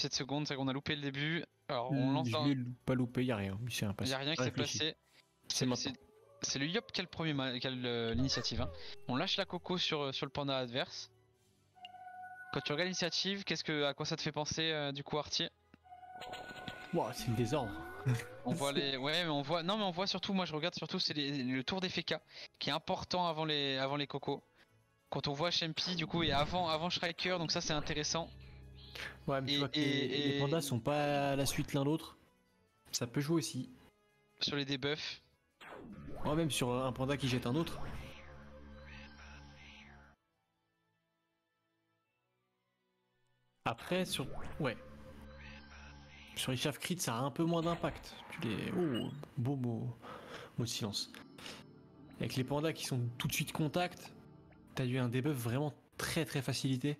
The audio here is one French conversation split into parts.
depuis cette seconde, c'est qu'on a loupé le début. Alors on lance Je l'ai pas loupé, y a rien. Il a rien qui s'est placé. C'est C'est le Yop qui a le premier qui a l'initiative. hein. On lâche la coco sur, sur le panda adverse. Quand tu regardes l'initiative, qu'est-ce que à quoi ça te fait penser euh, du coup Artie? Ouah, c'est le désordre. On voit les ouais mais on voit non mais on voit surtout moi je regarde surtout c'est les- le tour des FK qui est important avant les avant les cocos. Quand on voit Shempi du coup et avant avant Striker donc ça c'est intéressant. Ouais, mais tu vois que les, et- les pandas sont pas à la suite l'un l'autre. Ça peut jouer aussi. Sur les debuffs. Ouais, même sur un panda qui jette un autre. Après, sur. Ouais. Sur les chefs crit, ça a un peu moins d'impact. Tu les. Oh, beau mot. Mot de silence. Avec les pandas qui sont tout de suite contact, t'as eu un debuff vraiment très très facilité.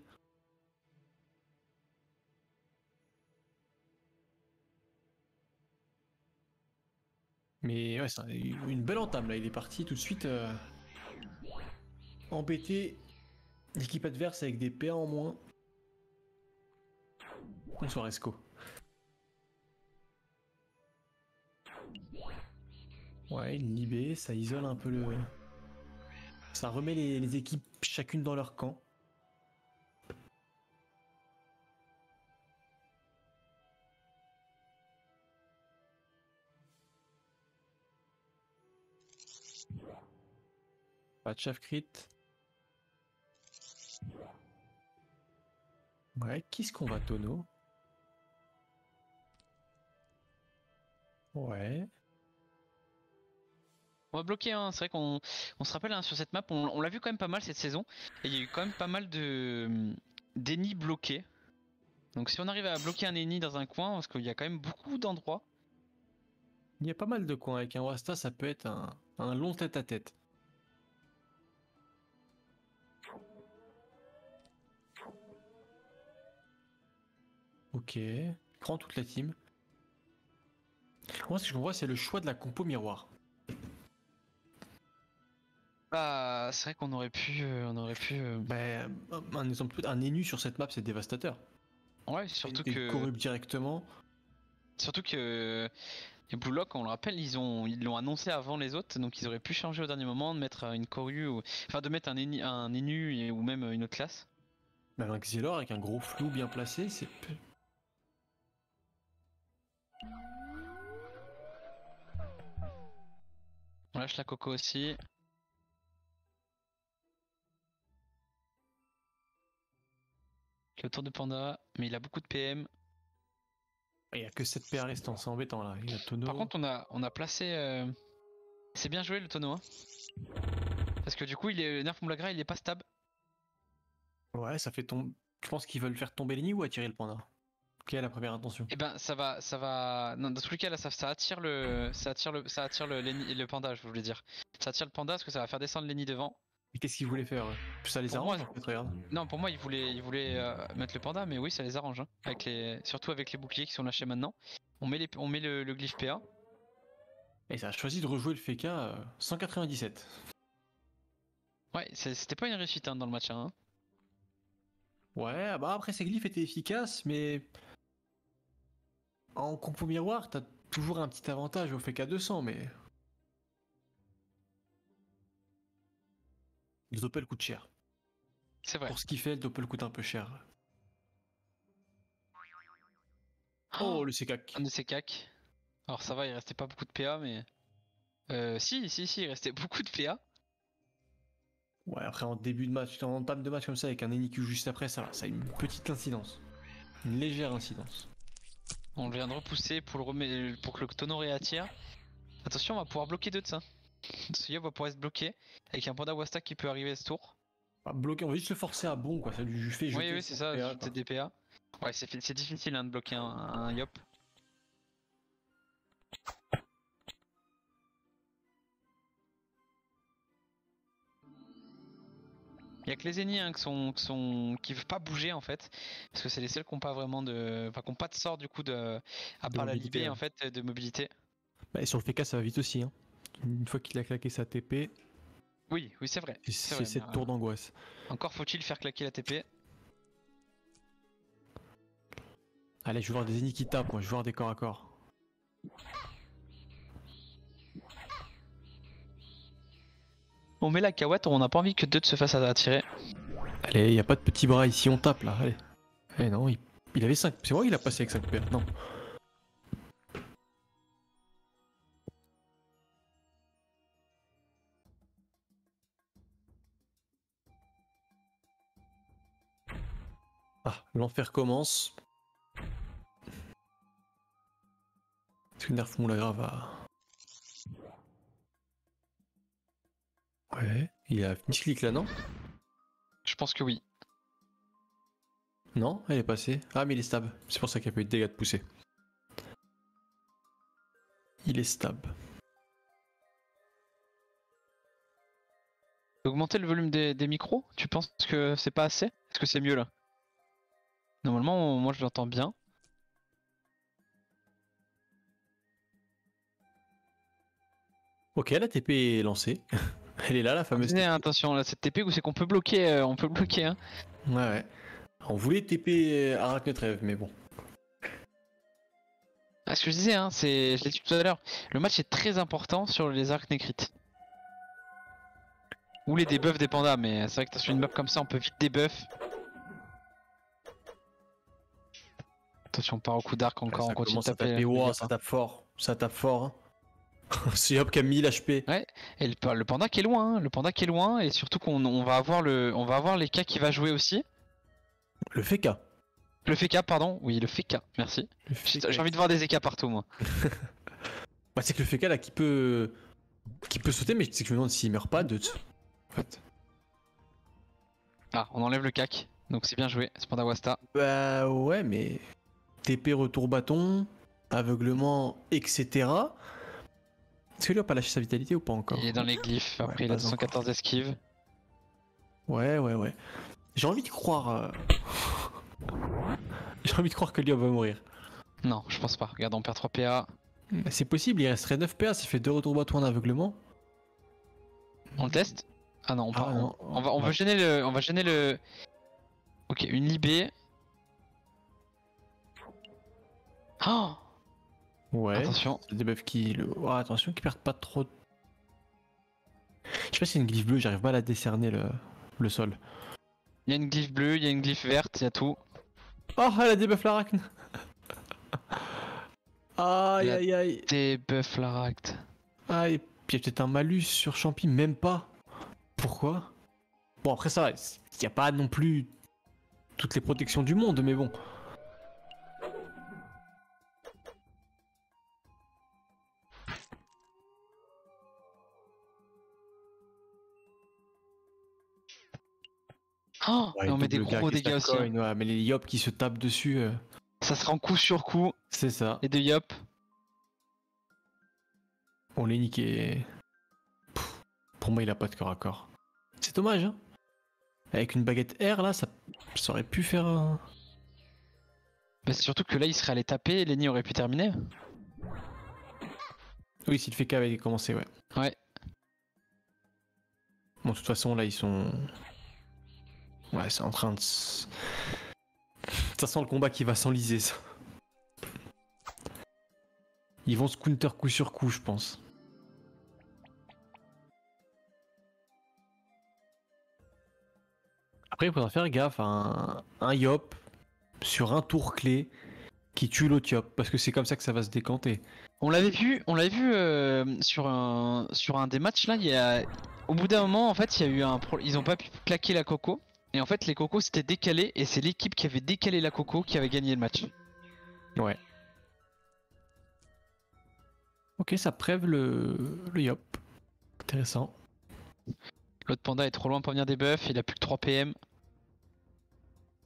Mais ouais, c'est un- une belle entame là. Il est parti tout de suite euh, embêter l'équipe adverse avec des PA en moins. Bonsoir Esco. Ouais, libé, ça isole un peu le. Ça remet les équipes chacune dans leur camp. Pas de chef crit. Ouais, qu'est-ce qu'on va tonneau Ouais. On va bloquer, hein. c'est vrai qu'on on se rappelle hein, sur cette map, on, on l'a vu quand même pas mal cette saison, et il y a eu quand même pas mal de d'ennemis bloqués. Donc si on arrive à bloquer un ennemi dans un coin, parce qu'il y a quand même beaucoup d'endroits, Il y a pas mal de coins avec un Wasta, ça peut être un, un long tête à tête. Ok, grand toute la team. Moi, ce que je vois, c'est le choix de la compo miroir. bah c'est vrai qu'on aurait pu, euh, on aurait pu, euh, Ben, un exemple, un énu sur cette map, c'est dévastateur. ouais, surtout que, corrupte directement. surtout que les Blue Lock, on le rappelle, ils ont, ils l'ont annoncé avant les autres, donc ils auraient pu changer au dernier moment, de mettre euh, une corue, ou, enfin de mettre un ennemi, un et- ou même une autre classe. Ben, un Xelor avec un gros flou bien placé, c'est. On lâche la coco aussi. Le tour de panda, mais il a beaucoup de PM. Il y a que 7 PA restants, c'est embêtant là. Il a. Par contre, on a, on a placé. euh, C'est bien joué le tonneau. Hein. Parce que du coup, il est... le Nerf Moulagra, il est pas stable. Ouais, ça fait tomber. Tu penses qu'ils veulent faire tomber l'ennemi ou attirer le panda Quelle est la première intention Et ben, ça va. Ça va... Non, dans tous les cas, là, ça, ça attire le. Ça attire le, ça attire le, le panda, je voulais dire. Ça attire le panda parce que ça va faire descendre l'ennemi devant. Mais qu'est-ce qu'ils voulaient faire eux Ça les Pour arrange moi. Non, pour moi, il voulait, il voulait euh, mettre le panda, mais oui, ça les arrange. hein. Avec les... Surtout avec les boucliers qui sont lâchés maintenant. On met, les... on met le, le glyphe PA. Et ça a choisi de rejouer le FK euh, 197. Ouais, c'est- c'était pas une réussite hein, dans le match. Hein. Ouais, ah bah après ces glyphes étaient efficaces, mais. En compo miroir, t'as toujours un petit avantage au FK 200, mais. Le doppel coûte cher. C'est vrai. Pour ce qu'il fait, le doppel coûte un peu cher. Oh, le CK. Un de. Alors ça va, il restait pas beaucoup de PA, mais. Euh, si, si, si, il restait beaucoup de PA. Ouais, après en début de match, en entame de match comme ça, avec un NIQ juste après, ça va, ça a une petite incidence. Une légère incidence. On vient de repousser pour, le remet- pour que le tonneau réattire. Attention, on va pouvoir bloquer deux de ça. Ce Yob va pouvoir se bloquer avec un panda Wasta qui peut arriver à ce tour. Bah, bloquer, on va juste le forcer à bon, quoi. Ça lui fait jeter Oui, oui, c'est ça, jeter des PA. Ouais, c'est c'est difficile hein, de bloquer un, un Yop. Il y a que les ennemis hein, qui sont, qui sont qui veulent pas bouger en fait, parce que c'est les seuls qui ont pas vraiment de, enfin qui ont pas de sort du coup de, à De part la libé en fait de mobilité. Bah, et sur le FK, ça va vite aussi. Hein. Une fois qu'il a claqué sa TP, Oui, oui c'est vrai. c'est- 7 mais, tours d'angoisse. Encore faut-il faire claquer la TP. Allez, je veux voir des ennemis qui tapent, moi, je veux voir des corps à corps. On met la Kawat, on n'a pas envie que Dud se fasse attirer. Allez, y a pas de petits bras ici, on tape là, allez. Eh non, il, avait 5. C'est vrai qu'il a passé avec 5 PA, non. Ah, l'enfer commence. Est-ce que Nerf Moulagrave a. Ouais, il a fini clic là, non? Je pense que oui. Non, elle est passée. Ah, mais il est stab. C'est pour ça qu'il n'y a pas eu de dégâts de poussée. Il est stab. Augmenter le volume des, des micros? Tu penses que c'est pas assez? Est-ce que c'est mieux là? Normalement, moi je l'entends bien. Ok, la TP est lancée. Elle est là, la fameuse. Mais attention, là, cette TP où c'est qu'on peut bloquer, euh, on peut bloquer. Hein. Ouais, ouais. On voulait TP Arachne Trêve, mais bon. Ah, ce que je disais, hein, c'est, je l'ai dit tout à l'heure, le match est très important sur les arcs nécrites. Ou les debuffs des pandas, mais c'est vrai que t'as sur une map comme ça, on peut vite debuff. Attention, on part au coup d'arc encore, ça on continue de taper. taper. dégât, ça hein. tape fort. Ça tape fort. Hein. C'est Hop qui a 1000 HP. Et le, le panda qui est loin, hein, le panda qui est loin, et surtout qu'on on va avoir le, on va avoir les cas qui va jouer aussi. Le FK. Le FK, pardon, oui, le FK, merci. J'ai envie de voir des EK partout, moi. Bah, c'est que le FK là qui peut. qui peut sauter, mais c'est que je me demande s'il meurt pas de. Ah, on enlève le cac, donc c'est bien joué, c'est panda Wasta. Bah ouais, mais. TP retour bâton, aveuglement, etc. Est-ce que lui a pas lâché sa vitalité ou pas encore Il est dans les glyphes, Ouais, après il a pas 214 esquives. Ouais, ouais, ouais. J'ai envie de croire. euh, J'ai envie de croire que Lyon va mourir. Non, je pense pas. Regarde, on perd 3 PA. Bah, C'est possible, il resterait 9 PA, ça fait 2 retours bâton en aveuglement. On le teste? Ah non, on, part- Ah, non. on, va, on Ouais. va gêner le, on va gêner le. Ok, une libé. Oh Ouais. Attention. C'est des buffs qui. Le... Oh, attention, qu'ils perdent pas trop. de- Je sais pas si c'est une glyphe bleue, j'arrive pas à la décerner le, le sol. Il y a une glyphe bleue, il y a une glyphe verte, il y a tout. Oh, elle a débuff l'arachne Aïe aïe aïe Des buffs Laract. Aïe, puis il y a peut-être un malus sur Champi, même pas. Pourquoi? Bon, après ça, il n'y a pas non plus toutes les protections du monde, mais bon. Oh Ouais, et on met des gros et dégâts aussi. Ouais, mais les yop qui se tapent dessus, euh, Ça sera en coup sur coup. c'est ça. Et de yop. On l'a niqué. Pff, Pour moi, il a pas de corps à corps. C'est dommage, hein. Avec une baguette R, là, ça, ça aurait pu faire un... Bah, c'est surtout que là il serait allé taper, Lenny aurait pu terminer. Oui, si le FK avait commencé, ouais. Ouais. Bon, de toute façon, là, ils sont... Ouais, c'est en train de... Ça sent le combat qui va s'enliser, ça. Ils vont se counter coup sur coup, je pense. Après, il faudra faire gaffe à un, un yop sur un tour clé qui tue l'autre yop, parce que c'est comme ça que ça va se décanter. On l'avait vu, on l'avait vu euh, sur un sur un des matchs là. Il y a, au bout d'un moment, en fait, il y a eu un, pro- ils ont pas pu claquer la coco. Et en fait, les cocos s'étaient décalés et c'est l'équipe qui avait décalé la coco qui avait gagné le match. Ouais. Ok, ça prève le, le yop. Intéressant. L'autre panda est trop loin pour venir des buffs. Il a plus que 3 PM.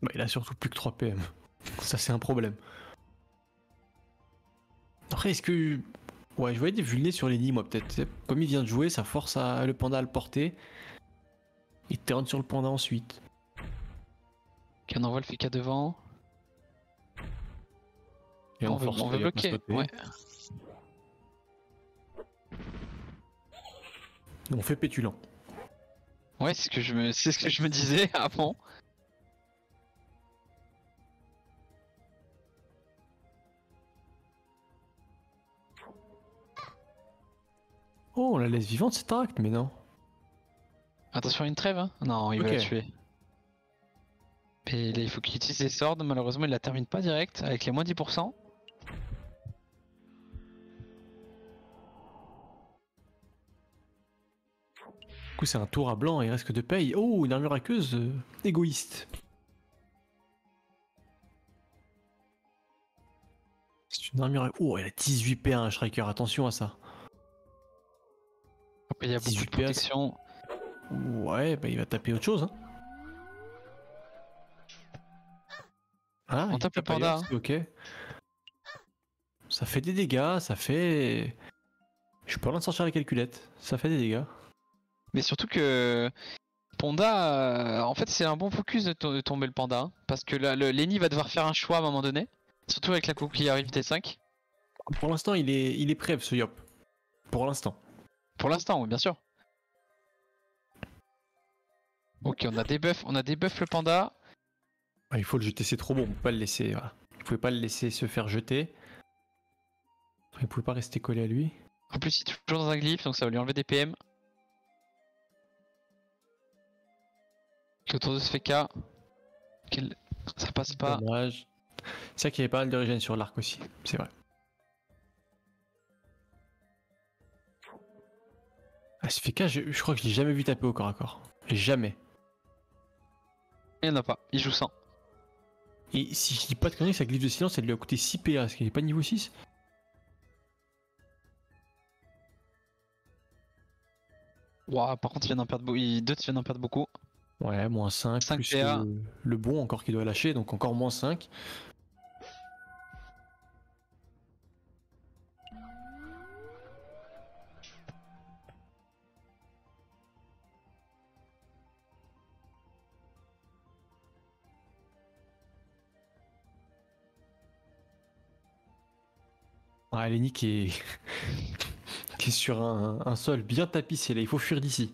Bah, il a surtout plus que 3 PM. Ça, c'est un problème. Après, est-ce que. Ouais, je voyais des vulnés sur les nids, moi, peut-être. Comme il vient de jouer, ça force à, le panda à le porter. Il turn sur le panda ensuite. Ok, on envoie le Fika devant. On, veut, bloquer. Ouais. On fait pétulant. Ouais, c'est ce que je me, ce que je me disais avant. Oh, on la laisse vivante, c'est acte, mais non. Attention à une trêve, hein Non, il va la tuer. Et là, il faut qu'il utilise ses sorts. Malheureusement, il la termine pas direct avec les moins 10%. Du coup, c'est un tour à blanc et il reste que de paye. Oh, une armure aqueuse euh, égoïste. C'est une armure. Oh, elle a 18 P1, Striker, attention à ça. Il y a beaucoup 18 de protection. Ouais, bah il va taper autre chose. Hein. Ah, On tape le panda, hein. Ok. Ça fait des dégâts, ça fait. Je suis pas loin de sortir la calculette. Ça fait des dégâts. Mais surtout que Panda, euh, en fait, c'est un bon focus de, to- de tomber le panda. hein, parce que là, le Lenny va devoir faire un choix à un moment donné. Surtout avec la coupe qui arrive T5. Pour l'instant, il est, il est prêt, ce Yop. Pour l'instant. Pour l'instant, oui, bien sûr. Ok, on a des buffs, on a des buffs le panda. Ah, il faut le jeter, c'est trop bon. On peut pas le laisser. Voilà. Vous pouvez pas le laisser se faire jeter. Vous pouvez pas rester collé à lui. En plus, il est toujours dans un glyphe, donc ça va lui enlever des PM. Le tour de Sfeka. Quel- Ça passe pas. Dommage. C'est vrai qu'il y avait pas mal de régène sur l'arc aussi. C'est vrai. Ah, SFK, je, je crois que je l'ai jamais vu taper au corps à corps. Jamais. Il n'y en a pas, il joue sans. Et si je dis pas de conneries, sa glyphe de silence, elle lui a coûté 6 PA. Est-ce qu'il est pas niveau 6 Ouah, par contre, il vient d'en perdre beaucoup. D'autres viennent d'en perdre beaucoup. Ouais, moins 5. 5 plus PA. Le, le bon encore qui doit lâcher, donc encore moins 5. Ah, Lenny qui est... qui est sur un, sol bien tapissé là, il faut fuir d'ici.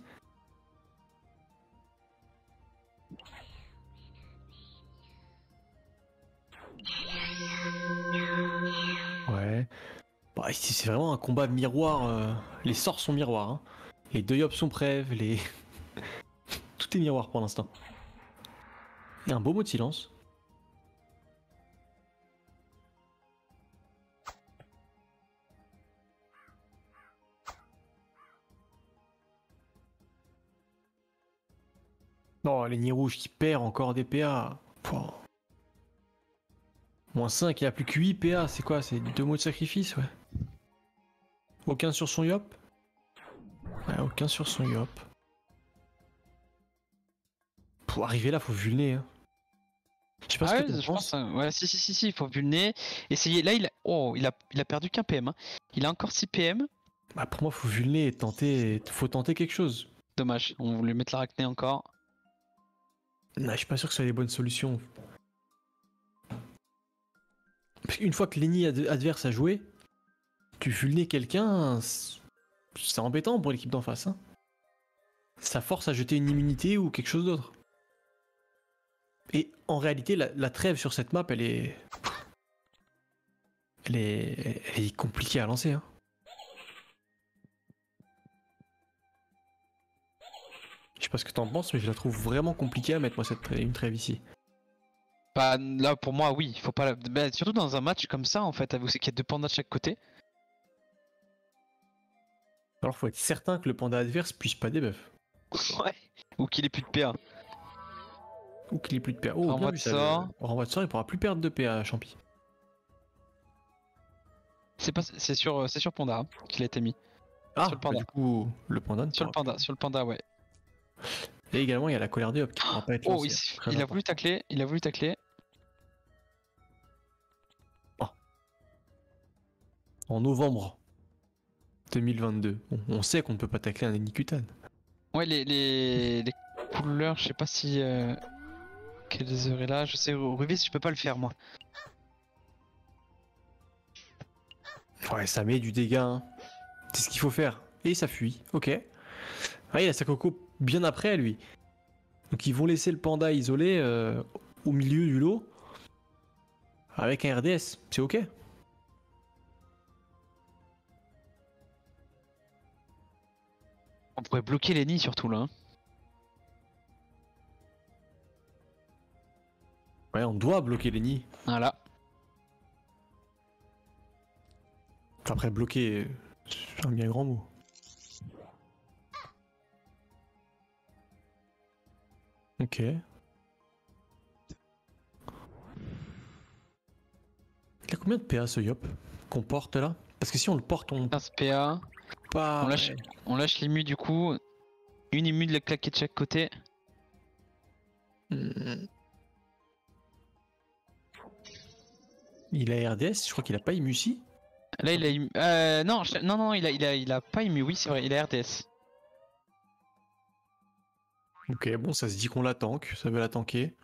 Ouais. Bah, ici, c'est vraiment un combat miroir. euh, Les sorts sont miroirs. hein. Les deux sont prêves. Les... Tout est miroir pour l'instant. Et un beau mot de silence. Non, les nids rouges qui perd encore des PA. Pouah. Moins 5, il a plus que 8 PA, c'est quoi? C'est deux mots de sacrifice, ouais. Aucun sur son yop? Ouais, aucun sur son yop. Pour arriver là, faut vulner. Hein. Je sais pas Ah ce ouais, que t'en je pense. hein. Ouais, si, si, si, si, il faut vulner. Essayer. Là, il a, oh, il a, il a perdu qu'un PM. hein. Il a encore 6 PM. Bah, pour moi, faut vulner et tenter. Faut tenter quelque chose. Dommage, on voulait mettre l'arachné encore. Non, je suis pas sûr que ce soit les bonnes solutions. Parce fois que l'ennemi ad- adverse a joué, tu vulner quelqu'un, c'est embêtant pour l'équipe d'en face. hein. Ça force à jeter une immunité ou quelque chose d'autre. Et en réalité, la, trêve sur cette map, elle est. Elle est, elle est compliquée à lancer. hein. Je sais pas ce que t'en penses, mais je la trouve vraiment compliquée à mettre, moi, cette trêve, une trêve ici. Bah, là, pour moi, oui, il faut pas. la- bah, surtout dans un match comme ça, en fait, vous qu'il y a deux pandas de chaque côté. Alors, faut être certain que le panda adverse puisse pas débuff. Ouais. Ou qu'il ait plus de PA. Ou qu'il ait plus de PA. Oh, Renvoi de sort. Renvoi de sort, il pourra plus perdre de PA, Champi. C'est pas, c'est sur, c'est sur Panda hein, qu'il a été mis. Ah, Sur le panda. bah, du coup, le panda Sur le panda, sur le panda, ouais. Et également, il y a la colère de Hop qui pourra pas être Oh, lancée, il, a voulu tacler, il a voulu tacler. En novembre 2022. On, on sait qu'on ne peut pas tacler un Enicutan. Ouais, les, les, les couleurs, je sais pas si. Euh... Quelles heures est là Je sais, Ruvis, je peux pas le faire moi. Ouais, ça met du dégât. hein. C'est ce qu'il faut faire. Et ça fuit. Ok. Ah, il a sa coco bien après, lui. Donc, ils vont laisser le panda isolé euh, au milieu du lot. Avec un RDS. C'est ok. On pourrait bloquer les nids surtout là. hein. Ouais, on doit bloquer les nids. Voilà. Après, bloquer, c'est un bien grand mot. Ok. Il a combien de PA ce Yop qu'on porte là? Parce que si on le porte, on 15 PA. pas. On lâche, on lâche l'ému du coup. Une ému de la claquer de chaque côté. Hmm. Il a RDS, je crois qu'il a pas Imusi. Là il a ému- euh, non, je- non, non, il a, il a, il a pas ému, oui c'est vrai, il a RDS. Ok, bon, ça se dit qu'on la tank, ça veut la tanker.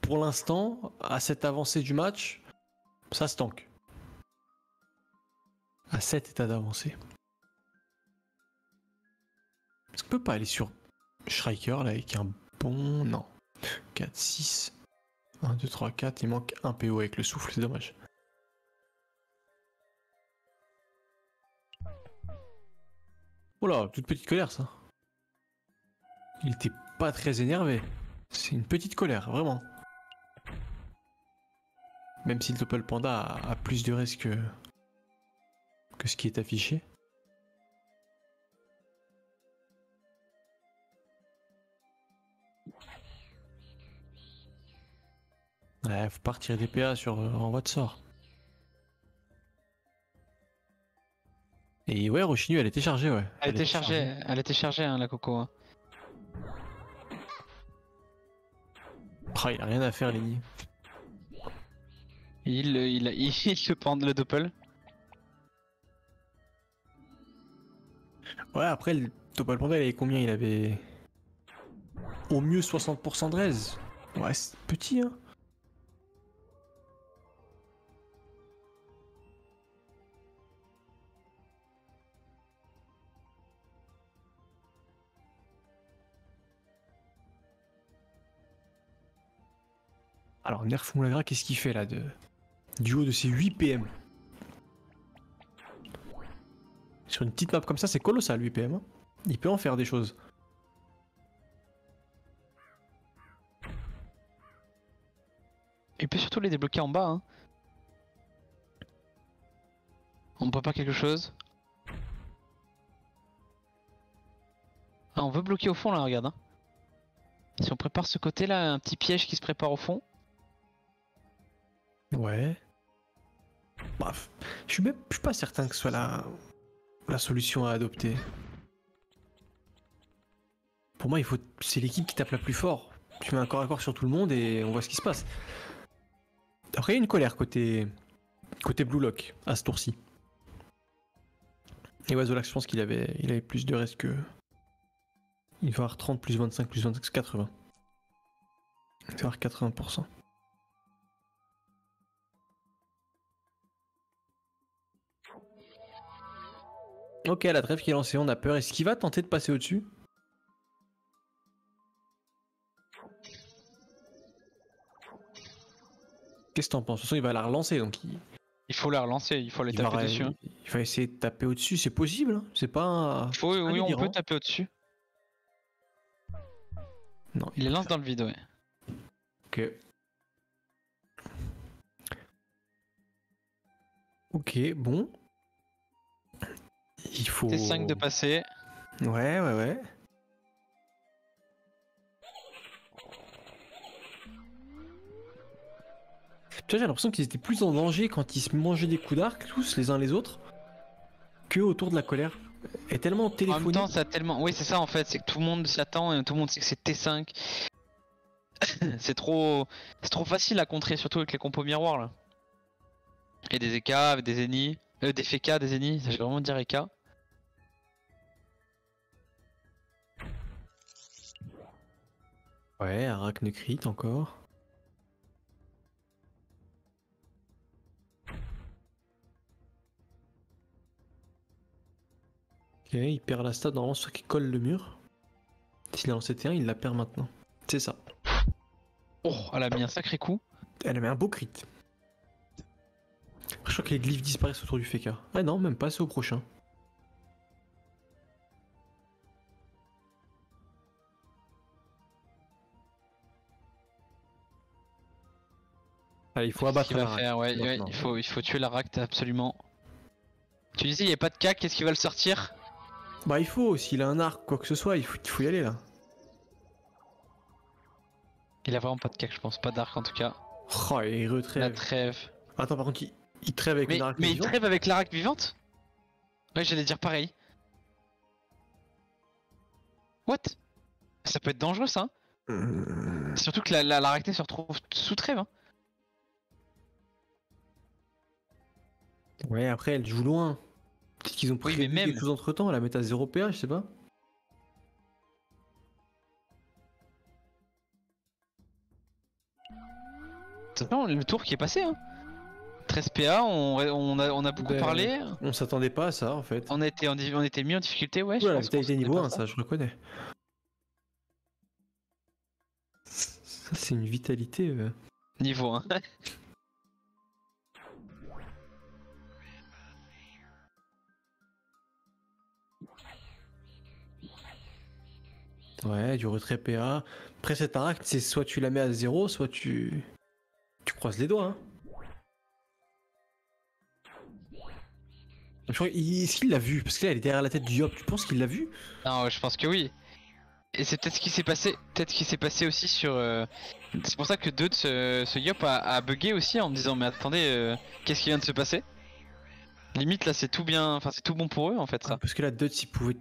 Pour l'instant, à cette avancée du match, ça se tank. À 7 états d'avancée. Est-ce qu'on peut pas aller sur Striker là avec un bon. Non. 4, 6. 1, 2, 3, 4. Il manque un PO avec le souffle, c'est dommage. Oula, toute petite colère ça. Il était pas très énervé. C'est une petite colère, vraiment. Même si le Topple Panda a, a plus de risques que, que ce qui est affiché. Ouais, faut pas retirer des PA sur euh, de sort. Et ouais, Rochinu, elle était chargée, ouais. Elle était chargée, elle était chargée hein, la coco. hein. Ah, il a rien à faire, Lenny. Il, euh, il, a- il, se pend le doppel. Ouais, après, le Topal Panda, il avait combien? Il avait. Au mieux 60% de raise. Ouais, c'est petit, hein. Alors, Nerf qu'est-ce qu'il fait là de... Du haut de ses 8 PM Sur une petite map comme ça, c'est colossal 8 PM. hein. Il peut en faire des choses. Il peut surtout les débloquer en bas. Hein. On pas quelque chose Ah, on veut bloquer au fond là, regarde. hein. Si on prépare ce côté là, un petit piège qui se prépare au fond. Ouais. Bref, je suis même pas certain que ce soit la, la solution à adopter. Pour moi, il faut c'est l'équipe qui tape la plus fort. Tu mets un corps à corps sur tout le monde et on voit ce qui se passe. Après, il y a une colère côté côté Blue Lock à ce tour-ci. Et Wazolax, je pense qu'il avait il avait plus de reste que il va avoir 30 plus 25 plus 25 c'est 80. Il va avoir 80%. Ok, la trêve qui est lancée, on a peur. Est-ce qu'il va tenter de passer au-dessus? Qu'est-ce que t'en penses? De toute façon, il va la relancer, donc il, Il faut la relancer, il faut il va, taper dessus. hein. il va essayer de taper au-dessus. C'est possible, hein c'est pas. pas oui, on peut taper au-dessus. Non, Il les lance dans le vide, ouais. Ok. Ok, bon. Il faut. T5 de passer. Ouais, ouais, ouais. Tu vois, j'ai l'impression qu'ils étaient plus en danger quand ils se mangeaient des coups d'arc, tous les uns les autres, que autour de la colère. Et tellement En même téléphonique. temps, ça a tellement. Oui, c'est ça en fait, c'est que tout le monde s'attend et tout le monde sait que c'est T5. c'est trop. C'est trop facile à contrer, surtout avec les compos miroirs là. Et des EK, avec des ennemis. Euh, des FK, des ennemis, ça je vais vraiment dire EK. Ouais, arachnecrite encore. Ok, il perd la stat normalement sur qui colle le mur. S'il a lancé T1, il la perd maintenant. C'est ça. Oh, elle a mis un sacré coup. Elle a mis un beau crit je crois que les glyphes disparaissent autour du Feka. Ah non, même pas, c'est au prochain. Allez, il faut abattre la faire, ouais, ouais, il, faut, il faut tuer la racte absolument. Tu disais, il n'y a pas de cas, qu'est-ce qui va le sortir? Bah, il faut, s'il a un arc, quoi que ce soit, il faut, y aller là. Il a vraiment pas de cac, je pense, pas d'arc en tout cas. Oh, et retrêve. La trêve. Attends, par contre, il, il trêve avec Mais, une mais il vivante trêve avec la Ract vivante? Ouais, j'allais dire pareil. What? Ça peut être dangereux ça. hein. Mmh. Surtout que la, la, se retrouve sous trêve. Hein. Ouais, après, elle joue loin. Peut-être qu'ils ont Oui, prévu mais même- quelque chose entre temps, la mettre à 0 PA, je sais pas. C'est pas le tour qui est passé. Hein. 13 PA, on, on, a, on a beaucoup Ben, parlé. On s'attendait pas à ça en fait. On était, on mis en difficulté, ouais. qu'on vitalité s'attendait niveau pas à 1, ça je reconnais. Ça c'est une vitalité. euh. Niveau 1. Ouais, du retrait PA. Après cette aracne, c'est soit tu la mets à 0, soit tu. Tu croises les doigts. Hein. Est-ce qu'il l'a vu? Parce que là, elle est derrière la tête du Yop. Tu penses qu'il l'a vu? Non, je pense que oui. Et c'est peut-être ce qui s'est passé, peut-être ce qui s'est passé aussi sur. euh, C'est pour ça que Dude, ce, ce Yop a, a bugué aussi en me disant mais attendez, euh, qu'est-ce qui vient de se passer? Limite là c'est tout bien, enfin c'est tout bon pour eux en fait ça. Parce que là, Dutz, il pouvait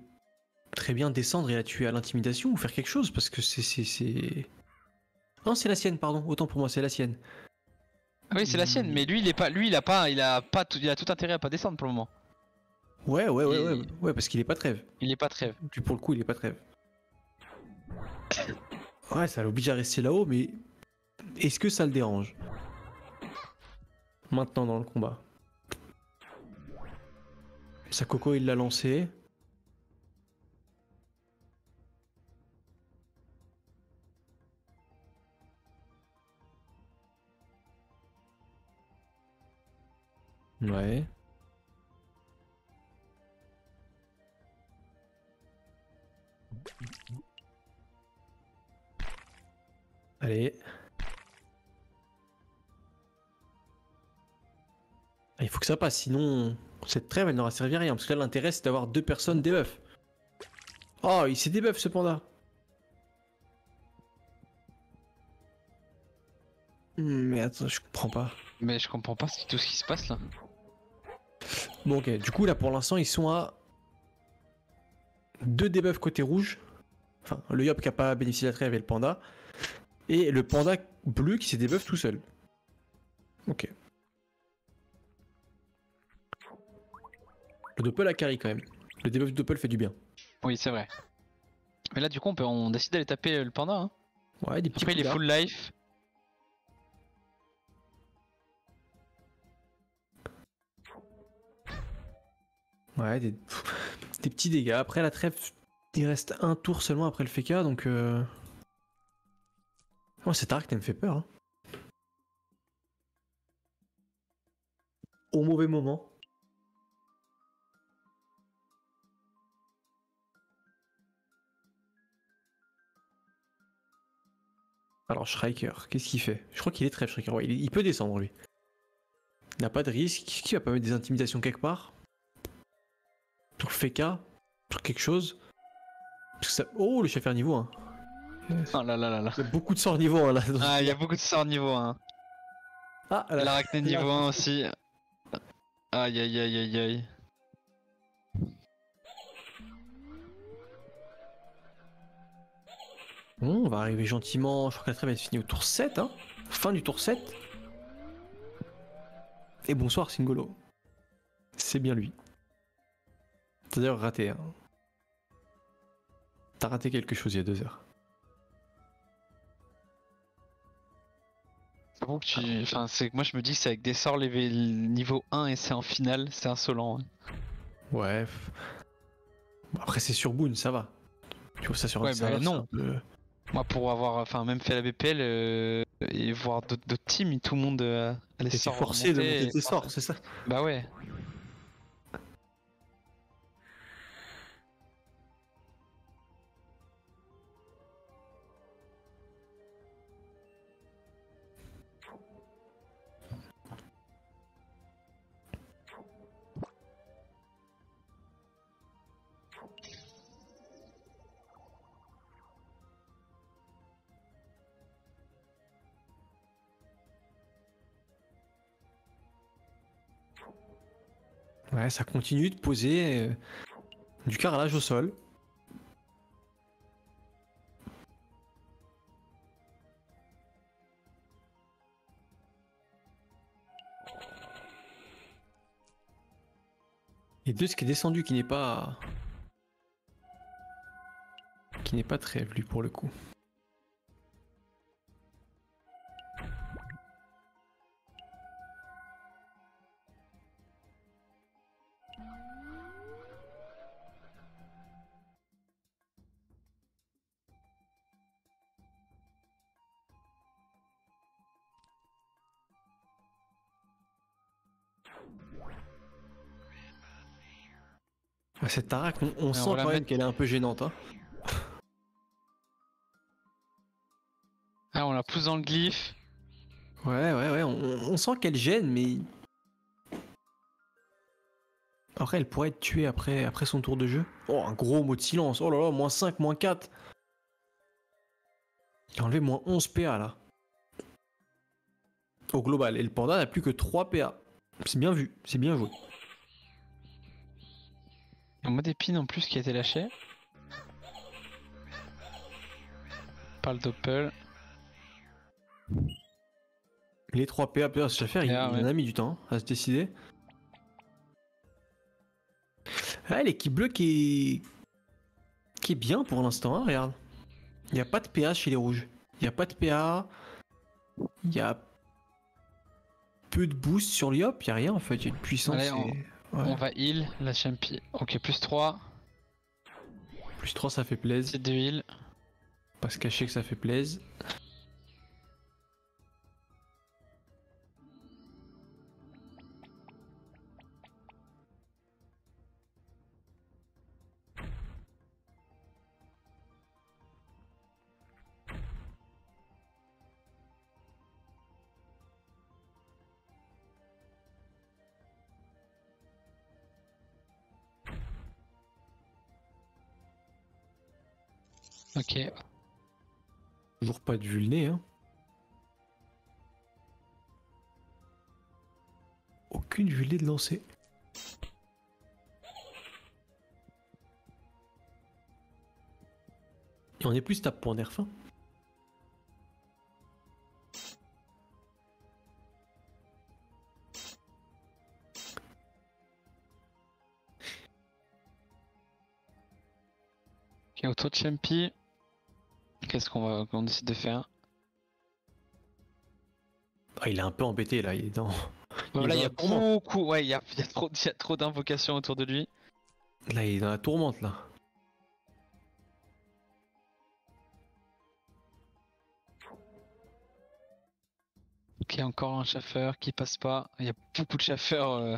très bien descendre et la tuer à l'intimidation ou faire quelque chose. Parce que c'est. c'est- Non, c'est la sienne, pardon. Autant pour moi, c'est la sienne. Ah Oui c'est la sienne, mais lui il est pas, lui il a pas, il a pas, tout, il a tout intérêt à pas descendre pour le moment. Ouais, ouais, ouais, ouais. Ouais, parce qu'il est pas trêve. Il est pas trêve. Puis pour le coup, il est pas trêve. Ouais, ça l'oblige à rester là-haut, mais est-ce que ça le dérange? Maintenant dans le combat. Sa coco, il l'a lancé. Ouais. Allez. Ah, Il faut que ça passe, sinon cette trêve elle n'aura servi à rien. Parce que là l'intérêt c'est d'avoir deux personnes debuff. Oh, il s'est debuff ce panda. Hmm, Mais attends, je comprends pas. Mais je comprends pas tout ce qui se passe là. Bon ok, du coup là pour l'instant ils sont à deux debuffs côté rouge. Enfin, le Yop qui a pas bénéficié de la trêve et le panda. Et le panda bleu qui s'est debuff tout seul. Ok. Le Doppel a carry quand même. Le debuff de Doppel fait du bien. Oui c'est vrai. Mais là du coup on, peut, on décide d'aller taper le panda. Hein. Ouais, des petits Après il est full life. Ouais, des... des petits dégâts. Après la trêve, il reste un tour seulement après le FK, donc... Euh... Oh, cet arc, me fait peur. hein. Au mauvais moment. Alors, Schreiker, qu'est-ce qu'il fait? Je crois qu'il est. Ouais, il, il peut descendre, lui. Il n'a pas de risque. Qui va pas mettre des intimidations quelque part? Sur le FK Sur quelque chose? Parce que ça... Oh, le chef est niveau 1. Oh là là là là. Il y a beaucoup de sorts niveau 1 là. dans ce- Ah il y a beaucoup de sorts niveau 1. Ah, là. L'arachné niveau 1 aussi. Aïe aïe aïe aïe aïe. Bon, on va arriver gentiment. Je crois que la trêve elle se finit au tour 7. Hein. Fin du tour 7. Et bonsoir Singolo. C'est bien lui. T'as d'ailleurs raté. Hein. T'as raté quelque chose il y a deux heures. J'avoue que tu. Enfin, c'est moi je me dis que c'est avec des sorts level niveau 1 et c'est en finale, c'est insolent. hein. Ouais. Bon, après c'est sur Boone, ça va. Tu vois ça sur Ouais, un serveur, bah, non. c'est un Moi pour avoir enfin même fait la BPL euh, et voir d'autres d'autres teams, tout le monde euh, les sorts forcé de monter tes sorts, c'est ça? Bah ouais. Ouais, ça continue de poser euh, du carrelage au sol. Et deux, ce qui est descendu, qui n'est pas... Qui n'est pas très lui pour le coup. Cette Tarak, on, sent quand même qu'elle est un peu gênante. Hein. Ah, on la pousse dans le glyphe. Ouais, ouais, ouais, on, on sent qu'elle gêne, mais. Après, elle pourrait être tuée après, après son tour de jeu. Oh, un gros mot de silence. Oh là là, moins 5, moins 4. Il a enlevé moins 11 PA là. Au global. Et le panda n'a plus que 3 PA. C'est bien vu, c'est bien joué. Un mot d'épine en plus qui a été lâché. Par le doppel. Les 3 PA, PA, ça faire, il, en a mis du temps à se décider. Ah, l'équipe bleue qui est... qui est bien pour l'instant, hein, regarde. Il n'y a pas de PA chez les rouges. Il n'y a pas de PA. Il y a peu de boost sur l'IOP. Il n'y a rien en fait. Il y a une puissance. Allez, et- on- ouais. On va heal la champi. Ok, plus 3. Plus 3, ça fait plaisir. C'est de heal. Pas se cacher que ça fait plaisir. Ok. Toujours pas de vulné, hein. Aucune vulnée de lancer. Et on est plus tape pour nerf. hein. Ok, auto de champi. Qu'est-ce qu'on va qu'on décide de faire Ah, il est un peu embêté là, il est dans. Il y a beaucoup. Ouais, il y a, il y a trop, il y a trop d'invocations autour de lui. Là, il est dans la tourmente là. Ok, encore un chaffeur qui passe pas. Il y a beaucoup de chaffeurs. euh,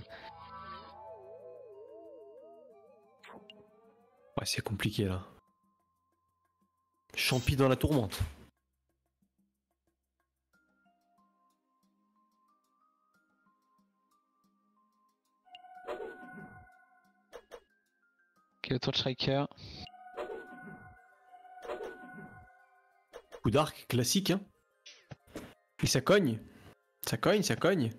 Ouais, c'est compliqué là. Champi dans la tourmente. Ok, autour de striker. Coup d'arc classique, hein. Et ça cogne. Ça cogne, ça cogne.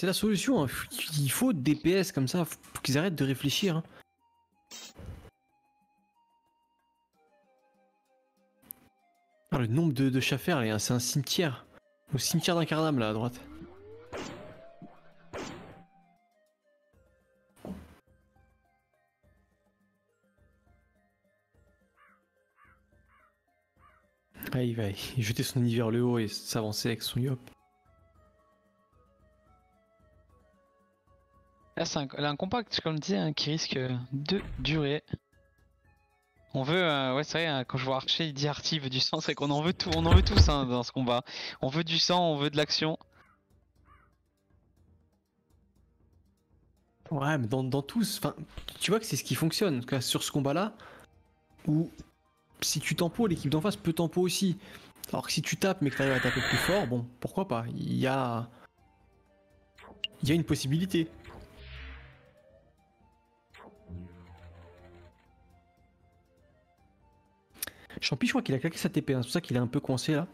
C'est la solution. hein. Il faut des DPS comme ça. Faut qu'ils arrêtent de réfléchir. hein. Ah, le nombre de, de c'est un cimetière. Au cimetière d'Incarnam, là, à droite. Ah, il va jeter son nid vers le haut et s'avancer avec son yop. Là, c'est un, un compact, comme je disais, hein, qui risque de durer. On veut, euh, ouais, c'est vrai, hein, quand je vois Archer, il dit il veut du sang, c'est qu'on en veut tout, on en veut tous hein, dans ce combat. On veut du sang, on veut de l'action. Ouais, mais dans, dans tous, enfin, tu vois que c'est ce qui fonctionne sur ce combat-là, où si tu tempo, l'équipe d'en face peut tempo aussi. Alors que si tu tapes mais que tu arrives à taper plus fort, bon, pourquoi pas? Il y a, il y a une possibilité. Champi, je crois qu'il a claqué sa TP. Hein. c'est pour ça qu'il est un peu coincé là.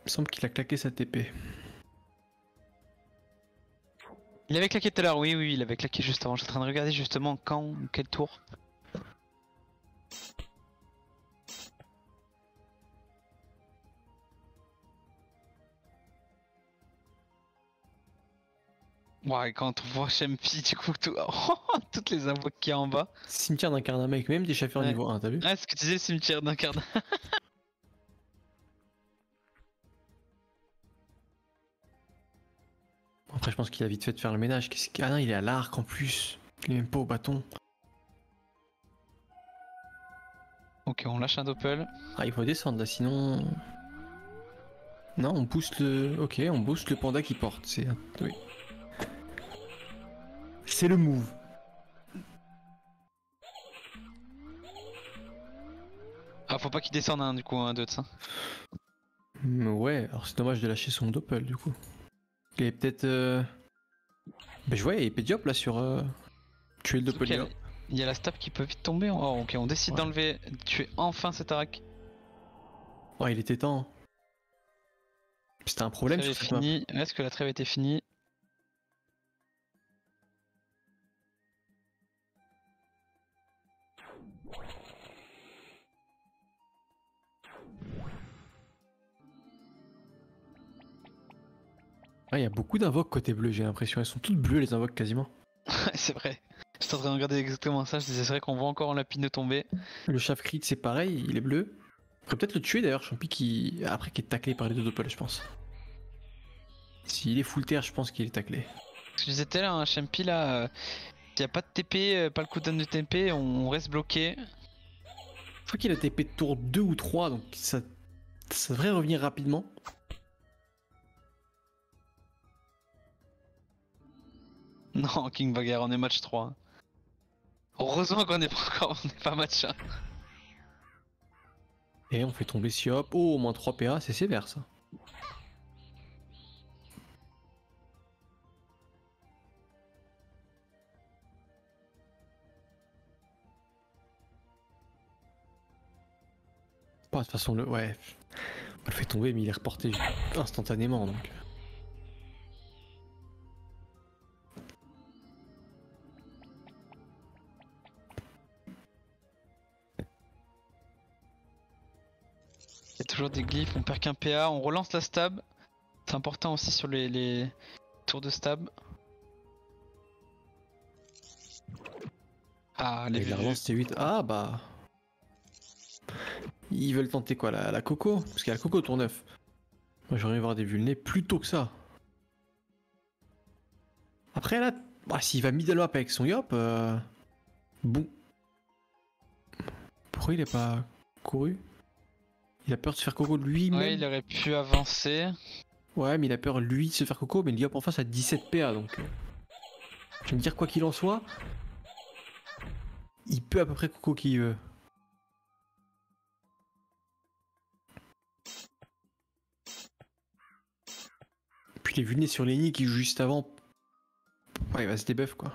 Il me semble qu'il a claqué sa TP. Il avait claqué tout à l'heure, oui, oui, il avait claqué juste avant. Je suis en train de regarder justement quand, quel tour. Ouais, quand on voit Shempi, du coup, tout- toutes les invoques qu'il y a en bas. Cimetière d'incarnat mec, même des chauffeurs Ouais. niveau 1, t'as vu Ah, ce que tu disais, cimetière d'incarnat. Après, je pense qu'il a vite fait de faire le ménage. Qu'est-ce qu'il- Ah non, il est à l'arc en plus. Il est même pas au bâton. ok, on lâche un doppel. Ah, il faut descendre là, sinon. Non, on booste le. Ok, on booste le panda qui porte. C'est. Oui. C'est le move. Ah, faut pas qu'il descende, hein, du coup, un 2 de ça. Mais ouais, alors c'est dommage de lâcher son doppel du coup. Il est peut-être. Euh... Ben je vois, il y a Pédiop là sur. Euh... Tuer le doppel. a- Il y a la stab qui peut vite tomber. Oh, ok, on décide Ouais. d'enlever, de tuer enfin cet arak. Oh, il était temps. C'était un problème est. Est-ce que la trêve était finie? Ah, il y a beaucoup d'invoques côté bleu, j'ai l'impression. Elles sont toutes bleues les invoques quasiment. C'est vrai. J'étais en train de regarder exactement ça. Je c'est vrai qu'on voit encore Lapine tomber. Le chef crit c'est pareil, il est bleu. On pourrait peut-être le tuer d'ailleurs, Champi qui. Après qui est taclé par les deux doppels, je pense. S'il est full terre, je pense qu'il est taclé. Je disais tout à l'heure, un Champi là, euh, s'il n'y a pas de TP, euh, pas le cooldown de TP, on reste bloqué. Je crois qu'il a TP de tour 2 ou 3, donc ça, ça devrait revenir rapidement. Non, King Bagarre, on est match 3. Heureusement qu'on n'est pas encore, on n'est pas match 1. Et on fait tomber Siop. Oh, au moins 3 PA, c'est sévère ça. Pas de toute façon, le. Ouais. On le fait tomber, mais il est reporté instantanément donc. Toujours des glyphes, on perd qu'un PA, on relance la stab. C'est important aussi sur les, les tours de stab. Ah, les la relance c'est 8. Ah bah. Ils veulent tenter quoi la, la coco? Parce qu'il y a la coco tour 9. Moi j'aurais voir des vulnés plus tôt que ça. Après là, bah, s'il va middle up avec son yop, euh... bon. Pourquoi il est pas couru? Il a peur de se faire coco lui-même. Ouais, il aurait pu avancer. Ouais, mais il a peur lui de se faire coco, mais le yop en face a 17 PA donc. euh, Je vais me dire quoi qu'il en soit. Il peut à peu près coco qui veut. Puis les vulnés sur Lenny qui joue juste avant. Ouais, il va se débuff quoi.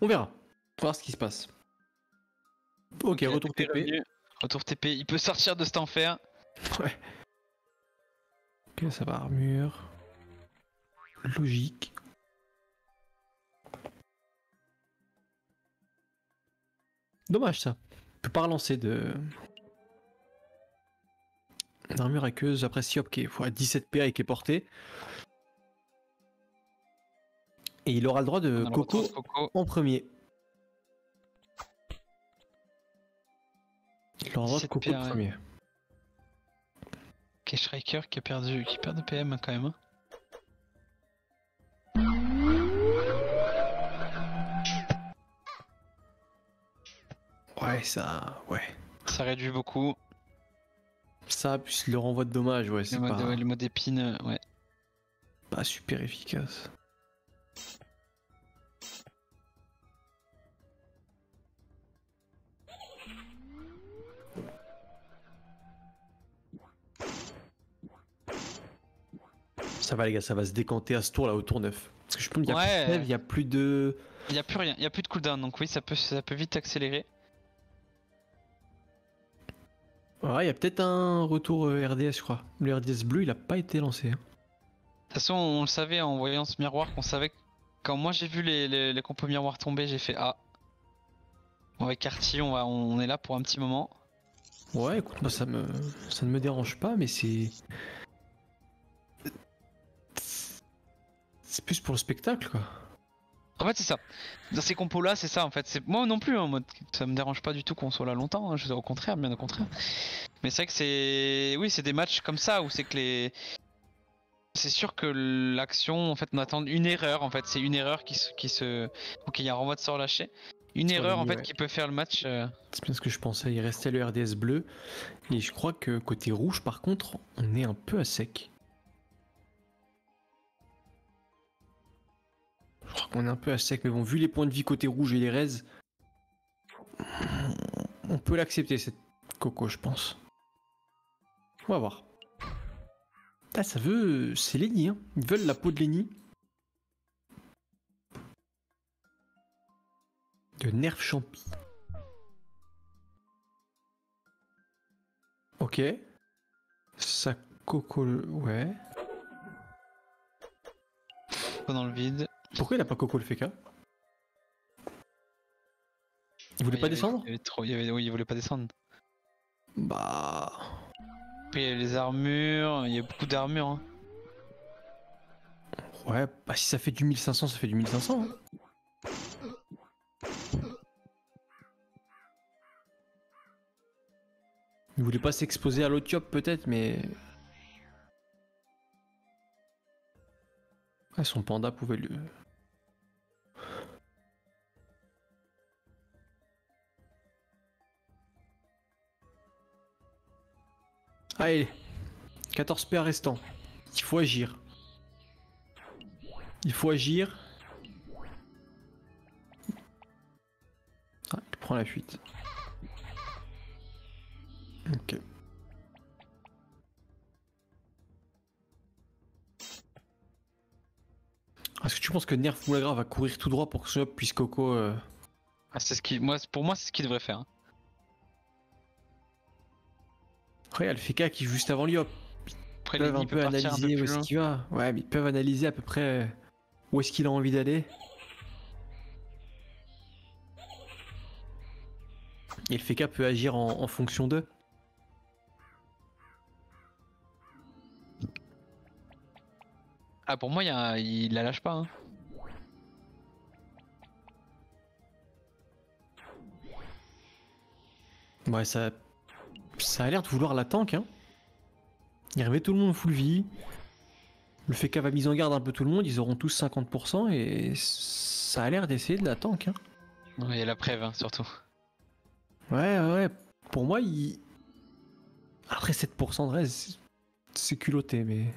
On verra. On va voir ce qui se passe. Ok, Il retour TP. Retour TP, il peut sortir de cet enfer. Ouais. Ok, ça va, armure. Logique. Dommage ça. On peut pas relancer de. Armure aqueuse, après Siop qui est à 17 PA et qui est porté. Et il aura le droit Coco de Coco. en premier. Il le de 17 Coco ouais. premier. Ok, Striker qui a perdu, qui perd de PM quand même. hein. Ouais, ça. Ouais. Ça réduit beaucoup. Ça, plus le renvoi de dommages, ouais, c'est Le mode, pas, le mode épine, euh, ouais. pas super efficace. Ça va les gars, ça va se décanter à ce tour là au tour 9. Parce que je pense qu'il y a Ouais. plus de trêve, il y a plus de... Il y a plus rien, il y a plus de cooldown, donc oui, ça peut, ça peut vite accélérer. Ouais, il y a peut-être un retour euh, RDS, je crois. Le RDS bleu, il a pas été lancé. hein. De toute façon, on le savait en voyant ce miroir qu'on savait que quand moi j'ai vu les, les, les compos miroirs tomber, j'ai fait Ah. Avec Cartier, on, va, on est là pour un petit moment. Ouais, écoute, moi, ça me, ça ne me dérange pas, mais c'est. C'est plus pour le spectacle, quoi. En fait, c'est ça. Dans ces compos là, c'est ça en fait. C'est moi non plus. hein, moi, ça me dérange pas du tout qu'on soit là longtemps. hein, je- Au contraire, bien au contraire. Mais c'est vrai que c'est, oui, c'est des matchs comme ça où c'est que les, c'est sûr que l'action, en fait, on attend une erreur. En fait, c'est une erreur qui se, qui se, ok, il y a un renvoi de sort lâché. Une erreur en fait ouais. qui peut faire le match. euh, C'est bien ce que je pensais. Il restait le RDS bleu. Et je crois que côté rouge, par contre, on est un peu à sec. Crois qu'on est un peu à sec, mais bon, vu les points de vie côté rouge et les raises, on peut l'accepter cette coco, je pense. On va voir. Ah, ça veut. C'est Lenny, hein. Ils veulent la peau de Lenny. De nerf champi. Ok. Ça coco. Ouais. dans le vide. Pourquoi il a pas coco le FK Il voulait pas avait- descendre? il y avait trop, il y avait- Oui, il voulait pas descendre. Bah. Il y a les armures, il y a beaucoup d'armures. hein. Ouais, bah si ça fait du 1500, ça fait du 1500. hein. Il voulait pas s'exposer à l'Otiop peut-être, mais. Ouais, son panda pouvait le. Allez, 14 PA restants. Il faut agir. Il faut agir. Ah, il prend la fuite. Ok. Est-ce que tu penses que Nerf Moulagra va courir tout droit pour que Snop puisse Coco euh, Ah, c'est ce qui, moi, pour moi, c'est ce qu'il devrait faire. Après, il y a le FK qui est juste avant Liop. Après, Ils peuvent un peu partir un peu analyser où est-ce qu'il va. Ouais, mais ils peuvent analyser à peu près euh, où est-ce qu'il a envie d'aller. Et le FK peut agir en, en fonction d'eux. Ah, pour moi, il, y a, il la lâche pas. hein. Ouais, ça, ça a l'air de vouloir la tank. Hein. Il remet tout le monde full vie. Le FK va mise en garde un peu tout le monde. Ils auront tous 50% et ça a l'air d'essayer de la tank. Hein. Ouais, Il y a la preuve, hein, surtout. Ouais, ouais, ouais. Pour moi, il. Après 7% de reste, c'est culotté, mais.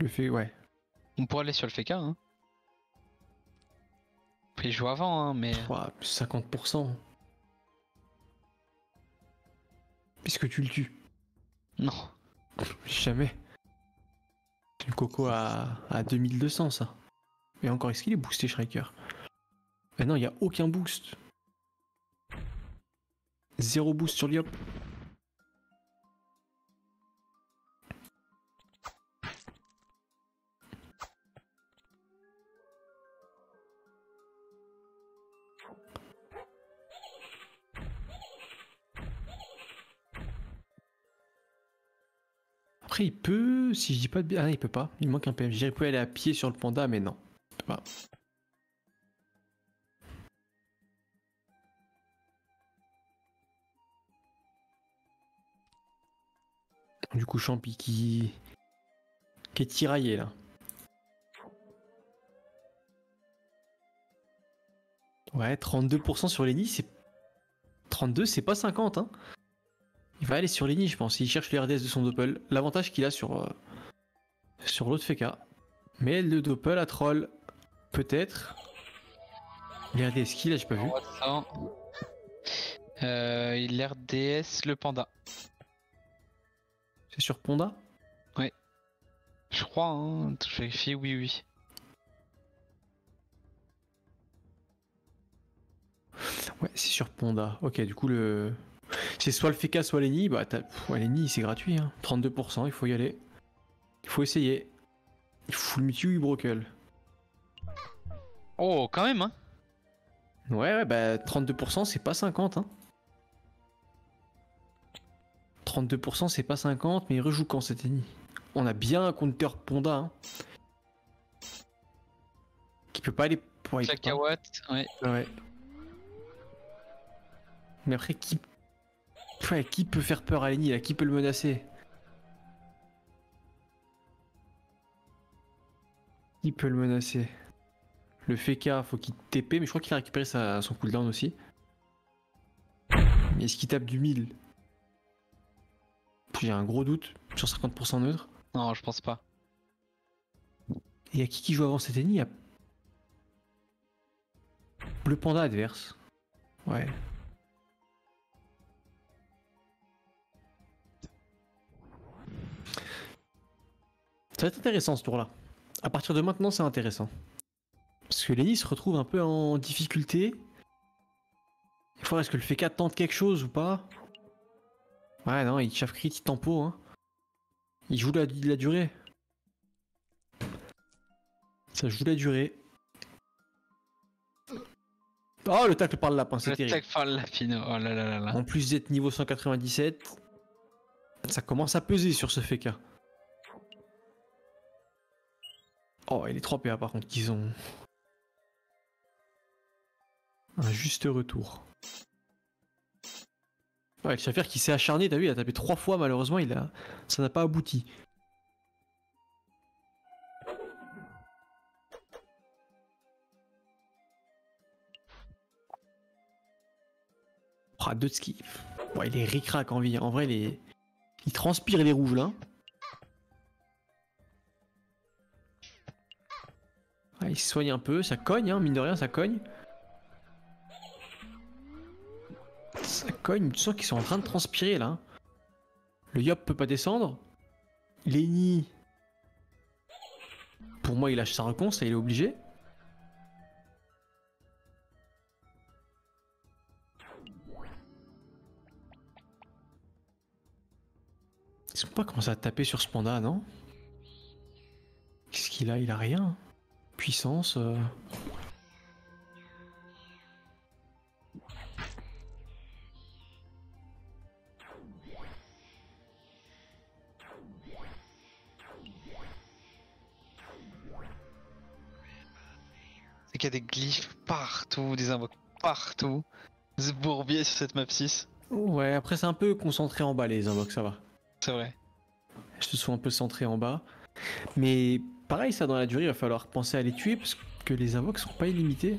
Le fait, ouais. On pourrait aller sur le FK. Hein. Puis il joue avant, hein, mais. Ouah, 50%. Puisque tu le tues? Non. Jamais. Le coco à, à 2200, ça. Et encore, est-ce qu'il est boosté, Shriker? Mais non, il n'y a aucun boost. Zéro boost sur Liop. Après, il peut, si je dis pas de ah, il peut pas. Il manque un PM. Je dirais qu'il peut aller à pied sur le panda, mais non, il pas. Du coup, Champi qui... qui est tiraillé là. Ouais, 32% sur Lenny, c'est. 32, c'est pas 50, hein. Il va aller sur Lenny, je pense. Il cherche le RDS de son Doppel. L'avantage qu'il a sur. euh, sur l'autre FK. Mais le Doppel à troll, peut-être. Les RDS qui là, j'ai pas vu. Euh, il RDS le panda. C'est sur Ponda Je crois, hein. Je vérifie, oui, oui. Ouais, c'est sur Ponda. Ok, du coup, le. C'est soit le FK, soit l'ENI. Bah, t'as- pff, ouais, l'ENI, c'est gratuit. Hein. 32%, il faut y aller. Il faut essayer. Il faut le Mewtwo Brokel. Oh, quand même, hein. Ouais, ouais, bah 32%, c'est pas 50. Hein. 32%, c'est pas 50, mais il rejoue quand cet ennemi On a bien un counter Ponda. Hein. Qui peut pas aller. Ouais. Cacahuète, ouais. Ouais. Mais après, qui. Ouais, qui peut faire peur à Lenny là Qui peut le menacer Qui peut le menacer Le Feka, faut qu'il TP, mais je crois qu'il a récupéré sa- son cooldown aussi. Mais est-ce qu'il tape du 1000 J'ai un gros doute sur 50% neutre. Non, je pense pas. Et y a qui qui joue avant cet ennemi? Il y a Bleu Panda adverse. Ouais. Ça va être intéressant ce tour-là. À partir de maintenant, c'est intéressant. Parce que Lenny se retrouve un peu en difficulté. Il faut est-ce que le FK tente quelque chose ou pas? Ouais, non, il chafe crit, il tempo. Hein. Il joue la, la durée. Ça joue la durée. Oh, le tacle par le lapin, c'est Le terrible. tech par le lapino. Oh là là là là. En plus d'être niveau 197, ça commence à peser sur ce FK. Oh, et les 3 PA par contre, qu'ils ont. Un juste retour. Ouais, le Schaffer qui s'est acharné, t'as vu, il a tapé 3 fois, malheureusement, il a... ça n'a pas abouti. Oh, Dutski. Ouais, il est ric-rac en vie. En vrai, il, est... il transpire les rouges là. Ouais, il se soigne un peu, ça cogne, hein, mine de rien, ça cogne. Ça cogne, tu sens qu'ils sont en train de transpirer là. Le Yop peut pas descendre. Lenny. Pour moi, il lâche sa réponse, là, il est obligé. Ils sont pas commencé à taper sur ce panda, non? Qu'est-ce qu'il a? Il a rien. Puissance. euh. C'est qu'il y a des glyphes partout, des invoques partout. Ce bourbier sur cette map 6. Ouais, après c'est un peu concentré en bas les invoques, ça va. C'est vrai. Je te sont un peu centrés en bas. Mais pareil, ça dans la durée, il va falloir penser à les tuer parce que les invoques sont pas illimités.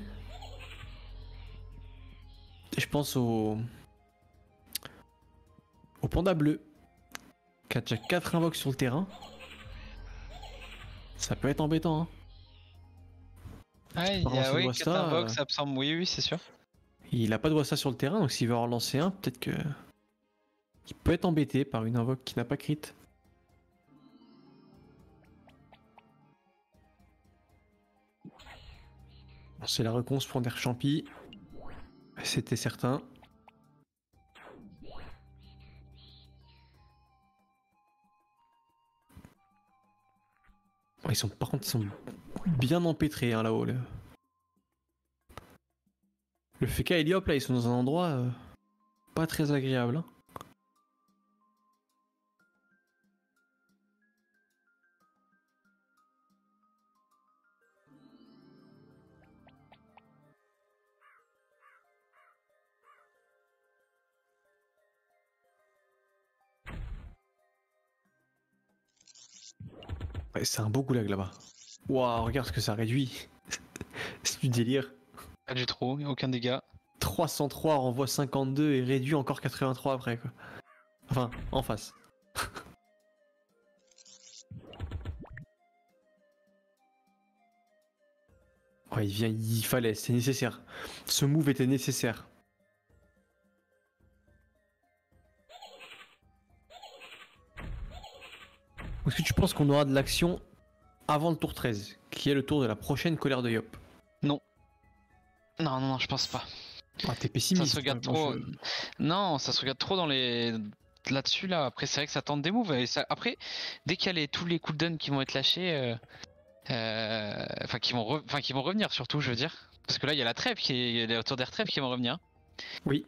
Je pense au. au panda bleu. Qui a déjà 4 invoques sur le terrain. Ça peut être embêtant, hein. Ah, il y a contre, oui, Wasta, 4 invoques, euh, ça me semble. Oui, oui, c'est sûr. Il a pas de ça sur le terrain, donc s'il veut en relancer un, peut-être que. Il peut être embêté par une invoque qui n'a pas crit. C'est la réponse pour. C'était certain. Ils sont, par contre, ils sont bien empêtrés hein, là-haut. Là. Le FK et Liop, là, ils sont dans un endroit euh, pas très agréable. hein. Ouais, c'est un beau goulag là-bas. Waouh, regarde ce que ça réduit. c'est du délire. Pas du a aucun dégât. 303 renvoie 52 et réduit encore 83 après quoi. Enfin, en face. ouais, il vient, il fallait, c'est nécessaire. Ce move était nécessaire. Est-ce que tu penses qu'on aura de l'action avant le tour 13, qui est le tour de la prochaine colère de Yop? Non, non, non, je pense pas. Ah, t'es Ça pessimiste. se regarde trop. je- Non, ça se regarde trop dans les là-dessus là. Après, c'est vrai que ça tente des moves. Et ça... Après, dès qu'il y a les... tous les cooldowns qui vont être lâchés, euh, euh, enfin qui vont, re- enfin qui vont revenir surtout, je veux dire. Parce que là, il y a la trêve qui est, il y a les retours d'air trêve qui vont revenir. Oui.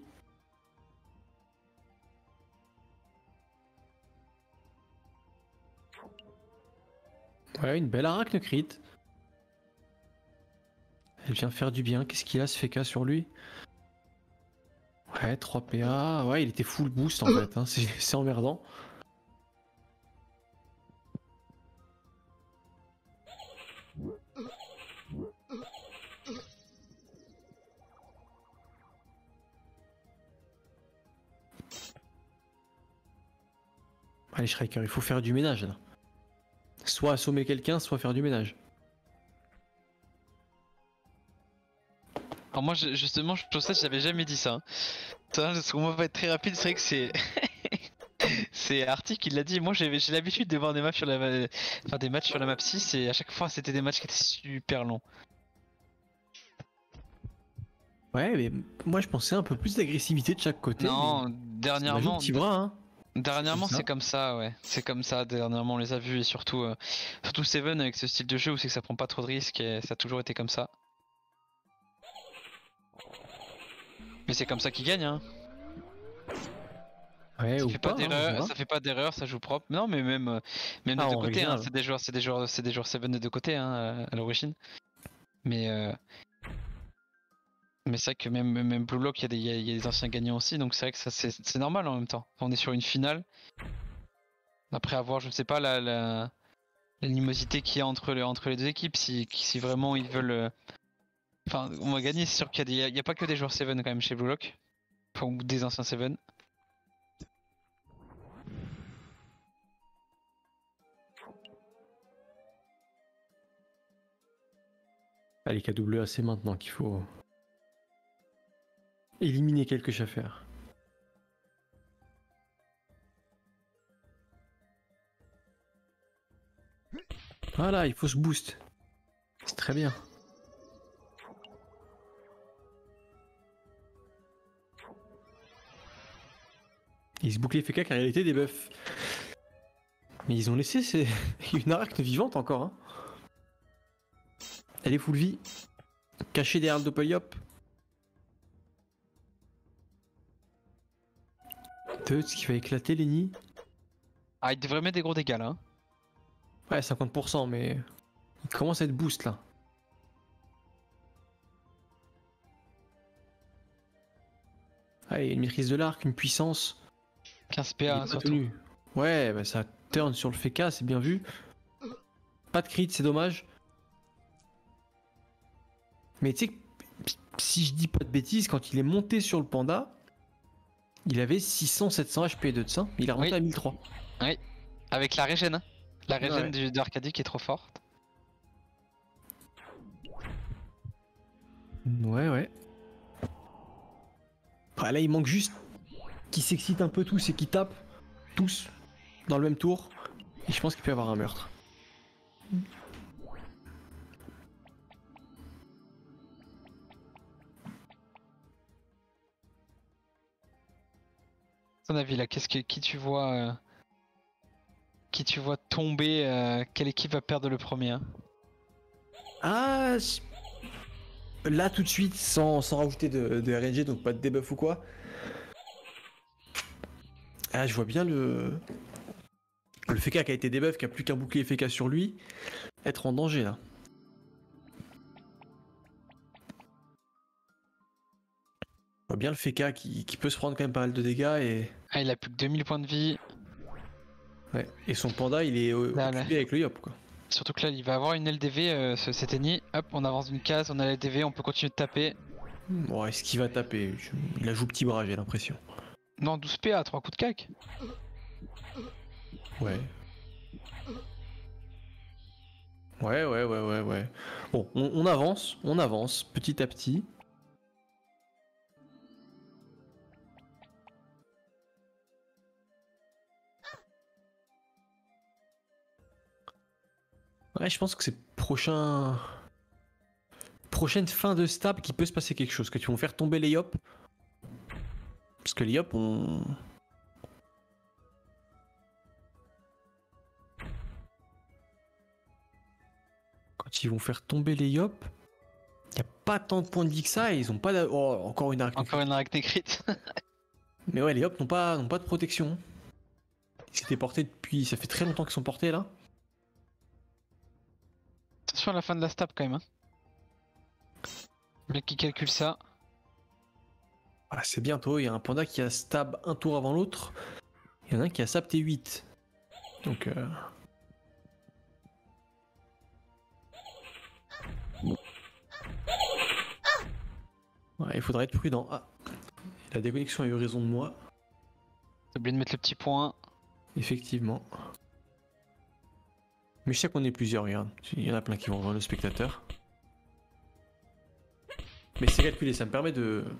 Ouais, une belle arachne crit. Elle vient faire du bien. Qu'est-ce qu'il a ce FK sur lui? Ouais, 3 PA. Ouais, il était full boost en fait. hein. C'est emmerdant. Allez, Shriker, il faut faire du ménage là. Soit assommer quelqu'un, soit faire du ménage. Alors moi, je- justement, je ça, j'avais jamais dit ça. hein. Toi, Parce qu'on va être très rapide, c'est vrai que c'est. C'est Artie qui l'a dit. Moi, j'ai l'habitude de voir des matchs sur la, enfin, des matchs sur la map 6 et à chaque fois, c'était des matchs qui étaient super longs. Ouais, mais moi je pensais un peu plus d'agressivité de chaque côté. Non, ça dernièrement, petit bras, hein. Dernièrement, c'est comme ça, ouais. C'est comme ça. Dernièrement, on les a vus et surtout, euh, surtout Seven avec ce style de jeu où c'est que ça prend pas trop de risques et ça a toujours été comme ça. Mais c'est comme ça qu'il gagne, hein. Ouais, Ça ou fait pas hein, ça fait pas d'erreur, ça joue propre. Non, mais même, euh, même des Ah, deux en côtés, hein, c'est des joueurs, c'est des joueurs, c'est des joueurs Seven des deux côtés, hein, euh, à l'origine. Mais, euh, mais c'est vrai que même, même- Blue Lock, il y, a y a- des anciens gagnants aussi, donc c'est vrai que ça c'est normal en même temps. On est sur une finale. Après avoir, je sais pas, la, la l'animosité qu'il y a entre, les- entre les deux équipes, si, si vraiment ils veulent. euh, Enfin, on va gagner, c'est sûr qu'il y a, a- pas que des joueurs Seven quand même chez Blue Lock. Enfin, des anciens Seven. Allez, KWA, c'est maintenant qu'il faut éliminer quelques chaffeurs. Voilà, il faut ce boost. C'est très bien. Ils se bouclaient FK car il réalité des buffs. Mais ils ont laissé une arachne vivante encore. Hein. Elle est full vie. Cachée derrière le Doppelhop. Qui va éclater Lenny? Ah, il devrait mettre des gros dégâts là. hein. Ouais, 50%, mais il commence à être boost là. Allez, une maîtrise de l'arc, une puissance. 15 Il est PA surtout. Ouais, bah ça turn sur le FK, c'est bien vu. Pas de crit, c'est dommage. Mais tu sais, que, si je dis pas de bêtises, quand il est monté sur le panda, il avait 600-700 HP de ça. Il est remonté Oui. à 1003. Avec la régène. hein. La régène Ouais. du, de Arcadie qui est trop forte. Ouais, ouais. Ah, là, il manque juste qu'ils s'excitent un peu tous et qu'ils tapent tous dans le même tour. Et je pense qu'il peut y avoir un meurtre. Ton avis là, qu'est-ce que qui tu vois euh, qui tu vois tomber euh, Quelle équipe va perdre le premier hein? Ah Là, tout de suite, sans, sans rajouter de, de RNG, donc pas de debuff ou quoi. Ah, je vois bien le. Le FK qui a été debuff, qui a plus qu'un bouclier FK sur lui, être en danger là. Bien le FK qui, qui peut se prendre quand même pas mal de dégâts et. Ah, il a plus que 2000 points de vie. Ouais. Et son panda, il est euh, Là, occupé avec le yop quoi. Surtout que là, il va avoir une LDV, euh, ce- cet ennemi. Hop, on avance d'une case, on a la LDV, on peut continuer de taper. Bon, est-ce qu'il va taper? Il a joue petit bras, j'ai l'impression. Non, 12 PA, 3 coups de cac. Ouais. Ouais, ouais, ouais, ouais, ouais. Bon, on, on avance, on avance, petit à petit. Ouais, je pense que c'est prochain. prochaine fin de stab qu'il peut se passer quelque chose, que tu vont faire tomber les yop. Parce que les yop ont. Quand ils vont faire tomber les yop, il n'y a pas tant de points de vie que ça et ils ont pas. Oh, encore une arachne. Encore une arachnécrite. Mais ouais, les yop n'ont pas, n'ont pas de protection. Ils s'étaient portés depuis. Ça fait très longtemps qu'ils sont portés là. Attention à la fin de la stab quand même. Hein. Le mec qui calcule ça. Ah, c'est bientôt, il y a un panda qui a stab un tour avant l'autre. Il y en a un qui a stab T8. Donc. euh, Ouais, il faudrait être prudent. Ah, la déconnexion a eu raison de moi, T'as oublié de mettre le petit point. effectivement. Mais je sais qu'on est plusieurs, regarde. Il y en a plein qui vont rejoindre le spectateur. Mais c'est calculé, ça me permet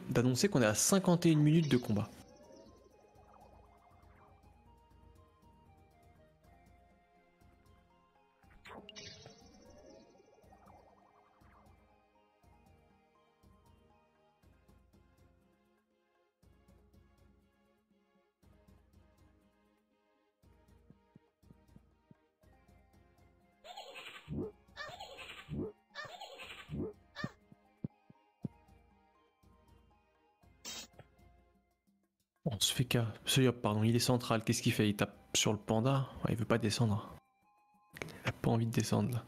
d'annoncer qu'on est à 51 minutes de combat. Ce Yop, pardon, il est central. Qu'est-ce qu'il fait? Il tape sur le panda? Ouais, Il veut pas descendre. Il a pas envie de descendre là.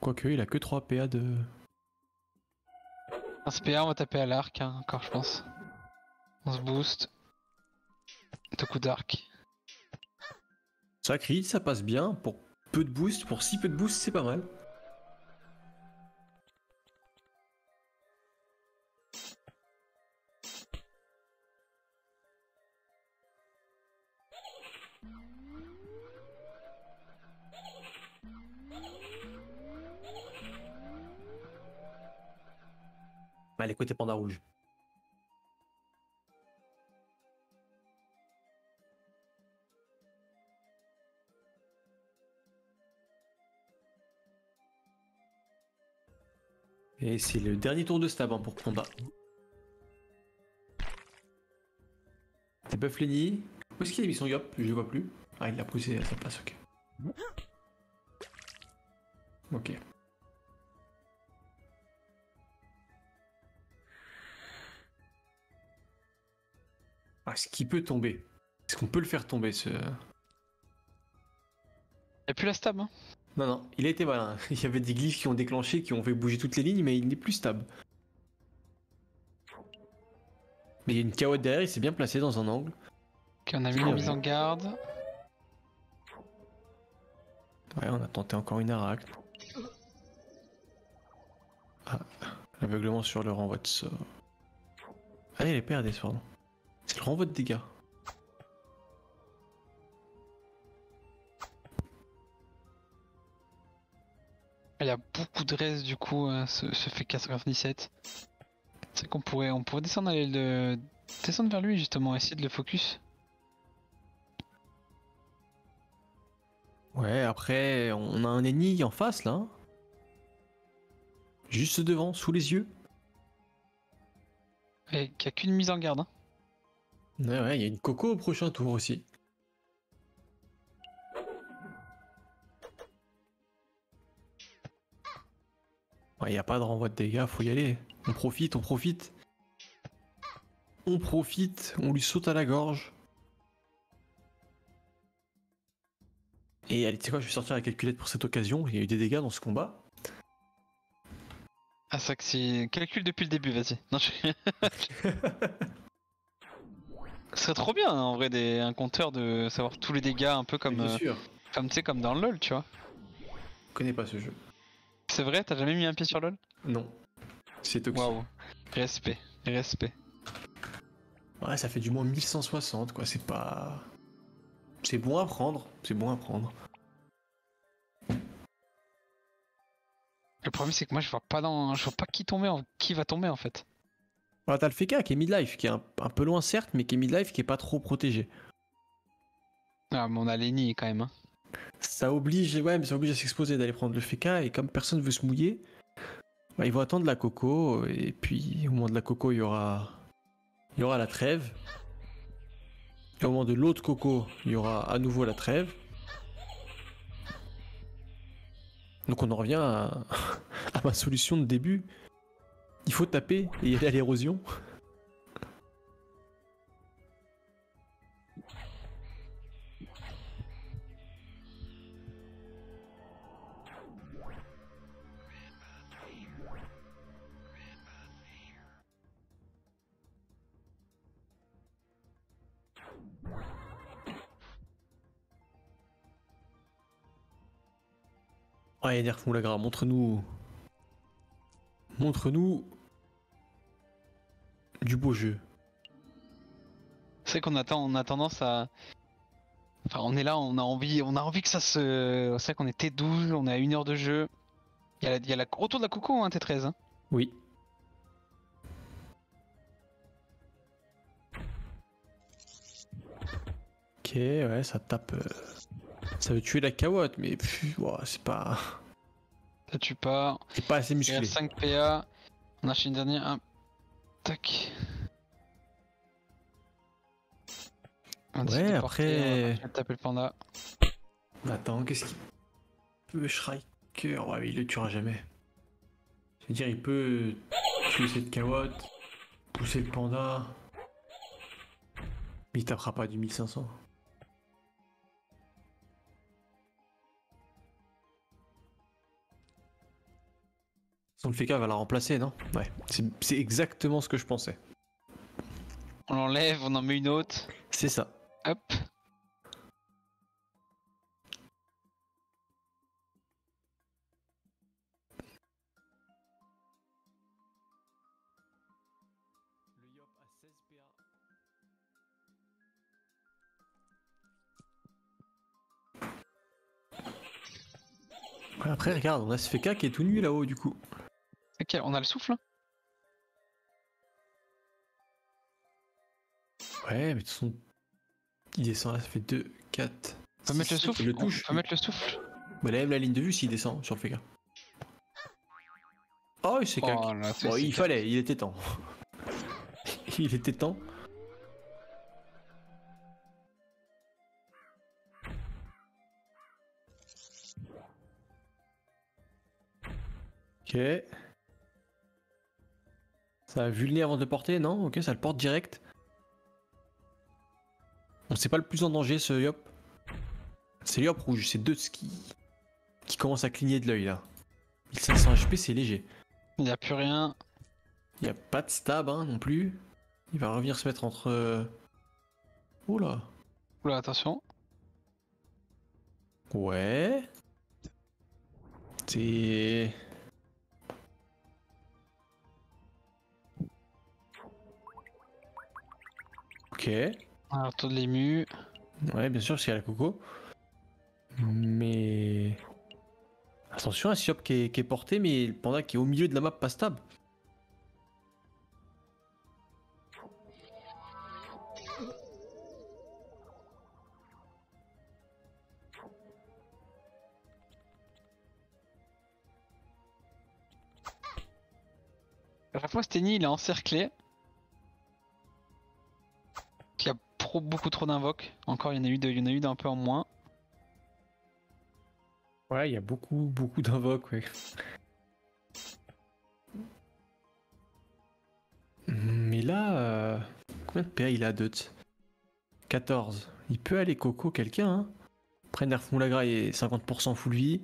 Quoique, il a que 3 PA de. Un SPA, on va taper à l'arc hein, encore, je pense. On se booste. Deux coups d'arc. Ça crie, ça passe bien. Pour peu de boost, pour si peu de boost, c'est pas mal. Côté panda rouge. Et c'est le dernier tour de stab hein, pour Panda. C'est Buff Lenny. Où est-ce qu'il a mis son yop? Je vois plus. Ah, il l'a poussé à sa place, ok. Ok. Ah, Est-ce qu'il peut tomber Est-ce qu'on peut le faire tomber ce... Y'a plus la stab, hein. Non, non, il a été malin. Il y avait des glyphes qui ont déclenché, qui ont fait bouger toutes les lignes, mais il n'est plus stable. Mais il y a une carotte derrière, il s'est bien placé dans un angle. Ok, on a mis Ah la mise en garde. Ouais, on a tenté encore une arachne. Ah, aveuglement sur le renvoi de sort. Ah, il est PRD, pardon. C'est le renvoi de dégâts. Il y a beaucoup de reste du coup, euh, ce, ce fait 97. C'est qu'on pourrait, on pourrait descendre, aller le, descendre vers lui justement, essayer de le focus. Ouais, après, on a un ennemi en face, là. hein. Juste devant, sous les yeux. Et qu'il n'y a qu'une mise en garde. Hein. Ouais, ouais, il y a une coco au prochain tour aussi. Ouais, il n'y a pas de renvoi de dégâts, faut y aller. On profite, on profite. On profite, on lui saute à la gorge. Et allez, tu sais quoi, je vais sortir la calculette pour cette occasion. Il y a eu des dégâts dans ce combat. Ah, ça que c'est. Calcule depuis le début, vas-y. Non, je... Ce serait trop bien hein, en vrai, des... un compteur de savoir tous les dégâts, un peu comme, euh, comme tu sais, comme dans LoL, tu vois. Je connais pas ce jeu. C'est vrai, t'as jamais mis un pied sur LoL? Non. C'est toxique. Waouh. Respect, respect. Ouais, ça fait du moins 1160, quoi. C'est pas. C'est bon à prendre. C'est bon à prendre. Le problème, c'est que moi, je vois pas dans, je vois pas qui tomber, en... qui va tomber en fait. Alors, t'as le FK qui est midlife, qui est un, un peu loin, certes, mais qui est midlife, qui est pas trop protégé. Ah, mais on a Lenny quand même. Hein. ça oblige, ouais, mais ça oblige à s'exposer d'aller prendre le FK et comme personne veut se mouiller, bah, ils vont attendre la coco et puis au moment de la coco il y aura, il y aura la trêve. Et au moment de l'autre coco il y aura à nouveau la trêve. Donc on en revient à, à ma solution de début. Il faut taper et y aller à l'érosion. Ouais, Nerf Moulagra, montre-nous. Montre-nous. Du beau jeu. C'est qu'on attend, on a tendance à. Enfin, on est là, on a envie, on a envie que ça se. C'est vrai qu'on est T12, on est à une heure de jeu. Il y a, la- il y a la... retour de la coco, hein, T13. hein. Oui. Ok, ouais, ça tape. euh, Ça veut tuer la cawotte, mais ouah, c'est pas. Ça tue pas. C'est pas assez Il y a musclé. 5 PA. On a chez une dernière. Un... Tac. Un Ouais, de après- portée, taper le panda. Attends, qu'est-ce qu'il peut Striker? Ouais, il le tuera jamais. C'est-à-dire, il peut tuer cette cawotte, pousser le panda. Mais il tapera pas du 1500. Son le FK va la remplacer, non? Ouais, c'est exactement ce que je pensais. On l'enlève, on en met une autre. C'est ça. Hop. Après, regarde, on a ce FK qui est tout nu là-haut, du coup. Ok, on a le souffle. Ouais, mais de toute façon, il descend là, ça fait 2, 4. On peut mettre le souffle. Le on touche. peut mettre le souffle. A même la ligne de vue s'il descend sur le FK. Oh, il s'est. Oh là, c'est- Bon, c'est il cac. fallait, il était temps. il était temps. Ok. Ça a vulné avant de le porter, non Ok, ça le porte direct. On sait pas le plus en danger ce Yop. C'est Yop rouge, c'est deux qui qui commence à cligner de l'œil là. 1500 HP, c'est léger. Il n'y a plus rien. Il y a pas de stab hein, non plus. Il va revenir se mettre entre. euh, Oula. Oula, attention. Ouais. C'est. Ok. Alors, tour de l'ému. Ouais, bien sûr, y a la coco. Mais. Attention, un Siop qui est, qui est porté, mais le panda qui est au milieu de la map pas stable. À chaque fois, Steny, il est encerclé. Trop, beaucoup trop d'invoques. Encore, il y en a eu de- il y en a eu d'un peu en moins. Ouais, il y a beaucoup, beaucoup d'invoques, ouais. Mais là, euh, combien de PA il a Deutz 14. Il peut aller coco quelqu'un, hein. Après Nerf Moulagra est 50% full vie.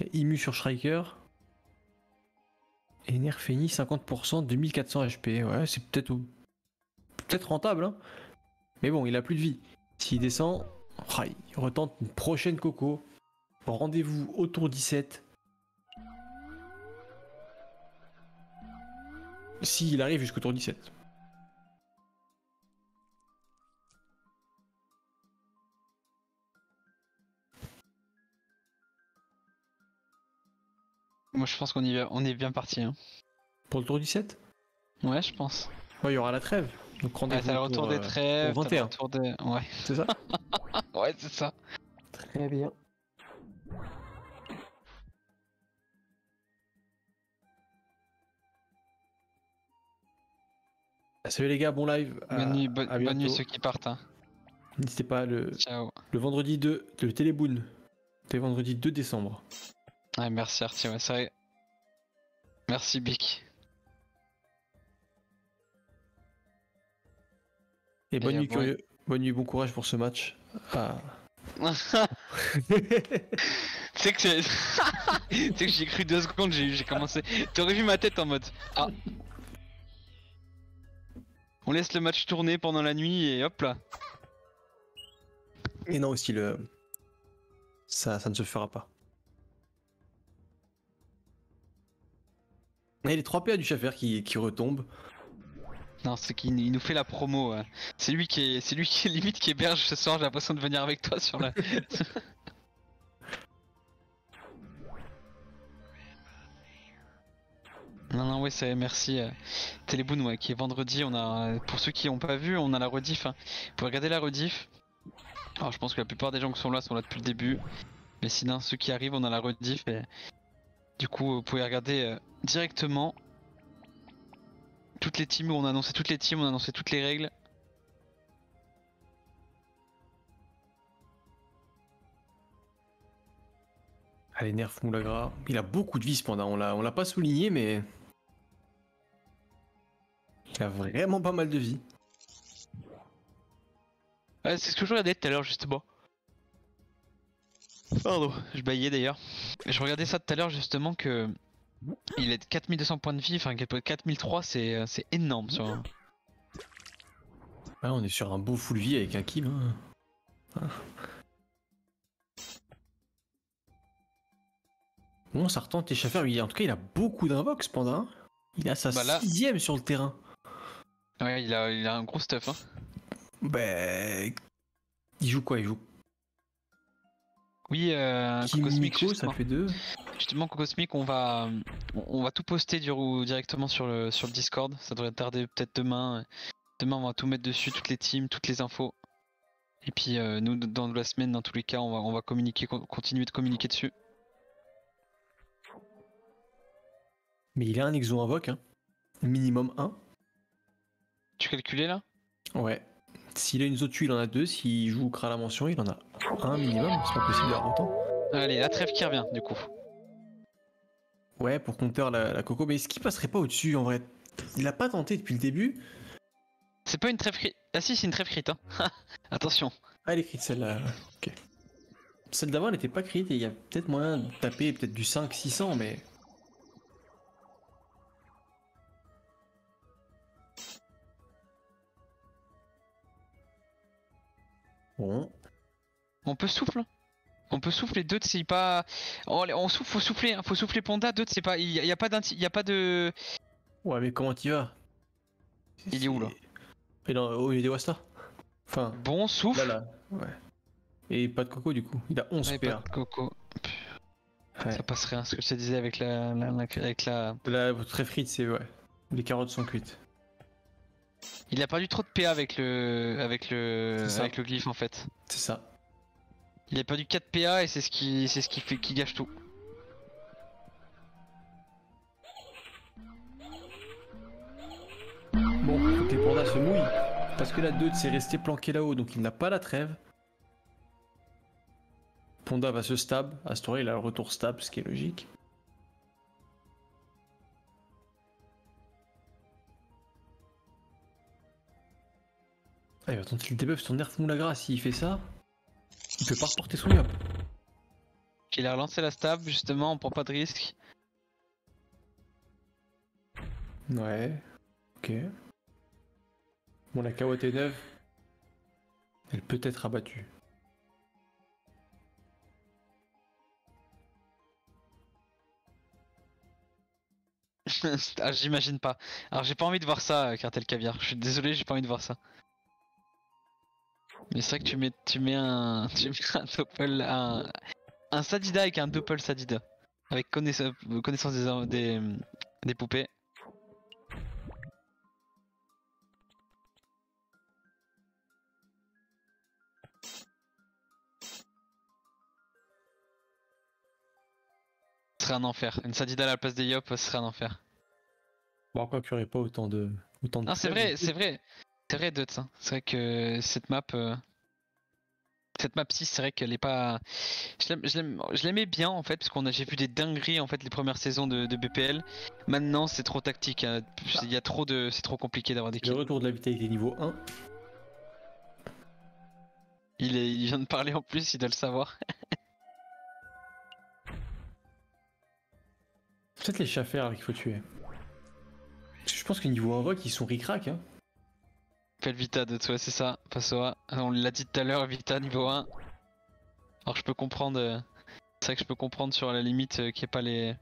Il y a Imu sur Striker. Et Nerf Feni 50% 2400 HP. Ouais, c'est peut-être au- peut-être rentable, hein. Mais bon, il a plus de vie. S'il descend, ah, il retente une prochaine coco. Rendez-vous au tour 17. S'il arrive jusqu'au tour 17. Moi, je pense qu'on y va, on est bien parti. hein. Pour le tour 17 Ouais, je pense. Ouais, il y aura la trêve. Donc rendez-vous le retour pour, des euh, trêves, pour t'as le 21. retour des... Ouais. C'est ça Ouais, c'est ça. Très bien. Salut les gars, bon live. Bonne nuit, bonne, à bonne nuit ceux qui partent. Hein. N'hésitez pas le, Ciao. le vendredi 2, le téléboon. Le vendredi 2 décembre. Ouais, merci Artie, ouais, c'est vrai. Merci Bic. Et bonne nuit, curieux. Bonne nuit, bon courage pour ce match. Ah. Tu sais que c'est- tu sais que j'ai cru deux secondes, j'ai j'ai commencé. T'aurais vu ma tête en mode Ah. On laisse le match tourner pendant la nuit et hop là. Et non, aussi le. Ça, ça ne se fera pas. Et les 3 PA du Schaffer qui, qui retombent. Non, c'est qu'il il nous fait la promo. C'est lui qui est, c'est lui qui limite qui héberge ce soir. J'ai l'impression de venir avec toi sur la. non, non, ouais, c'est merci. Euh, Téléboon, ouais, qui est vendredi. On a, pour ceux qui n'ont pas vu, on a la rediff. Hein. Vous pouvez regarder la rediff. Alors, je pense que la plupart des gens qui sont là sont là depuis le début. Mais sinon, ceux qui arrivent, on a la rediff. Et du coup, vous pouvez regarder euh, directement toutes les teams on a annoncé toutes les teams, on a annoncé toutes les règles. Allez, Nerf Moulagra. Il a beaucoup de vie ce panda. On l'a, on l'a pas souligné, mais. Il a vraiment pas mal de vie. Ouais, c'est ce que je regardais tout à l'heure justement. Pardon, je baillais d'ailleurs. Je regardais ça tout à l'heure justement que il est de 4200 points de vie, enfin 4003 c'est euh, c'est énorme sur un- Ouais, on est sur un beau full vie avec un kill. hein. Ah. Bon, ça retente les Schaffer. En tout cas, il a beaucoup d'invoques, ce panda. hein. Il a sa Bah là- sixième sur le terrain. Ouais, il a, il a un gros stuff. Hein. Ben. Il joue quoi? Il joue Oui, euh, Cosmic, ça justement. fait deux. Justement, Cosmic, on va, on- va tout poster du, directement sur le, sur le Discord. Ça devrait tarder peut-être demain. Demain, on va tout mettre dessus, toutes les teams, toutes les infos. Et puis, euh, nous, dans la semaine, dans tous les cas, on va, on va communiquer, con- continuer de communiquer dessus. Mais il a un exo invoque, hein. Minimum 1. Tu calculais là? Ouais. S'il a une Zotu, il en a deux. S'il joue Kra la mention, il en a un minimum. C'est pas possible d'avoir autant. Allez, la trêve qui revient, du coup. Ouais, pour counter la, la Coco. Mais est-ce qu'il passerait pas au-dessus en vrai? Il a pas tenté depuis le début. C'est pas une trêve crit. Ah si, c'est une trêve crit, hein. Attention. Ah, elle est crit celle-là. Ok. Celle d'avant, elle était pas crit et il y a peut-être moyen de taper peut-être du 5-600, mais. Bon. On peut souffler On peut souffler deux, c'est pas. On souffle, faut souffler, hein, faut souffler Panda, deux, c'est pas. Il y, a- il y a pas il y a pas de. Ouais, mais comment tu vas? Il est où, là? Il est dans- Oh, il est des Wasta. Enfin, Bon, souffle. là, là. Ouais. Et pas de Coco du coup. Il a 11 Ouais, PA. pas de coco. Ouais. Ça passerait, hein, ce que je te disais avec la, la- la- avec la. Votre très frite, c'est ouais. Les carottes sont cuites. Il a perdu trop de PA avec le, avec le, avec le glyphe en fait. C'est ça. Il a perdu 4 PA et c'est ce qui, c'est ce qui fait, qui gâche tout. Bon, faut que les pandas se mouillent. Parce que la 2 s'est resté planqué là-haut, donc il n'a pas la trêve. Panda va se stab. Astora, il a le retour stab, ce qui est logique. Ah, il va tenter le debuff sur Nerf Moulagra. S'il fait ça, il peut pas reporter son yop. Il a relancé la stab justement, on prend pas de risque. Ouais. Ok. Bon, la KO est neuve. Elle peut être abattue. ah, j'imagine pas. Alors j'ai pas envie de voir ça, euh, Cartel Caviar. Je suis désolé, j'ai pas envie de voir ça. Mais c'est vrai que tu mets, un, tu mets un doppel, un, sadida avec un doppel sadida. Avec euh, connaissance, des, poupées. Ce serait un enfer. Une sadida à la place des yop, ce serait un enfer. Bon, quoi qu'il pas autant de. Autant de non, c'est vrai, c'est vrai. C'est vrai, Dutz. hein. C'est vrai que cette map. euh, Cette map 6, c'est vrai qu'elle est pas. Je l'aimais bien en fait, parce qu'on a j'ai vu des dingueries en fait les premières saisons de, de BPL. Maintenant, c'est trop tactique. hein. Il y a trop de. C'est trop compliqué d'avoir des Le kills. retour de la vitalité niveau 1. Il, est... il vient de parler en plus, il doit le savoir. Peut-être les chaffers qu'il faut tuer. Je pense que niveau invoque, ils sont ric-rac. Hein. Appelle Vita de toi, c'est ça. Passoa. On l'a dit tout à l'heure, Vita niveau 1. Alors je peux comprendre. euh, C'est vrai que je peux comprendre sur la limite euh, qu'il n'y ait pas les.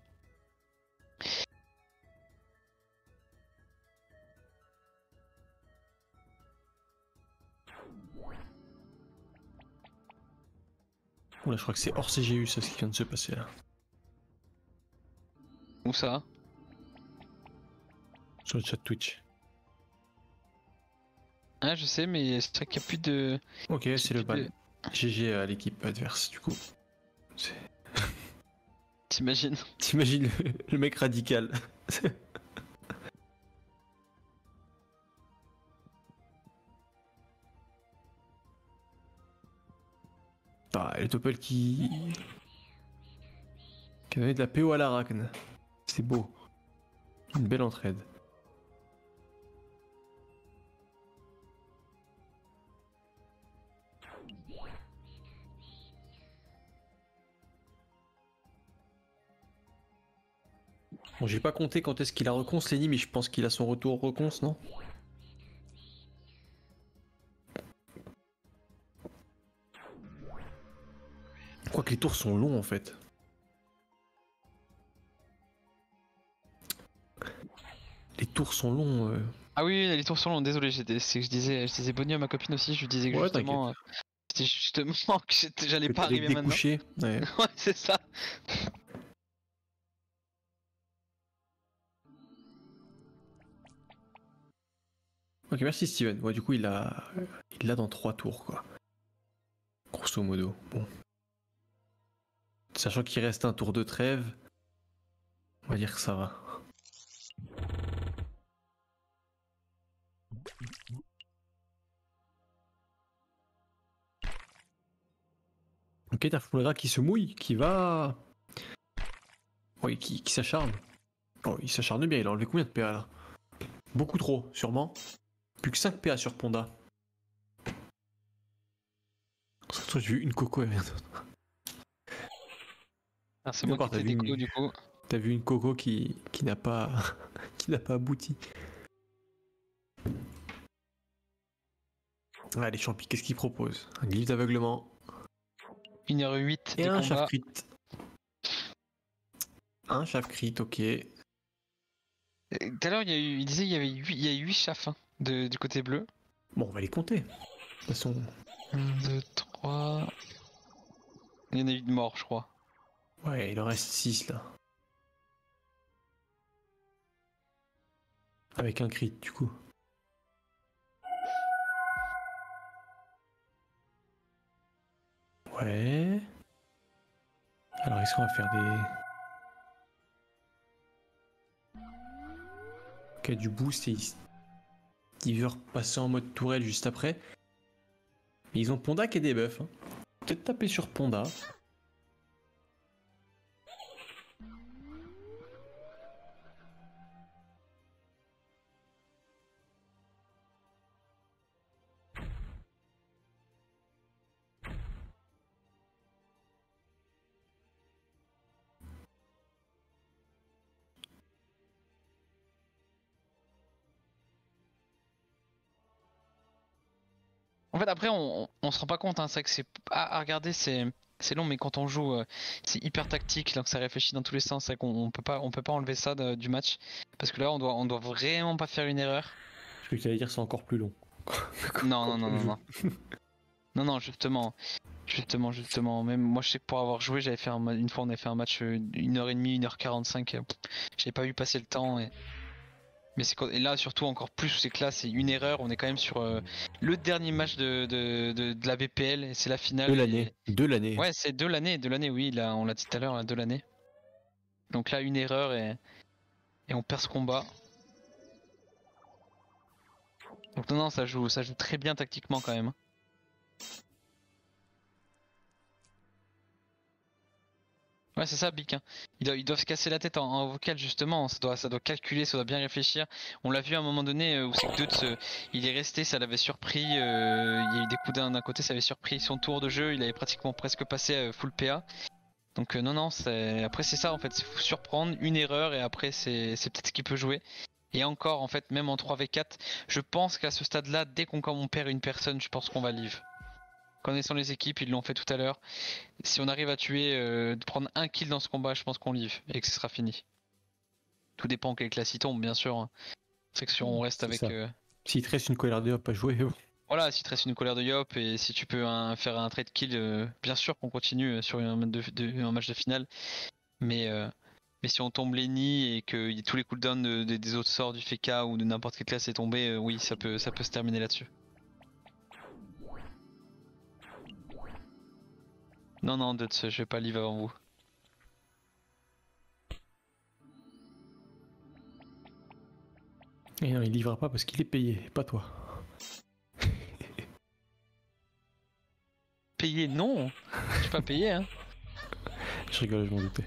Oula, je crois que c'est hors CGU ça, ce qui vient de se passer là. Où ça? Sur le chat Twitch. Ah, je sais, mais c'est vrai qu'il n'y a plus de. Ok, c'est le de- ban. GG à l'équipe adverse, du coup. T'imagines T'imagines le, le mec radical. ah, et le Topel qui... qui a donné de la PO à l'Arachne. C'est beau. Une belle entraide. Bon, j'ai pas compté quand est-ce qu'il a reconce Lenny, mais je pense qu'il a son retour reconce, non Je crois que les tours sont longs en fait. Les tours sont longs. euh. Ah oui, les tours sont longs, désolé, c'est que je disais, je disais bonne nuit à ma copine aussi, je lui disais que Ouais, justement, c'était justement que j'allais pas arriver maintenant. Ouais. Ouais, c'est ça. Ok, merci Steven. Ouais, du coup, il a, il l'a dans trois tours, quoi. Grosso modo. Bon. Sachant qu'il reste un tour de trêve, on va dire que ça va. Ok, t'as Fulra qui se mouille, qui va. Oui, qui, qui s'acharne. Oh, il s'acharne bien, il a enlevé combien de PA là? Beaucoup trop, sûrement. Plus que 5 PA sur Ponda. Surtout, j'ai vu une coco et rien d'autre. Ah, c'est moi qui t'as vu une- du coup. T'as vu une coco qui, qui n'a pas qui n'a pas abouti. Les champis, qu'est-ce qu'ils proposent Un glyphe d'aveuglement 1h08 et un chaff crit. Un chaff crit, ok. Euh, Tout à l'heure, il, y a eu- il disait qu'il y avait 8, il y a 8 chafs hein, de- du côté bleu. Bon, on va les compter. De toute façon, 1, 2, 3. Il y en a eu de morts, je crois. ouais, il en reste 6 là. Avec un crit du coup. Ouais. Alors est-ce qu'on va faire des... Ok, du boost et ils... veulent passer en mode tourelle juste après. Mais ils ont Ponda qui est des buffs. hein. Peut-être taper sur Ponda. Fait, après, on, se rend pas compte. Hein, c'est vrai que c'est à, à regarder, c'est c'est long, mais quand on joue, euh, c'est hyper tactique, donc ça réfléchit dans tous les sens. C'est vrai qu'on on peut pas on peut pas enlever ça de- du match parce que là, on doit on doit vraiment pas faire une erreur. Ce que tu allais dire, c'est encore plus long. Non, non, non, on non, non. Non, non, justement. Justement, justement. Même moi, je sais que pour avoir joué, j'avais fait un, une fois, on avait fait un match euh, 1h30, 1h45. euh, pff, J'avais pas vu passer le temps. Et... Mais c'est quand- et là, surtout, encore plus, c'est que là, c'est une erreur. On est quand même sur euh, le dernier match de, de, de, de la BPL et c'est la finale. De et- l'année. De l'année. Ouais, c'est de l'année, de l'année, oui, là, on l'a dit tout à l'heure, là, de l'année. Donc là, une erreur et, et on perd ce combat. Donc non, non, ça joue, ça joue très bien tactiquement quand même. Ouais, c'est ça, Bic. hein. Ils, doivent, se casser la tête en, vocal, justement. Ça doit, ça doit calculer, ça doit bien réfléchir. On l'a vu à un moment donné euh, où euh, il est resté, ça l'avait surpris. euh, il y a eu des coups d'un côté, ça avait surpris son tour de jeu. Il avait pratiquement presque passé euh, full PA. Donc non, non, après c'est ça en fait. Il surprendre une erreur et après c'est peut-être ce qui peut jouer. Et encore, en fait, même en 3v4, je pense qu'à ce stade-là, dès qu'on perd une personne, je pense qu'on va live. Connaissant les équipes, ils l'ont fait tout à l'heure. Si on arrive à tuer, euh, de prendre un kill dans ce combat, je pense qu'on live et que ce sera fini. Tout dépend quelle classe il tombe, bien sûr. hein. C'est que si on reste avec. euh, S'il te reste une colère de hop à jouer. Voilà, si te reste une colère de Yop et si tu peux un- faire un trade kill, euh, bien sûr qu'on continue euh, sur un, match de, de- un match de finale. Mais, euh, mais si on tombe Lenny et que tous les cooldowns de- de- des autres sorts du FK ou de n'importe quelle classe est tombé, oui, ça peut, ça peut se terminer là-dessus. Non, non, Duts, je vais pas live avant vous. Et non, il livrera pas parce qu'il est payé, pas toi. Payer, non Je suis pas payé, hein Je rigole, je m'en doutais.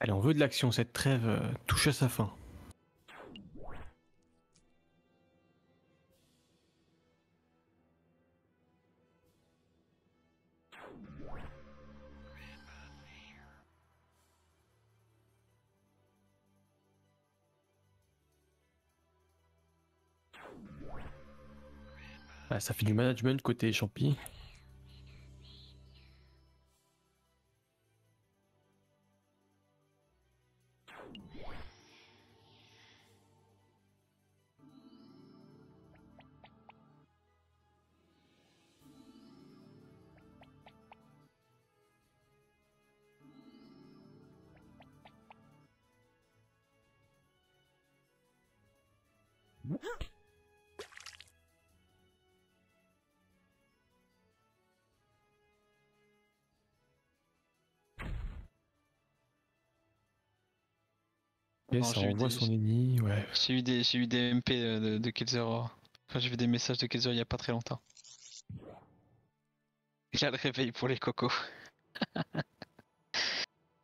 Allez, on veut de l'action, cette trêve euh, touche à sa fin. Ça fait du management côté champi. Ça j'ai eu envoie des- son ennemi, ouais. J'ai eu des, j'ai eu des MP euh, de, de Kelzer. Enfin, j'ai vu des messages de Kelzer il y a pas très longtemps. Il a le réveil pour les cocos.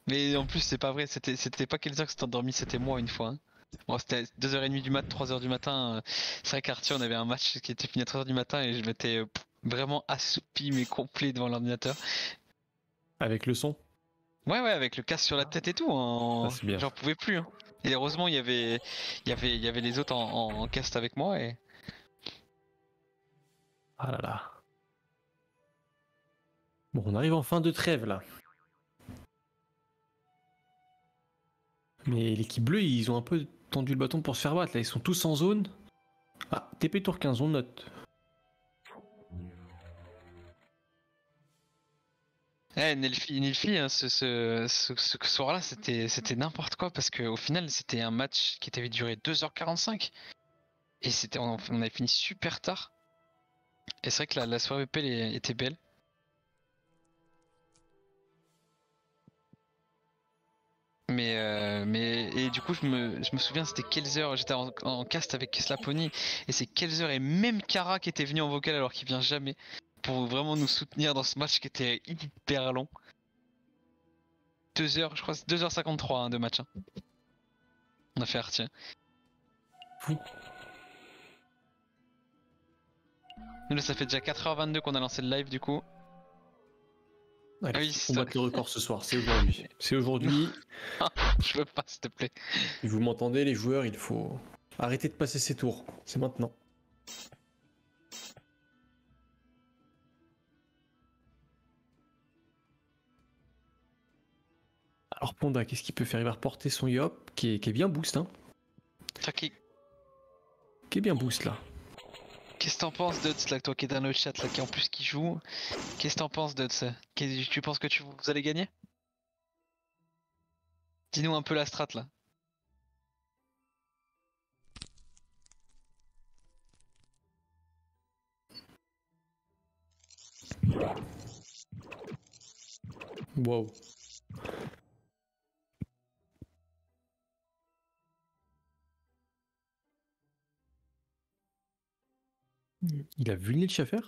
Mais en plus, c'est pas vrai, c'était c'était pas Kelzer qui s'est endormi, c'était moi une fois. hein. Bon, c'était 2h30 du mat, 3h du matin. euh, C'est vrai qu'Arthur, on avait un match qui était fini à 3h du matin et je m'étais euh, vraiment assoupi mais complet devant l'ordinateur. Avec le son? Ouais, ouais, avec le casque sur la tête et tout, en... Ah, j'en pouvais plus. hein. Et heureusement, il y avait, il y avait, il y avait les autres en, en, en cast avec moi et. Ah là là. Bon, on arrive en fin de trêve là. Mais l'équipe bleue, ils ont un peu tendu le bâton pour se faire battre. Là, ils sont tous en zone. Ah, TP Tour 15, on note. Eh, Nelfi, Nelfi, hein, ce, ce, ce, soir-là, c'était, c'était n'importe quoi parce qu'au final, c'était un match qui avait duré 2h45 et c'était, on, avait fini super tard. Et c'est vrai que la, soirée EP était belle. Mais, euh, mais et du coup, je me, je me souviens, c'était Kelzer, j'étais en, en cast avec Slaponi et c'est Kelzer et même Kara qui était venu en vocal alors qu'il vient jamais pour vraiment nous soutenir dans ce match qui était hyper long. 2 heures, je crois, que c'est 2h53 hein, de match. hein. On a fait Artien. Fou. Nous, là, ça fait déjà 4h22 qu'on a lancé le live du coup. Allez, Ah oui, on c'est bat le record ce soir, c'est aujourd'hui. C'est aujourd'hui. Je veux pas, s'il te plaît. Vous m'entendez, les joueurs, il faut arrêter de passer ses tours. C'est maintenant. Qu'est-ce qu'il peut faire? Il va reporter son Yop, qui est, bien boost. Hein. Qui... est bien boost là. Qu'est-ce que t'en penses, Duds, là, toi qui es dans le chat, là, qui en plus qui joue? Qu'est-ce que t'en penses, Duds Tu penses que tu... vous allez gagner? Dis-nous un peu la strat là. Wow. Il a vulné le Schaffer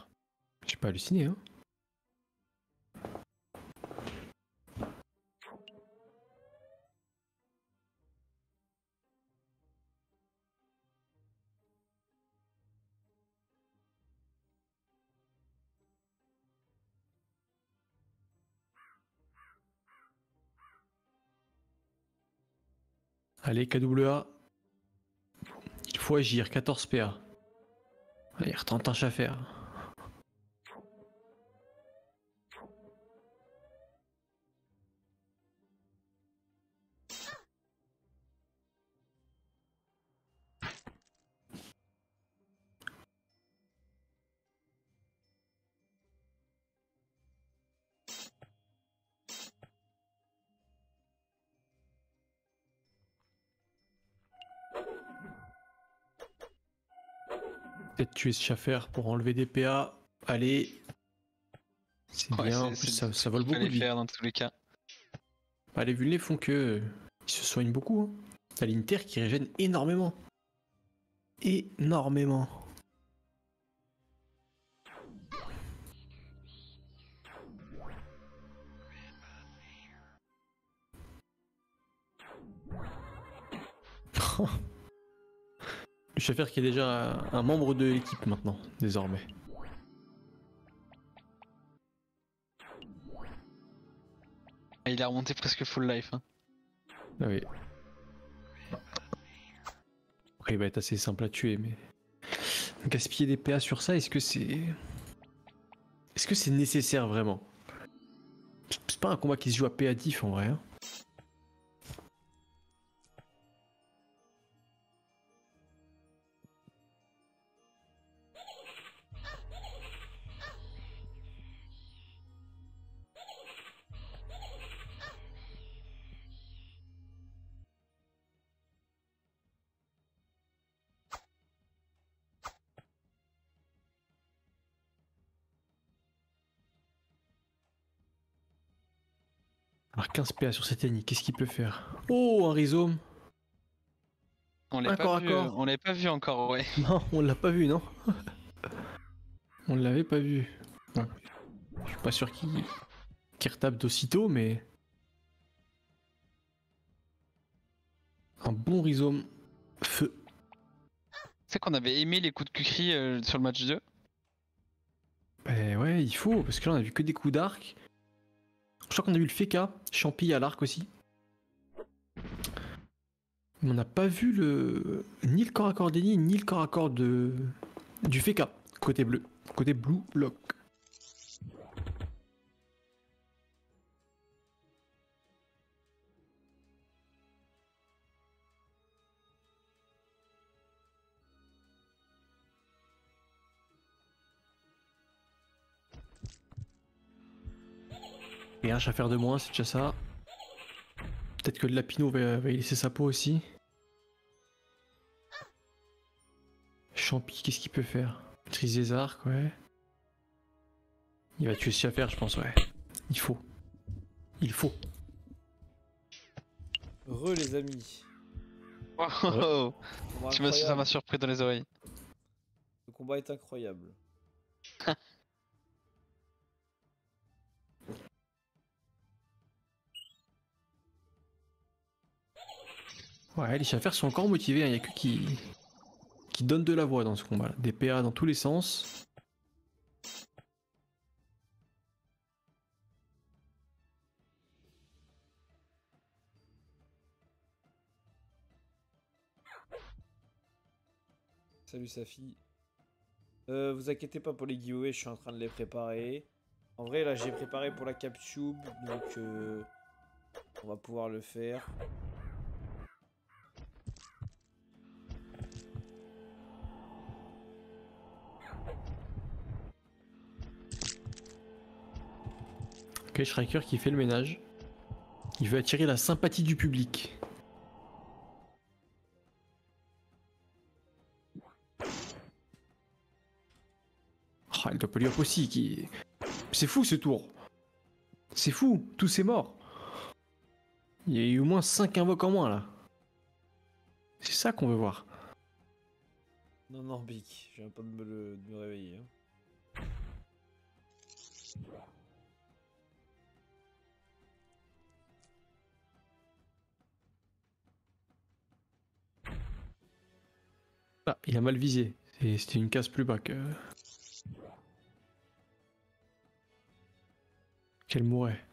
J'ai pas halluciné, hein. Allez, KWA. Il faut agir, 14 PA. Retente un Schaffer. Peut-être tuer ce Schaffer pour enlever des PA. Allez. C'est Ouais, bien, en plus ça, ça vole Il beaucoup de vie. faire dans tous les cas. Bah, les vulnés font que euh, ils se soignent beaucoup. Hein. T'as l'Inter qui régène énormément. Énormément. Chauffeur qui est déjà un- membre de l'équipe maintenant, désormais. Et il a remonté presque full life. hein. Ah oui. Après, il va être assez simple à tuer, mais. Gaspiller des PA sur ça, est-ce que c'est. Est-ce que c'est nécessaire vraiment? C'est pas un combat qui se joue à PA diff en vrai. hein. 15 PA sur cet ennemi, qu'est-ce qu'il peut faire Oh, un rhizome On l'a pas, vu, euh, on l'avait pas vu encore, ouais. Non, on l'a pas vu, non On l'avait pas vu. Bon, Je suis pas sûr qu'il retape d'aussitôt, mais. Un bon rhizome. Feu. Tu sais qu'on avait aimé les coups de Kukri euh, sur le match 2 Ben ouais, il faut, parce que là on a vu que des coups d'arc. Je crois qu'on a vu le Feka, Champi à l'arc aussi. Mais on n'a pas vu le ni le corps à corps d'Eni, ni le corps à corps de du Feka, côté bleu, côté blue lock. Et un chauffeur de moins, c'est déjà ça. Peut-être que le Lapino va, va y laisser sa peau aussi. Champi, qu'est-ce qu'il peut faire? Maîtriser les arcs, ouais. Il va tuer ce chauffeur, je pense, ouais. Il faut. Il faut. Re les amis. Combat Tu m'as- Ça m'a surpris dans les oreilles. Le combat est incroyable. Ouais, les chaffeurs sont encore motivés, il n'y a que qui... qui donnent de la voix dans ce combat. Des PA dans tous les sens. Salut Safi. Euh, vous inquiétez pas pour les giveaways, je suis en train de les préparer. En vrai, là, j'ai préparé pour la CapTube, donc euh, on va pouvoir le faire. Ok, Striker qui fait le ménage. Il veut attirer la sympathie du public. Oh, le Doppelurp aussi qui. C'est fou ce tour. C'est fou, tous c'est mort. Il y a eu au moins 5 invoques en moins là. C'est ça qu'on veut voir. Non, non, Bic, je viens pas de me, de me réveiller. hein. Ah, il a mal visé. C'était une case plus bas que. Qu'elle mourrait.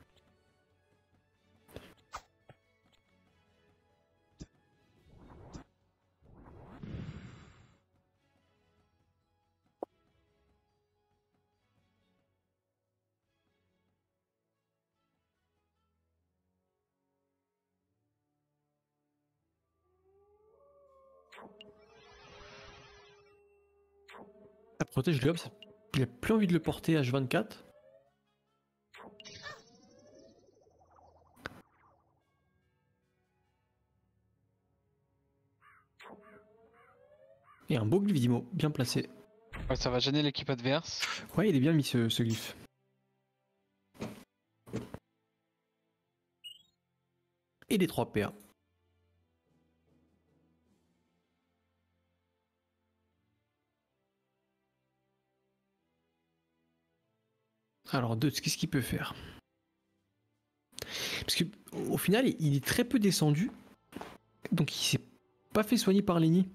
Protège le Il a plus envie de le porter H24. Et un beau glyphe Vimo, bien placé. Ouais, ça va gêner l'équipe adverse. Ouais, il est bien mis ce, ce glyphe. Et les 3 PA. Alors, Deutz, qu'est-ce qu'il peut faire? Parce que au final, il est très peu descendu. Donc, il s'est pas fait soigner par Lenny.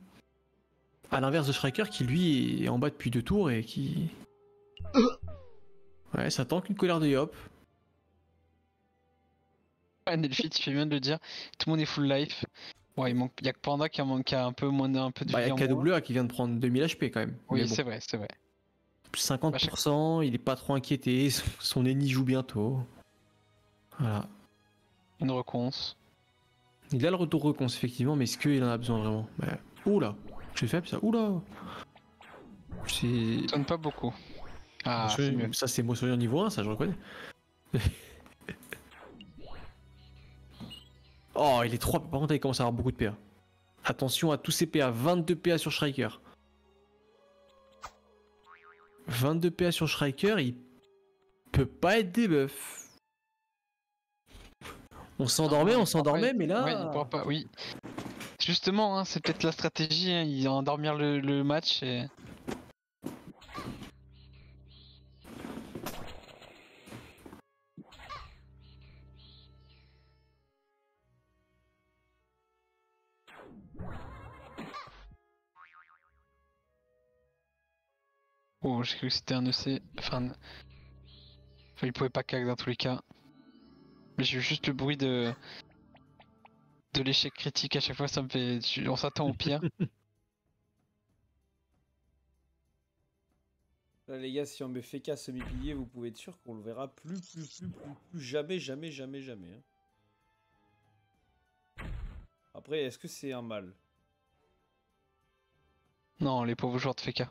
À l'inverse de Striker qui lui est en bas depuis deux tours et qui. Ouais, ça tank une colère de Yop. Ouais, Nelfit, tu fais bien de le dire. Tout le monde est full life. Ouais, il manque. Y a que Panda qui a manqué un peu moins d'un peu de Bah, il y vie a. KWA qui vient de prendre 2000 HP quand même. Oui, bon, c'est vrai, c'est vrai. 50%, il est pas trop inquiété. Son, ennemi joue bientôt. Voilà. Une reconce. Il a le retour reconce, effectivement, mais est-ce qu'il en a besoin vraiment? Bah, Oula J'ai fait ça. Oula. Ça donne pas beaucoup. Ah, Ça, c'est mieux. ça, c'est Mossorion niveau 1, ça, je reconnais. oh, il est 3. Par contre, il commence à avoir beaucoup de PA. Attention à tous ces PA. 22 PA sur Striker. 22 PA sur Striker, il peut pas être debuff. On s'endormait, on s'endormait, mais là. Ouais, il pourra pas, oui. Justement, hein, c'est peut-être la stratégie, hein, il endormir le, le match et. Oh, j'ai cru que c'était un EC. Enfin, enfin, il pouvait pas cac dans tous les cas. Mais j'ai eu juste le bruit de de l'échec critique à chaque fois, ça me fait. On s'attend au pire. Là, les gars, si on met FK semi-pilier, vous pouvez être sûr qu'on le verra plus, plus, plus, plus, plus jamais, jamais, jamais, jamais. hein. Après, est-ce que c'est un mal non, les pauvres joueurs de FK.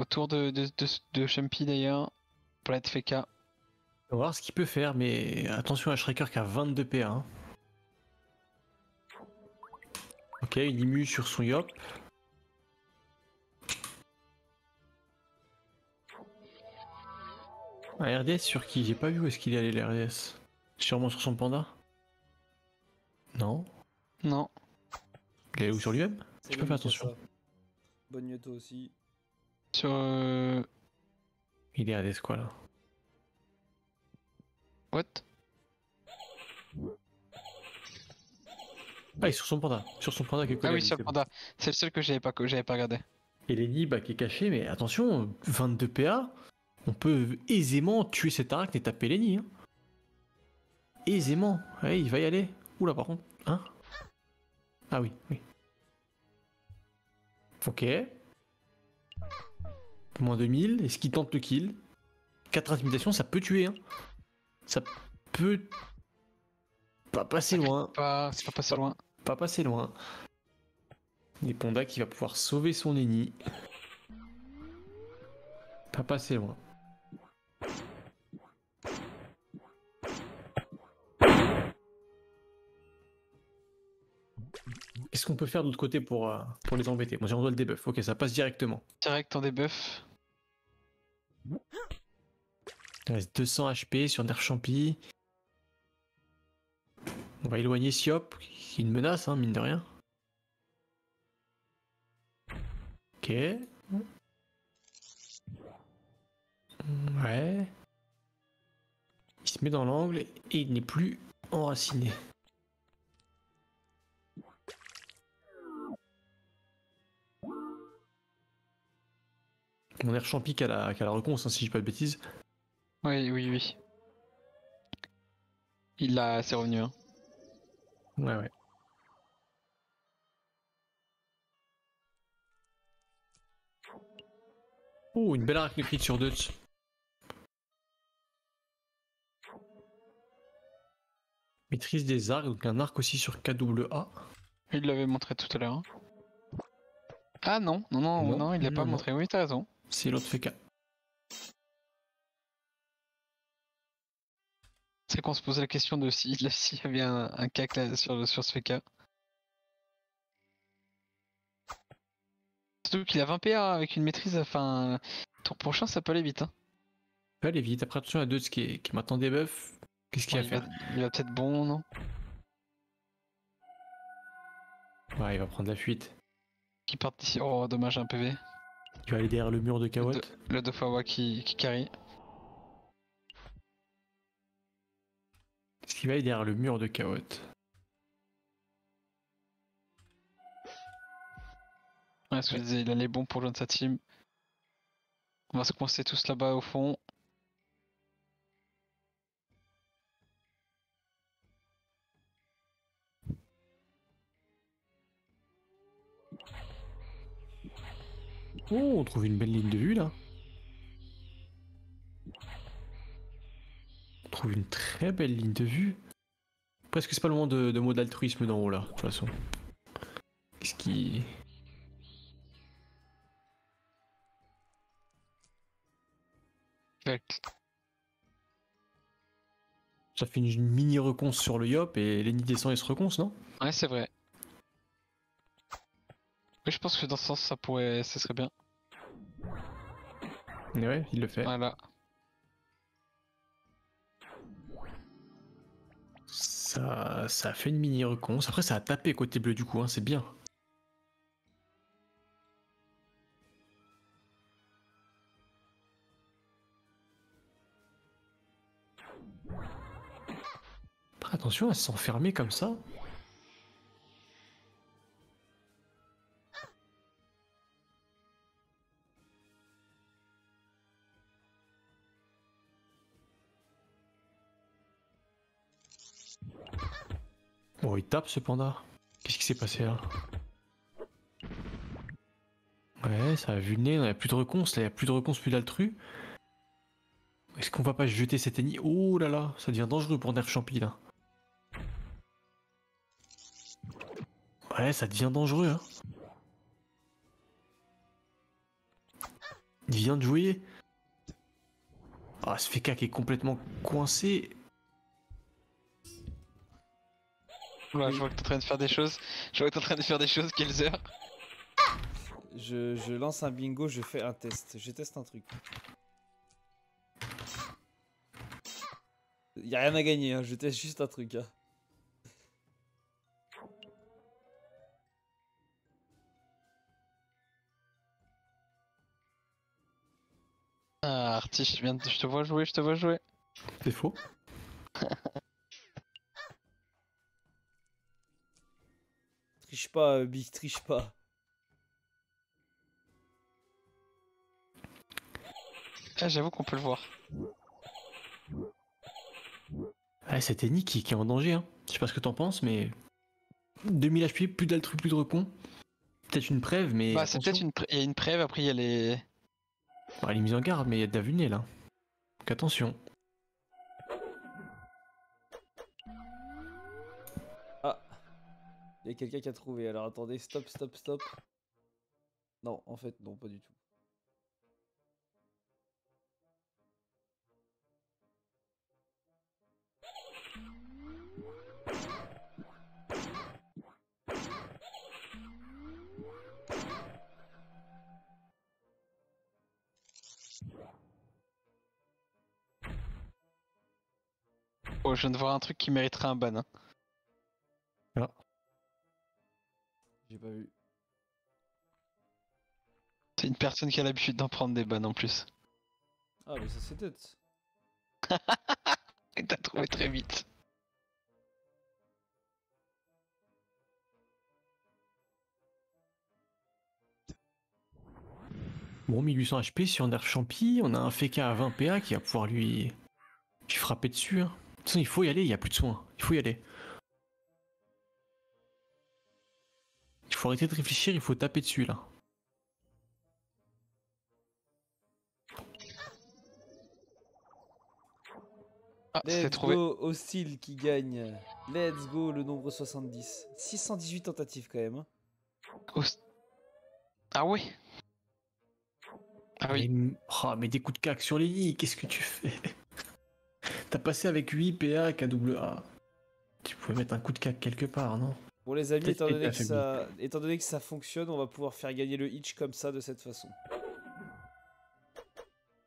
Autour de, de, de, de Champy d'ailleurs, pour être FK. On va voir ce qu'il peut faire, mais attention à Striker qui a 22 PA. hein. Ok, une immu sur son Yop. Un RDS sur qui J'ai pas vu où est-ce qu'il est allé le RDS. Sûrement sur son panda? Non? Non, Il est allé où sur lui-même Je peux faire attention. Bognoto aussi. Sur. euh, Il est RDS quoi là What? Ah, il est sur son panda. Sur son panda qui est Ah collé à oui, sur le panda. C'est le seul que j'avais pas, que j'avais pas regardé. Et Lenny bah, qui est caché, mais attention, 22 PA, on peut aisément tuer cet aracne et taper Lenny. Hein. Aisément. Ouais, il va y aller. Oula, par contre. Hein? Ah oui, oui. Ok. Moins 2000. Est-ce qu'il tente le kill 4 intimidations, ça peut tuer. Hein. Ça peut Pas passé loin. Pas, c'est pas passé loin. Pas passé loin. Et Ponda qui va pouvoir sauver son ennemi. Pas passé loin. Qu'est-ce qu'on peut faire de l'autre côté pour, euh, pour les embêter? Moi j'envoie le debuff. Ok, ça passe directement. Direct en debuff. Il reste 200 HP sur Nerf Champi. On va éloigner Siop, qui est une menace, hein, mine de rien. Ok. Ouais. Il se met dans l'angle et il n'est plus enraciné. Mon air champi qu'à la, qu'à la reconce, hein, si je dis pas de bêtises. Oui, oui, oui. Il l'a, c'est revenu. Hein. Ouais, ouais. Oh, une belle arc crit sur Dutch. Maîtrise des arcs, donc un arc aussi sur KWA. Il l'avait montré tout à l'heure. hein. Ah non, non, non, Non, non, il l'a pas montré. Oui, t'as raison. C'est l'autre FK. C'est qu'on se posait la question de si- s'il y avait un, un cac là sur, sur ce FK. Surtout qu'il a 20 PA avec une maîtrise, enfin, tour prochain ça peut aller vite. Hein. peut aller vite. Après, attention à Dutch qui est, qui maintenant debuff. Qu'est-ce qu'il Ouais, va il va, faire? il va peut-être bon, non? Ouais, il va prendre la fuite. Qui part d'ici. Oh, dommage, un PV. Va aller derrière le mur de Kawat. Le, Dofawa qui, qui carry. Est-ce qu'il va aller derrière le mur de Kawat Ouais, ce que je disais, il allait bon pour joindre sa team. On va se coincer tous là-bas au fond. Oh, on trouve une belle ligne de vue là. On trouve une très belle ligne de vue. Presque c'est pas le moment de, de mot d'altruisme d'en haut là, de toute façon. Qu'est-ce qui. Ouais, Ça fait une mini reconce sur le Yop et Lenny descend et se reconce, non? Ouais, c'est vrai. Oui, je pense que dans ce sens, ça pourrait, ça serait bien. Et Ouais, il le fait. Voilà. Ça, ça a fait une mini reconce. Après, ça a tapé côté bleu du coup, hein, c'est bien. Attention à s'enfermer comme ça. Oh, il tape ce panda. Qu'est-ce qui s'est passé là Ouais, ça a vu le nez, il n'y a plus de reconce, là, il n'y a plus de reconce, plus d'altru. Est-ce qu'on va pas jeter cet ennemi? Oh là là, ça devient dangereux pour Nerf Champi là. Ouais, ça devient dangereux hein. Il vient de jouer. Ah, ce FK qui est complètement coincé. Oula, je vois que t'es en train de faire des choses. Je vois que t'es en train de faire des choses, Kelzer. Je, je lance un bingo, je fais un test. Je teste un truc. Y a rien à gagner, hein, je teste juste un truc. hein. Ah, Arti, je, viens de- je te vois jouer, je te vois jouer. C'est faux. Triche pas, euh, Big, triche pas. Ah, j'avoue qu'on peut le voir. Ouais, cet ennemi qui, qui est en danger. Hein. Je sais pas ce que t'en penses, mais. 2000 HP, plus d'altru, plus de recon. Peut-être une preuve, mais. Bah, c'est peut-être une, il y a une preuve, après il y a les. Bah, elle est mise en garde, mais il y a de la vulné là. Donc attention. Il y a quelqu'un qui a trouvé. Alors attendez, stop, stop, stop. Non, en fait, non, pas du tout. Oh, je viens de voir un truc qui mériterait un ban. hein. J'ai pas vu. C'est une personne qui a l'habitude d'en prendre des bans en plus. Ah, mais ça c'est tête. Et t'as trouvé très vite. Bon, 1800 HP sur nerf champi, on a un FK à 20 PA qui va pouvoir lui, lui frapper dessus. hein. De toute façon, il faut y aller, il n'y a plus de soins. Il faut y aller. Faut arrêter de réfléchir, il faut taper dessus là. Ah, c'est Let's trouvé. go, Hostile qui gagne. Let's go, le nombre 70. 618 tentatives quand même. hein. Ah ouais Ah oui. Mais, oh, mais des coups de cac sur les lits, qu'est-ce que tu fais? T'as passé avec 8 PA KWA. Tu pouvais mettre un coup de cac quelque part, non? Bon les amis, étant donné, que ça... étant donné que ça fonctionne, on va pouvoir faire gagner le hitch comme ça, de cette façon.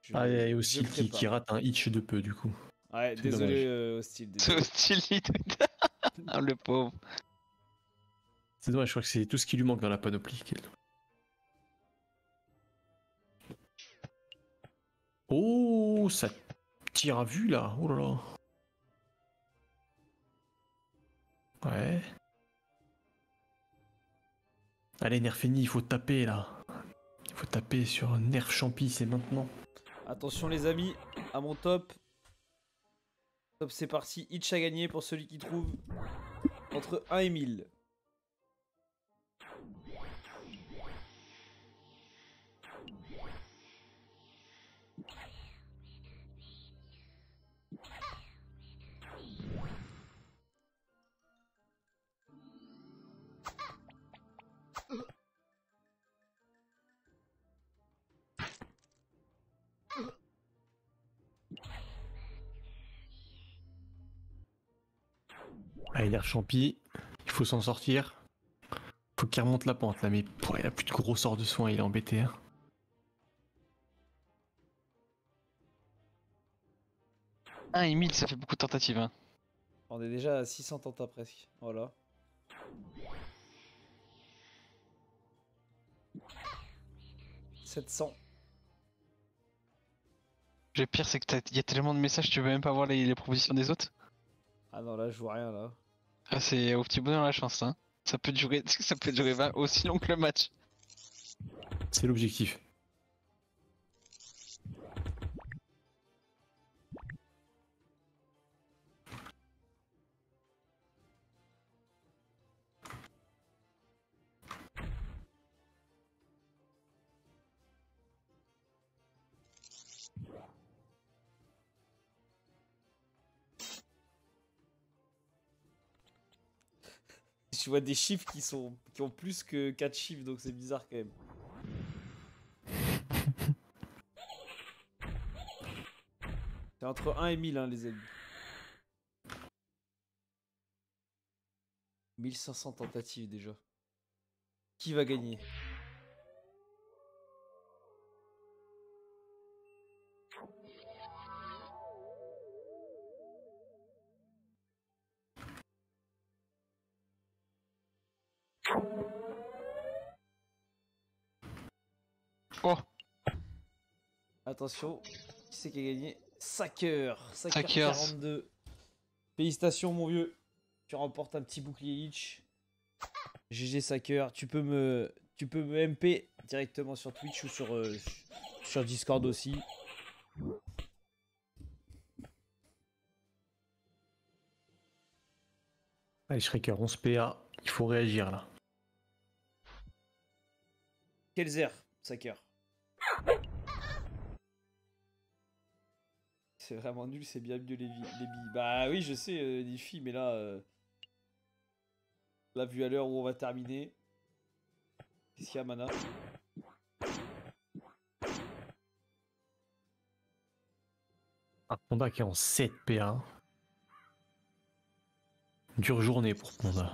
Je- Ah, et aussi qui, qui rate un hitch de peu du coup. Ouais, désolé, euh, Hostile. C'est désolé. hostile. ah, le pauvre. C'est dommage, je crois que c'est tout ce qui lui manque dans la panoplie. Oh, ça tire à vue là. Oh là là. Ouais. Allez, Nerfeni, il faut taper là. Il faut taper sur Nerf Champi, c'est maintenant. Attention les amis, à mon top. Top c'est parti, hitch à gagner pour celui qui trouve entre 1 et 1000. Allez, Nerf Champi, il faut s'en sortir. Faut qu'il remonte la pente là, mais il a plus de gros sorts de soins, il est embêté. hein. Un et 1000, ça fait beaucoup de tentatives. Hein. On est déjà à 600 tentats presque. Voilà. « 700. Le pire, c'est que il y a tellement de messages, tu veux même pas voir les, les propositions des autres. Ah non, là, je vois rien, là. Ah, c'est au petit bonheur la chance. Hein. Ça peut durer, ça peut durer vingt- aussi long que le match. C'est l'objectif. Je vois des chiffres qui sont qui ont plus que 4 chiffres, donc c'est bizarre quand même. C'est entre 1 et 1000, hein, les amis. 1500 tentatives déjà. Qui va gagner? Attention, qui c'est qui a gagné? Sacker Sacker Sackers. 42. Félicitations mon vieux. Tu remportes un petit bouclier Hitch. GG Sacker, tu peux me tu peux me MP directement sur Twitch ou sur euh, sur Discord aussi. Allez, Shreker, 11 PA, il faut réagir là. Kelzer, Sacker. C'est vraiment nul, c'est bien mieux les, vi- les billes. Bah oui, je sais, euh, les filles, mais là. euh, Là, vu à l'heure où on va terminer. Qu'est-ce qu'il y a, Mana Un Ponda qui est en 7 PA. Dure journée pour Ponda.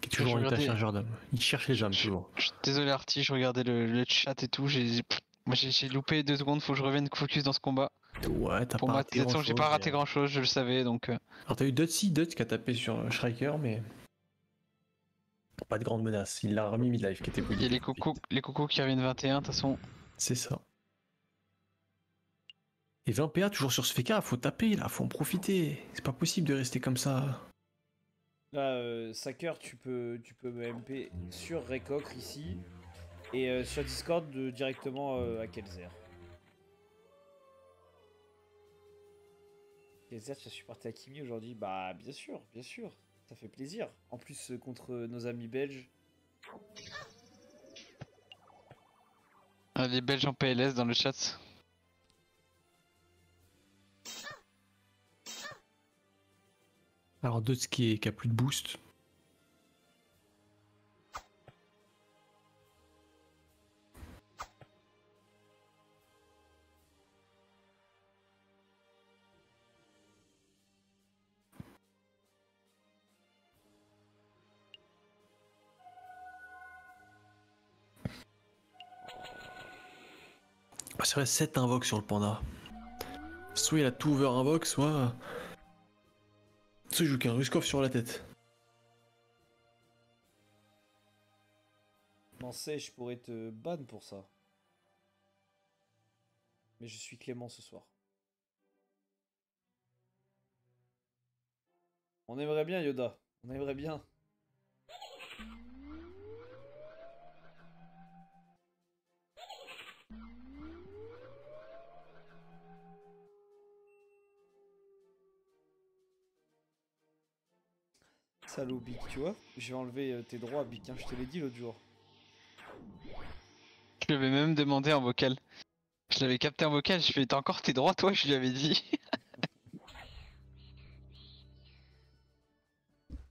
Qui est toujours en chargeur d'âme. Il cherche les jambes toujours. je Désolé Arty, je regardais le, le chat et tout, j'ai moi j'ai j'ai loupé deux secondes, faut que je revienne focus dans ce combat. Ouais, t'as Pour pas moi, de raté toute façon, j'ai pas raté mais- grand chose, je le savais donc. euh, Alors t'as eu Dutsy, Dutz qui a tapé sur euh, Striker, mais. Pas de grande menace. Il l'a remis mid-life qui était Il y a les cocos, les cocos qui reviennent 21, de toute façon. C'est ça. Et 20 PA toujours sur ce FK, faut taper là, faut en profiter. C'est pas possible de rester comme ça. Là, euh, Sacker, tu peux, tu peux me MP sur Recocre ici. Et euh, sur Discord de- directement euh, à Kelzer. Kelzer, tu as supporté Akimi aujourd'hui? Bah, bien sûr, bien sûr. Ça fait plaisir. En plus, euh, contre nos amis belges. Ah, Les Belges en PLS dans le chat. Alors Dutz qui, est, qui a plus de boost. Vrai, 7 invoques sur le panda. Soit il a tout over invoque, soit. Soit il joue qu'un Ruskov sur la tête. M'en sais, je pourrais te ban pour ça. Mais je suis clément ce soir. On aimerait bien Yoda. On aimerait bien. Salaud Bic, tu vois Je vais enlever euh, tes droits Bic, hein, je te l'ai dit l'autre jour. Je lui avais même demandé en vocal. Je l'avais capté en vocal, je fais t'as encore tes droits toi, je lui avais dit.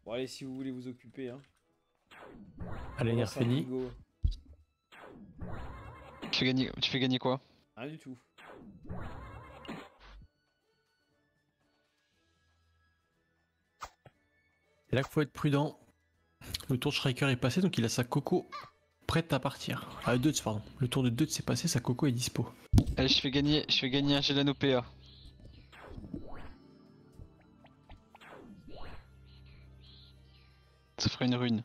Bon allez, si vous voulez vous occuper, hein. Allez, Voilà, ça, Nerfeni. bingo. tu, fais gagner, tu fais gagner quoi? Rien du tout. C'est là qu'il faut être prudent. Le tour de Striker est passé, donc il a sa Coco prête à partir. Ah, Dutz, pardon. Le tour de Dutz est passé, sa Coco est dispo. Allez, je fais gagner, je fais gagner un Gelano PA. Ça ferait une rune.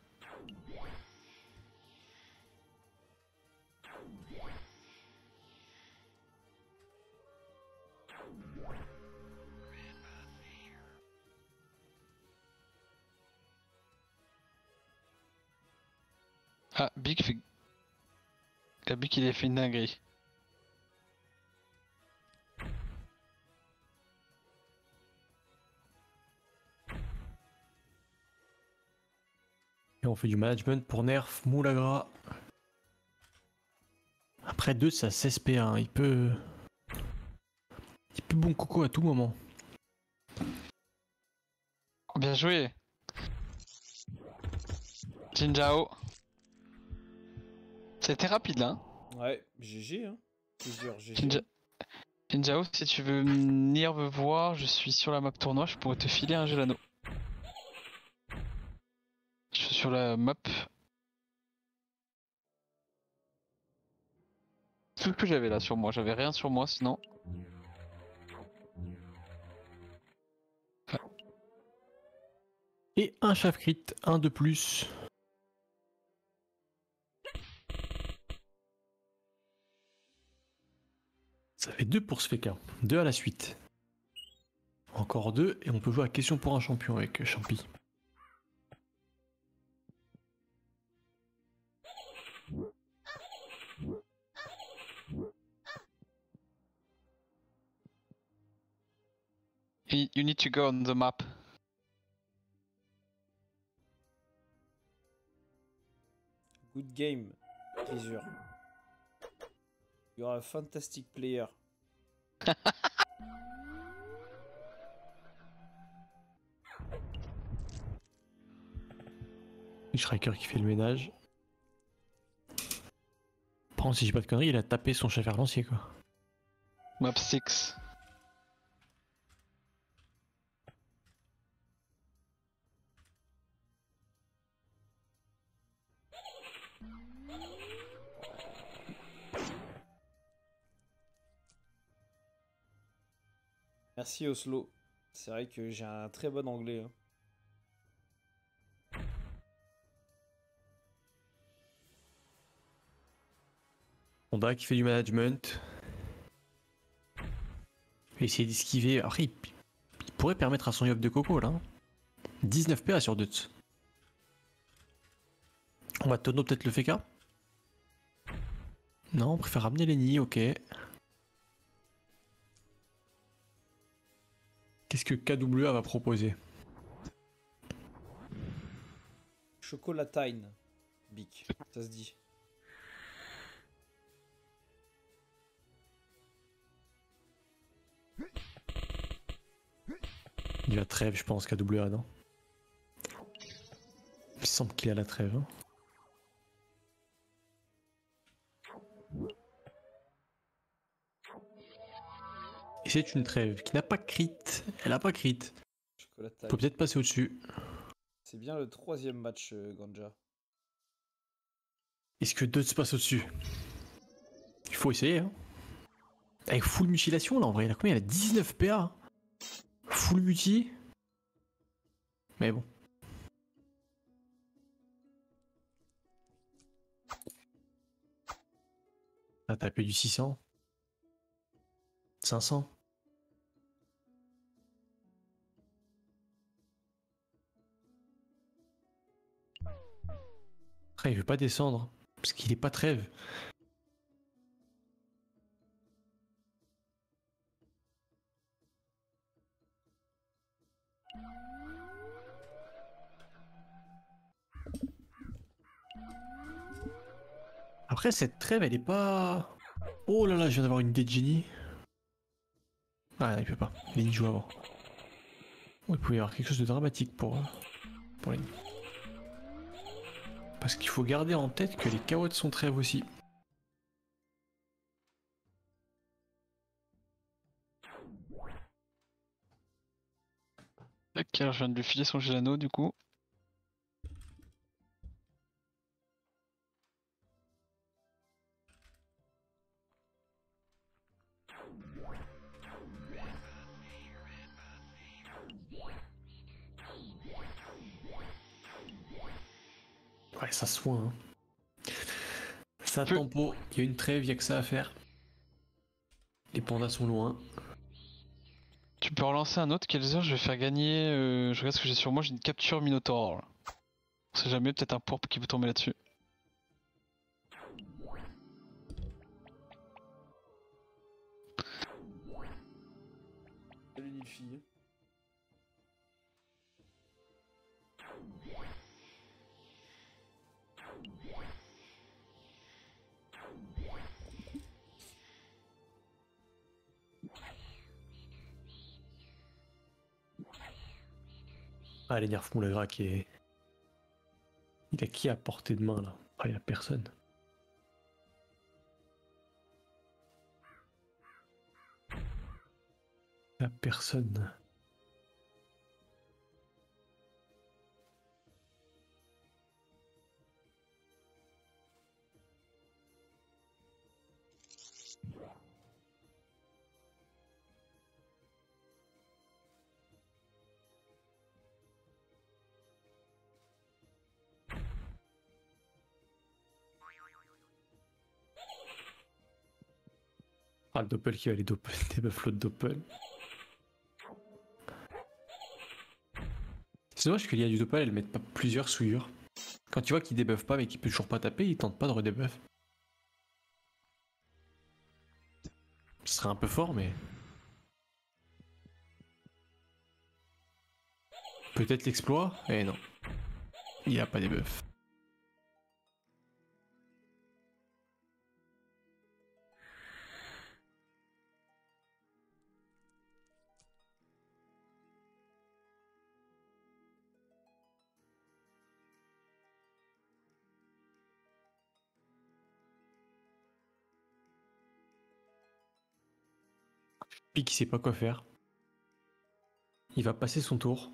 Ah, Big fait. Ah, Big il a fait une dinguerie. Et on fait du management pour Nerf, Moulagra. Après 2, ça 16 PA. hein. Il peut. Il peut bon coco à tout moment. Bien joué. Jinjao. C'était rapide là. hein. Ouais, GG, hein. Plusieurs GG. Jinja- Jinjao, si tu veux venir me voir, je suis sur la map tournoi, je pourrais te filer un Gelano. Je suis sur la map. Tout ce que j'avais là sur moi, j'avais rien sur moi sinon. Et un chef crit, un de plus. Ça fait deux pour ce féca. Deux à la suite. Encore deux, et on peut jouer à question pour un champion avec Champi. You need to go on the map. Good game. Y aura a fantastic player. Schracker qui fait le ménage. Prends, si j'ai pas de conneries, il a tapé son chef lancier quoi. Map 6. Merci Oslo. C'est vrai que j'ai un très bon anglais. hein. Honda qui fait du management. Essayer d'esquiver. Après, il, il pourrait permettre à son Yop de Coco là. hein. 19 PA sur Dutz. On va tonneau peut-être le FK Non, on préfère ramener Lenny, ok. Qu'est-ce que KWA va proposer Chocolatine. Bic. Ça se dit. Il a trêve, je pense, KWA, non? Il semble qu'il a la trêve. hein. C'est une trêve qui n'a pas crit. Elle a pas crit. Faut peut-être passer au-dessus. C'est bien le troisième match, euh, Ganja. Est-ce que deux se passe au-dessus? Il faut essayer, hein. Avec full mutilation, là, en vrai, il a combien? Il a 19 PA. Full muti. Mais bon. T'as tapé du 600 500 Après, il veut pas descendre. Parce qu'il est pas trêve. Après, cette trêve, elle est pas. Oh là là, je viens d'avoir une idée de génie. Ah, il peut pas. Il joue avant. Il pouvait y avoir quelque chose de dramatique pour, pour Parce qu'il faut garder en tête que les carottes sont trêves aussi. Alors je viens de lui filer son Gélano du coup. Ça soin. Hein. Ça Peu- tempo, il y a une trêve, il y a que ça à faire. Les pandas sont loin. Tu peux relancer un autre Kelzer, je vais faire gagner. euh, je regarde ce que j'ai sur moi, j'ai une capture Minotaur. On sait jamais, peut-être un pourpre qui peut tomber là-dessus. Ah, les nerfs le gras qui est. Il a qui à portée de main là? Ah, il a personne. Il a personne. Ah, le Doppel qui va les doppel, des de Doppel. C'est dommage qu'il y a du Doppel, elles mettent pas plusieurs souillures. Quand tu vois qu'il débuff pas mais qu'il peut toujours pas taper, il tente pas de redebuff. Ce serait un peu fort, mais. Peut-être l'exploit Eh non. Il a pas des buffs. Pique, il sait pas quoi faire. Il va passer son tour.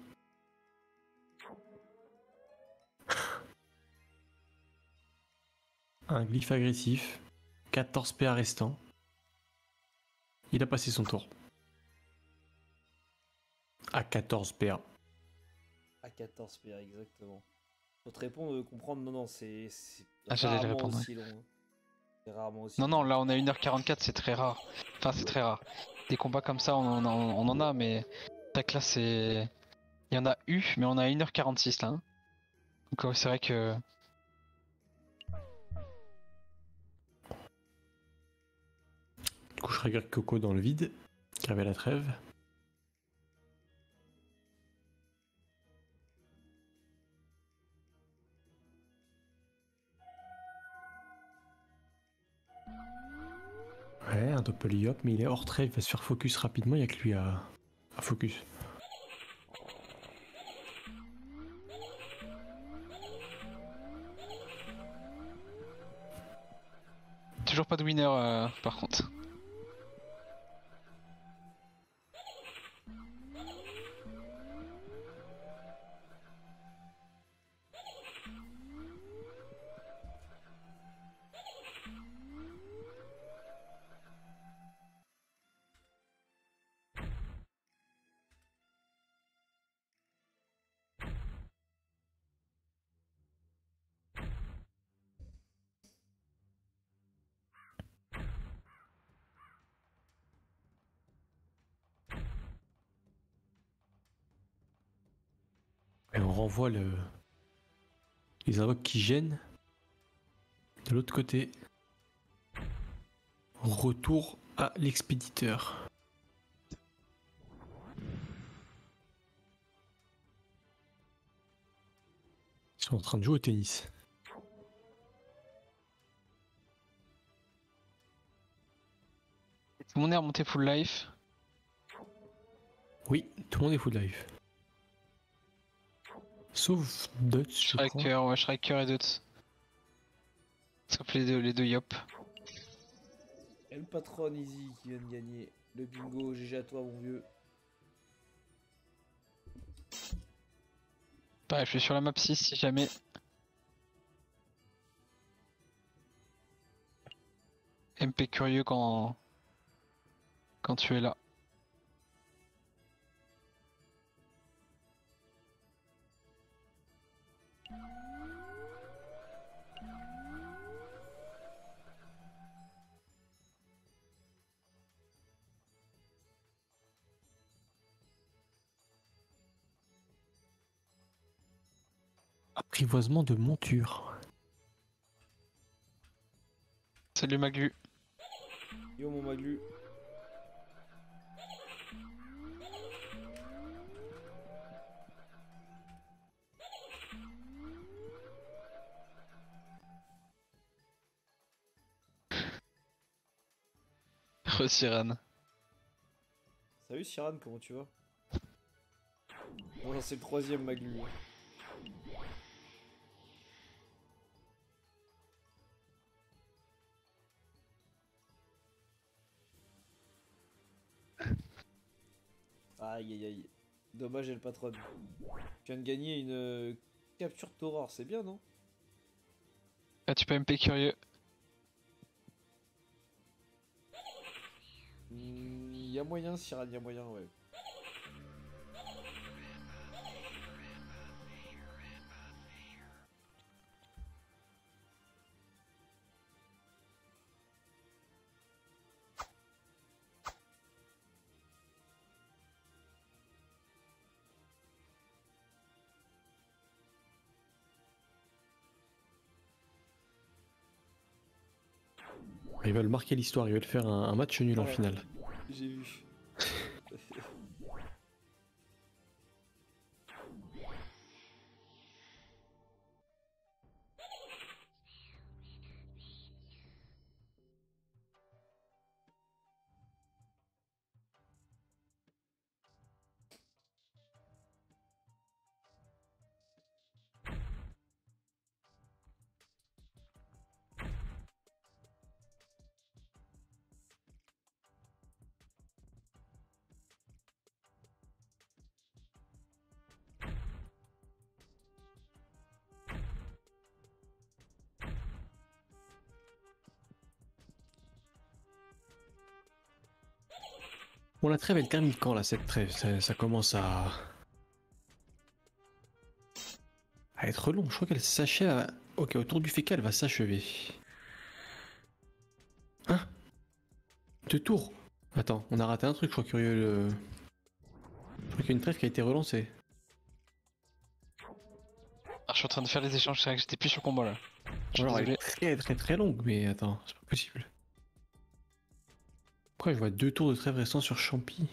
Un glyphe agressif. 14 PA restants. Il a passé son tour. À 14 PA. À 14 PA, exactement. Faut te répondre, euh, comprendre, non, non, c'est. Ah, j'allais répondre, aussi long. hein. Rarement aussi Non, long. non, là on a 1h44, c'est très rare. Enfin, c'est très rare. Des combats comme ça, on en a, mais c'est que là c'est. Il y en a eu, mais on a 1h46 là. hein. Donc, c'est vrai que. Du coup, je regarde Coco dans le vide, qui avait la trêve. Un doppel yop, mais il est hors trêve, il va se faire focus rapidement, il n'y a que lui à, à focus. Toujours pas de winner euh, par contre. Renvoie le... les invoques qui gênent. De l'autre côté. Retour à l'expéditeur. Ils sont en train de jouer au tennis. Tout le monde est remonté full life. Oui, tout le monde est full life. Sauf Dutch, je crois. Striker, ouais, Striker et Dots. Sauf les deux, les deux Yop. Et le patron Easy qui vient de gagner le bingo. GG à toi, mon vieux. Pareil, je suis sur la map 6 si jamais. MP curieux quand. quand tu es là. Apprivoisement de monture. Salut Maglu. Yo, mon maglu. Resiran. Salut Siran, comment tu vas? Bon, c'est le troisième maglu. Aïe aïe aïe. Dommage, elle patronne. Tu viens de gagner une euh, capture d'aurore, c'est bien, non? Ah, tu peux MP curieux. Hmm, Il y a moyen, Siran, il y a moyen, ouais. Ils veulent marquer l'histoire, ils veulent faire un, un match nul en finale. J'ai vu. La trêve, elle termine quand là, cette trêve? Ça, ça commence à. à être long. Je crois qu'elle s'achève. à- Ok, autour du fécal, elle va s'achever. Hein? Deux tours Attends, on a raté un truc, je crois curieux. Le... Je crois qu'il y a une trêve qui a été relancée. Ah, je suis en train de faire les échanges, c'est vrai que j'étais plus sur combat là. Alors, elle est très très très longue, mais attends, c'est pas possible. Pourquoi je vois deux tours de trêve restant sur Champi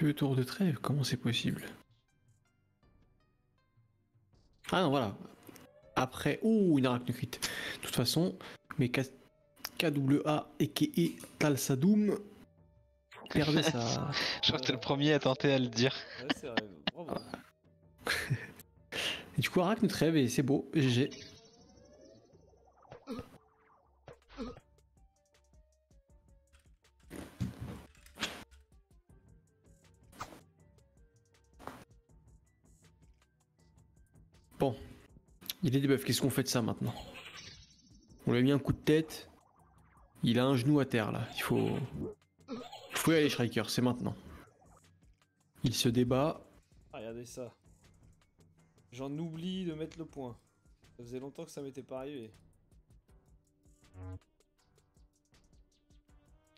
Deux tours de trêve, comment c'est possible? Ah non, voilà. Après, ouh, une arachnocrite. De toute façon, mes K- KWA et KE Talsadoum perdait sa. Je crois que t'es le premier à tenter à le dire. Ouais, c'est vrai. Bravo. Et du coup, arachne trêve et c'est beau, GG. Il est des buffs, qu'est-ce qu'on fait de ça maintenant? On lui a mis un coup de tête, il a un genou à terre là, il faut... Il faut y aller Striker, c'est maintenant. Il se débat, Ah, regardez ça. J'en oublie de mettre le point. Ça faisait longtemps que ça m'était pas arrivé.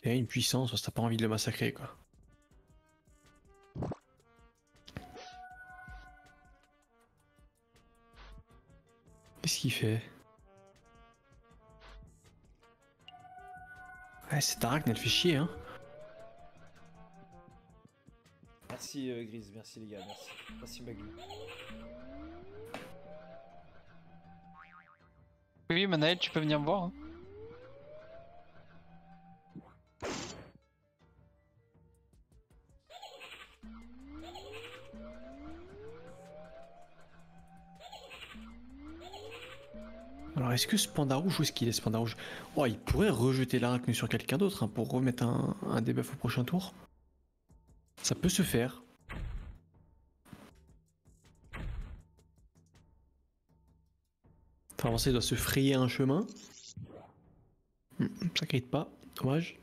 Il a une puissance, t'as pas envie de le massacrer quoi. Qu'est-ce qu'il fait? Ouais, arachne elle fait chier hein. Merci euh, Grise, merci les gars, merci. Merci oui, Manaël, tu peux venir me voir. hein. Alors est-ce que ce panda rouge, où est-ce qu'il est ce rouge Oh, il pourrait rejeter l'arachne sur quelqu'un d'autre hein, pour remettre un, un debuff au prochain tour. Ça peut se faire. Il doit se frayer un chemin. Hmm, Ça crit pas, dommage.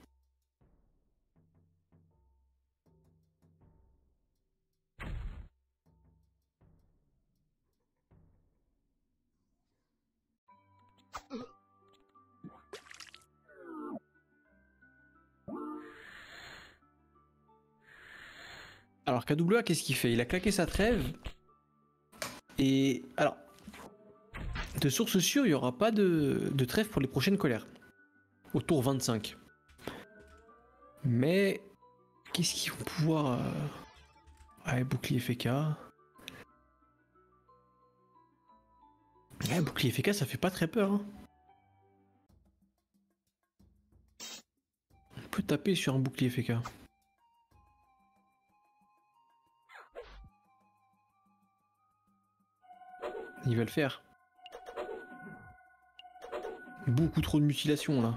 Alors KWA, qu'est-ce qu'il fait? Il a claqué sa trêve. Et alors, de source sûre, il n'y aura pas de, trêve pour les prochaines colères. Au tour 25. Mais qu'est-ce qu'ils vont pouvoir. euh, Ouais, bouclier FK. Ouais, bouclier FK, ça fait pas très peur. hein. On peut taper sur un bouclier FK. Il va le faire. Beaucoup trop de mutilation là.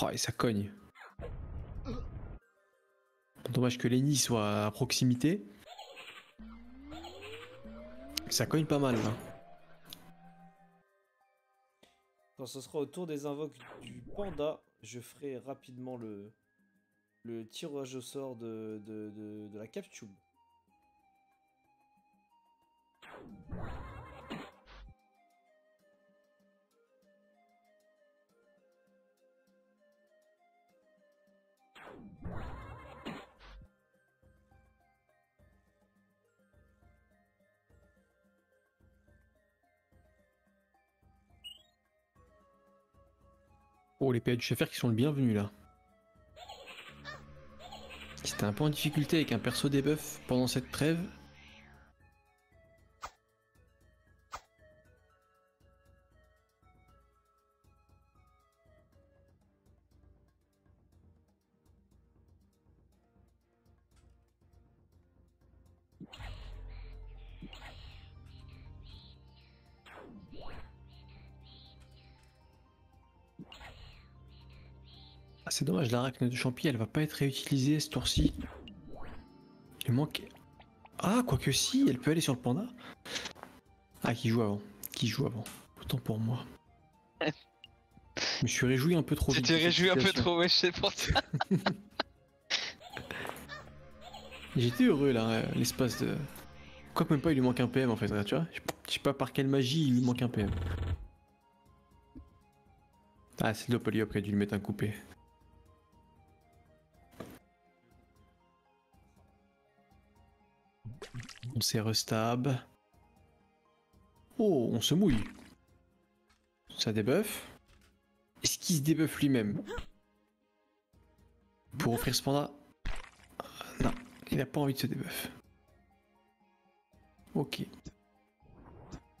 Oh, et ça cogne. Dommage que Lenny soit à proximité. Ça cogne pas mal là. Quand ce sera au tour des invoques du panda, je ferai rapidement le, le tirage au sort de, de, de, la captube. Oh, les PA du Schaeffer qui sont le bienvenu là. C'était un peu en difficulté avec un perso debuff pendant cette trêve. Dommage, l'arachne de Champi, elle va pas être réutilisée ce tour-ci. Il manque. Ah, quoique si, elle peut aller sur le panda. Ah, qui joue avant. Qui joue avant. Autant pour moi. Je me suis réjoui un peu trop Tu vite. t'es de cette réjoui un peu trop, ouais, je sais pour ça. J'étais heureux là, euh, l'espace de. Quoi que même pas, il lui manque un PM en fait, tu vois. Je sais pas par quelle magie il lui manque un PM. Ah, c'est le Polyop qui a dû lui mettre un coupé. On s'est. Oh, on se mouille. Ça débuff. Est-ce qu'il se débuff lui-même Pour offrir ce panda Non, il a pas envie de se débuff. Ok.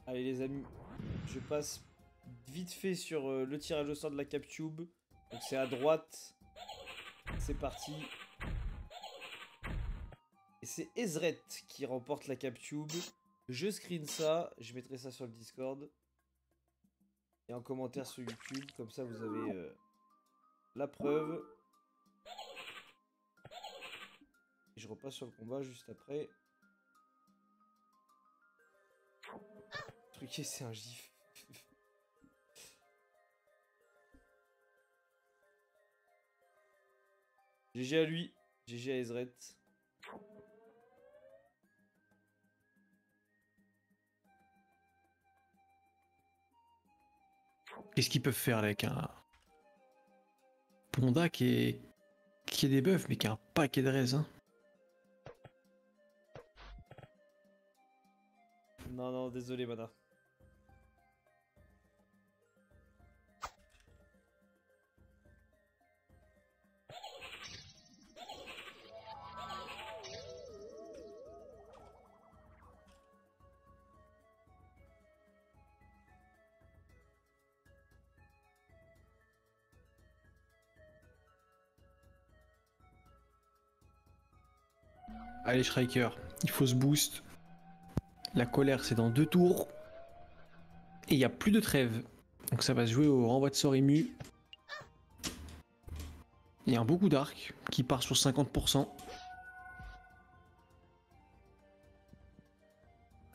Allez les amis, je passe vite fait sur euh, le tirage au sort de la CapTube. Donc c'est à droite. C'est parti. Et c'est Ezret qui remporte la CapTube. Je screen ça, je mettrai ça sur le Discord. Et en commentaire sur YouTube, comme ça vous avez euh, la preuve. Et je repasse sur le combat juste après. Truqué, c'est un gif. GG à lui, GG à Ezret. Qu'est-ce qu'ils peuvent faire avec un Ponda qui est qui est des buffs mais qui a un paquet de raisins? Non, non, désolé, Mana. Allez Striker, il faut se boost. La colère c'est dans deux tours. Et il n'y a plus de trêve. Donc ça va se jouer au renvoi de sort ému. Il y a un beau coup d'arc qui part sur 50%.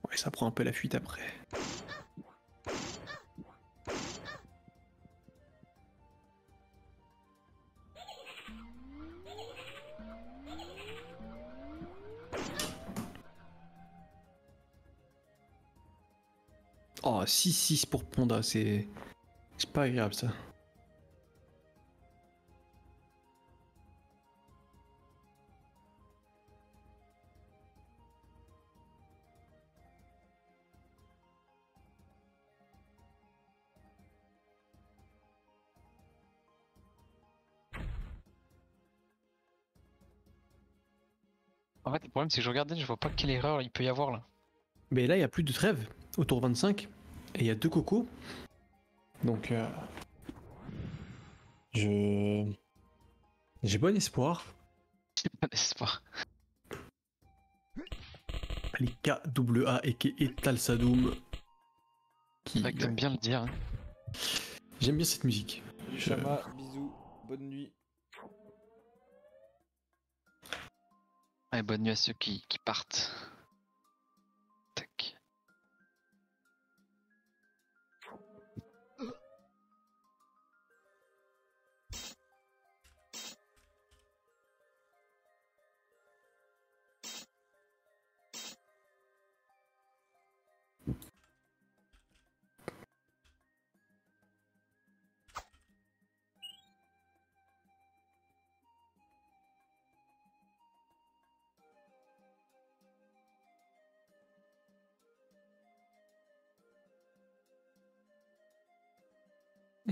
Ouais, ça prend un peu la fuite après. Oh, 6-6 pour Ponda, c'est. C'est pas agréable ça. En fait, le problème, c'est que je regardais, je vois pas quelle erreur il peut y avoir là. Mais là, il n'y a plus de trêve au tour 25. Et il y a deux cocos. Donc. euh, Je. J'ai bon espoir. J'ai pas d'espoir. Les KAA et et Talsadoum. Qui... C'est vrai que t'aimes bien le dire. hein. J'aime bien cette musique. Je- Chama, bisous, bonne nuit. Ouais, bonne nuit à ceux qui, qui partent.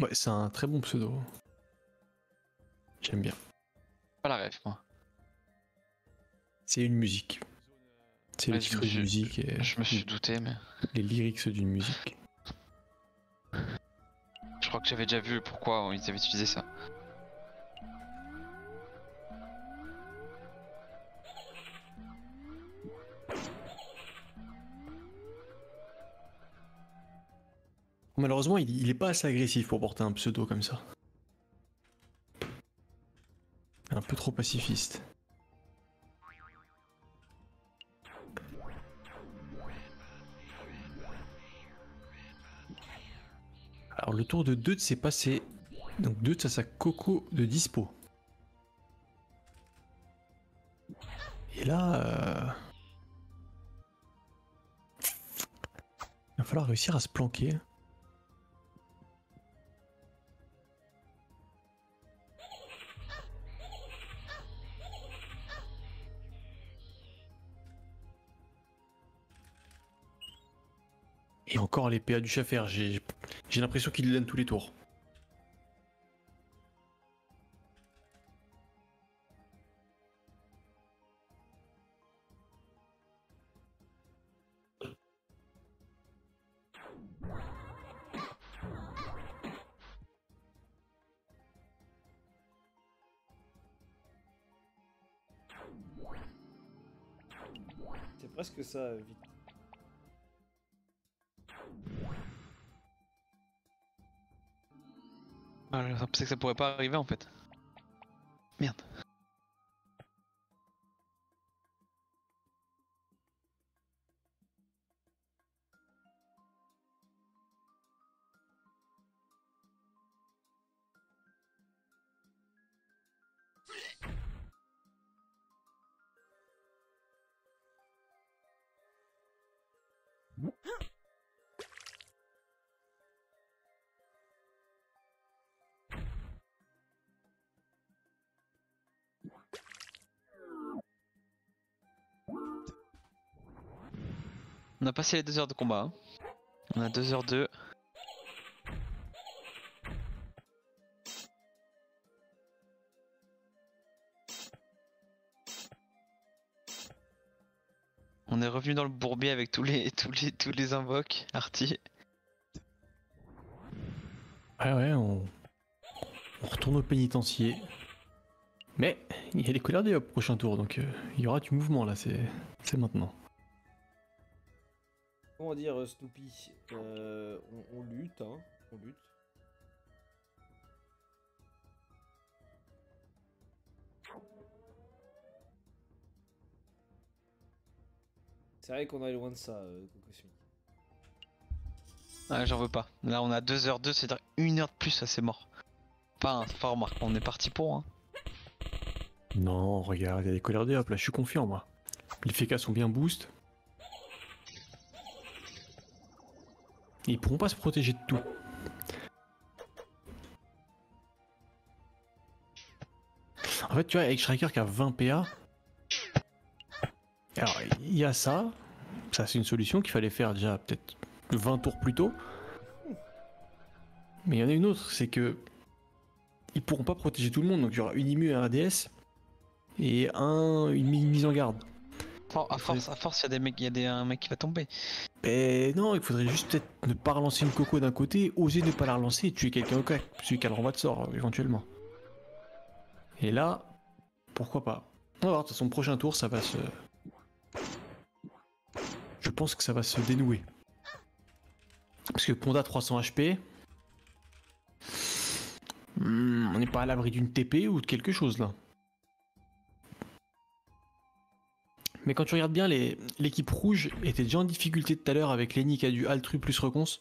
Ouais, c'est un très bon pseudo. J'aime bien. Pas la ref, moi. C'est une musique. C'est Ouais, le titre d'une musique et Je me suis douté, mais les lyrics d'une musique. je crois que j'avais déjà vu pourquoi ils avaient utilisé ça. Malheureusement, il, il est pas assez agressif pour porter un pseudo comme ça. Un peu trop pacifiste. Alors le tour de 2 c'est passé. Donc 2 ça sa coco de dispo. Et là... euh, Il va falloir réussir à se planquer. Et encore les PA du chauffeur, j'ai l'impression qu'il donne tous les tours. C'est presque ça, vite. Ah, je pensais que ça pourrait pas arriver en fait. Merde. On a passé les 2 heures de combat. hein. On a 2 heures 2. On est revenu dans le bourbier avec tous les tous les tous les invoques, Arty. Ouais, ouais, on, on retourne au pénitencier. Mais il y a les couleurs des hop prochain tour, donc euh, il y aura du mouvement là, c'est maintenant. Comment dire, euh, Snoopy Euh, on, on lutte, hein. On lutte. C'est vrai qu'on est loin de ça, euh. Ah, j'en veux pas. Là, on a 2 heures 2, c'est-à-dire une heure de plus, ça c'est mort. Enfin, enfin, remarque, on est parti pour. Hein. Non, regarde, il y a les couleurs des hop là, je suis confiant moi. Les FK sont bien boost. Ils pourront pas se protéger de tout. En fait, tu vois, avec Striker qui a 20 PA. Alors, il y a ça. Ça, c'est une solution qu'il fallait faire déjà peut-être 20 tours plus tôt. Mais il y en a une autre, c'est que. Ils pourront pas protéger tout le monde, donc il y aura une immu et un ADS. Et un, une mi- mise en garde. For- à force, à force, il y a des mecs, il y a des, un mec qui va tomber. Ben non, il faudrait juste peut-être ne pas relancer une coco d'un côté, oser ne pas la relancer et tuer quelqu'un au cac, celui qui a le renvoi de sort euh, éventuellement. Et là, pourquoi pas On va voir, de toute façon, prochain tour, ça va se. Je pense que ça va se dénouer. Parce que Ponda 300 HP. Hmm, on n'est pas à l'abri d'une TP ou de quelque chose là. Mais quand tu regardes bien, les- l'équipe rouge était déjà en difficulté tout à l'heure avec Lenny qui a du Altru plus Reconce.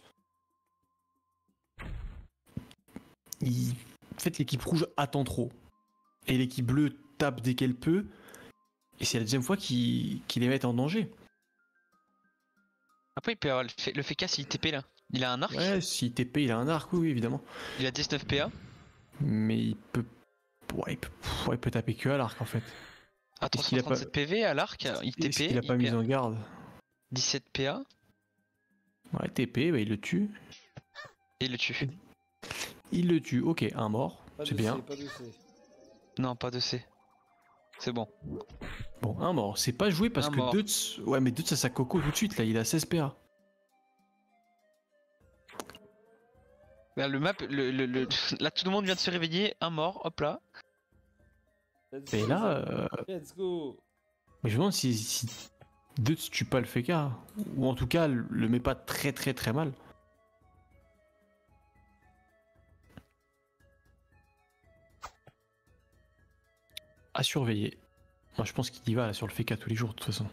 Il- En fait, l'équipe rouge attend trop. Et l'équipe bleue tape dès qu'elle peut. Et c'est la deuxième fois qu'ils qu'ils les mettent en danger. Après, il peut avoir le, fait, le FK s'il TP là. Il a un arc, Ouais, si TP, il a un arc, oui, oui, évidemment. il a 19 PA. Mais il peut. Ouais, il peut, ouais, il peut taper que à l'arc en fait. À Est-ce qu'il a pas- 337 PV à l'arc, il TP. qu'il a pas il mis en garde 17 PA Ouais, TP, bah, il le tue. il le tue. Il le tue, ok, un mort, Pas c'est de bien. C, pas de C. Non, pas de C. C'est bon. Bon, un mort, c'est pas joué parce Un que. Deutz. Ouais, mais Deutz a sa coco tout de suite là, il a 16 PA. Bah, le map, le, le- le- là tout le monde vient de se réveiller, un mort, hop là. Let's Et go, là, euh, Let's go mais je me demande si, si Deutz tue pas le FK, ou en tout cas le met pas très très très mal. À surveiller. Moi je pense qu'il y va là, sur le FK tous les jours de toute façon.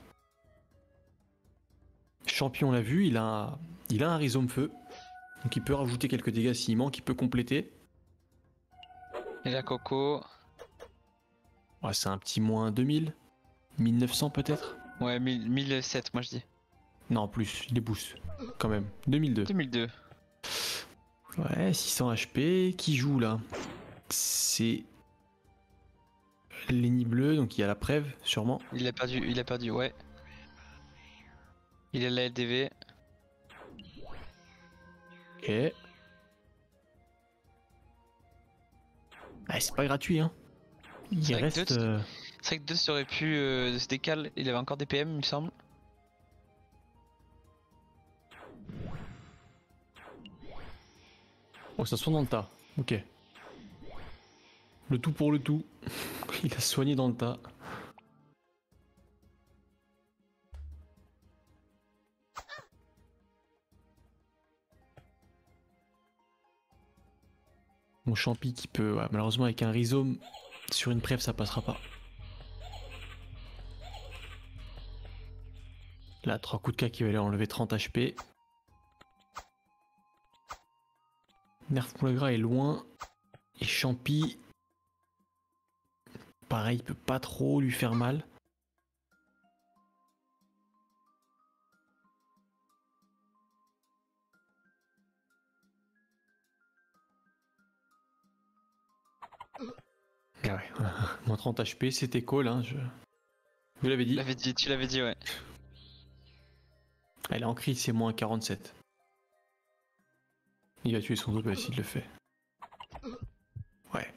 Champion l'a vu, il a, il a un rhizome feu. Donc il peut rajouter quelques dégâts s'il manque, il peut compléter. Et la coco. Ouais, c'est un petit moins 2000 1900 peut-être? Ouais, 1000 1007, moi je dis. Non, plus, il est boost. Quand même. 2002. 2002. Ouais, 600 HP. Qui joue là? C'est. Lenny bleu, donc il y a la preuve, sûrement. Il a perdu, il a perdu, ouais. Il est la LDV. Ok. Ah, c'est pas gratuit, hein. Il reste. euh, C'est vrai que 2 aurait pu euh, se décaler. Il avait encore des PM, il me semble. Oh, ça soigne dans le tas. Ok. Le tout pour le tout. Il a soigné dans le tas. Mon champi qui peut. ouais, malheureusement, avec un rhizome, sur une preuve, ça passera pas. Là, 3 coups de cas qui va aller enlever 30 HP. Nerf pour gras est loin. Et Champi. Pareil, il peut pas trop lui faire mal. Ah ouais, moins 30 HP, c'était cool, hein, je... Vous l'avez Tu dit l'avais dit, tu l'avais dit, ouais. Elle est en crit, c'est moins 47. Il va tuer son double s'il le fait. Ouais.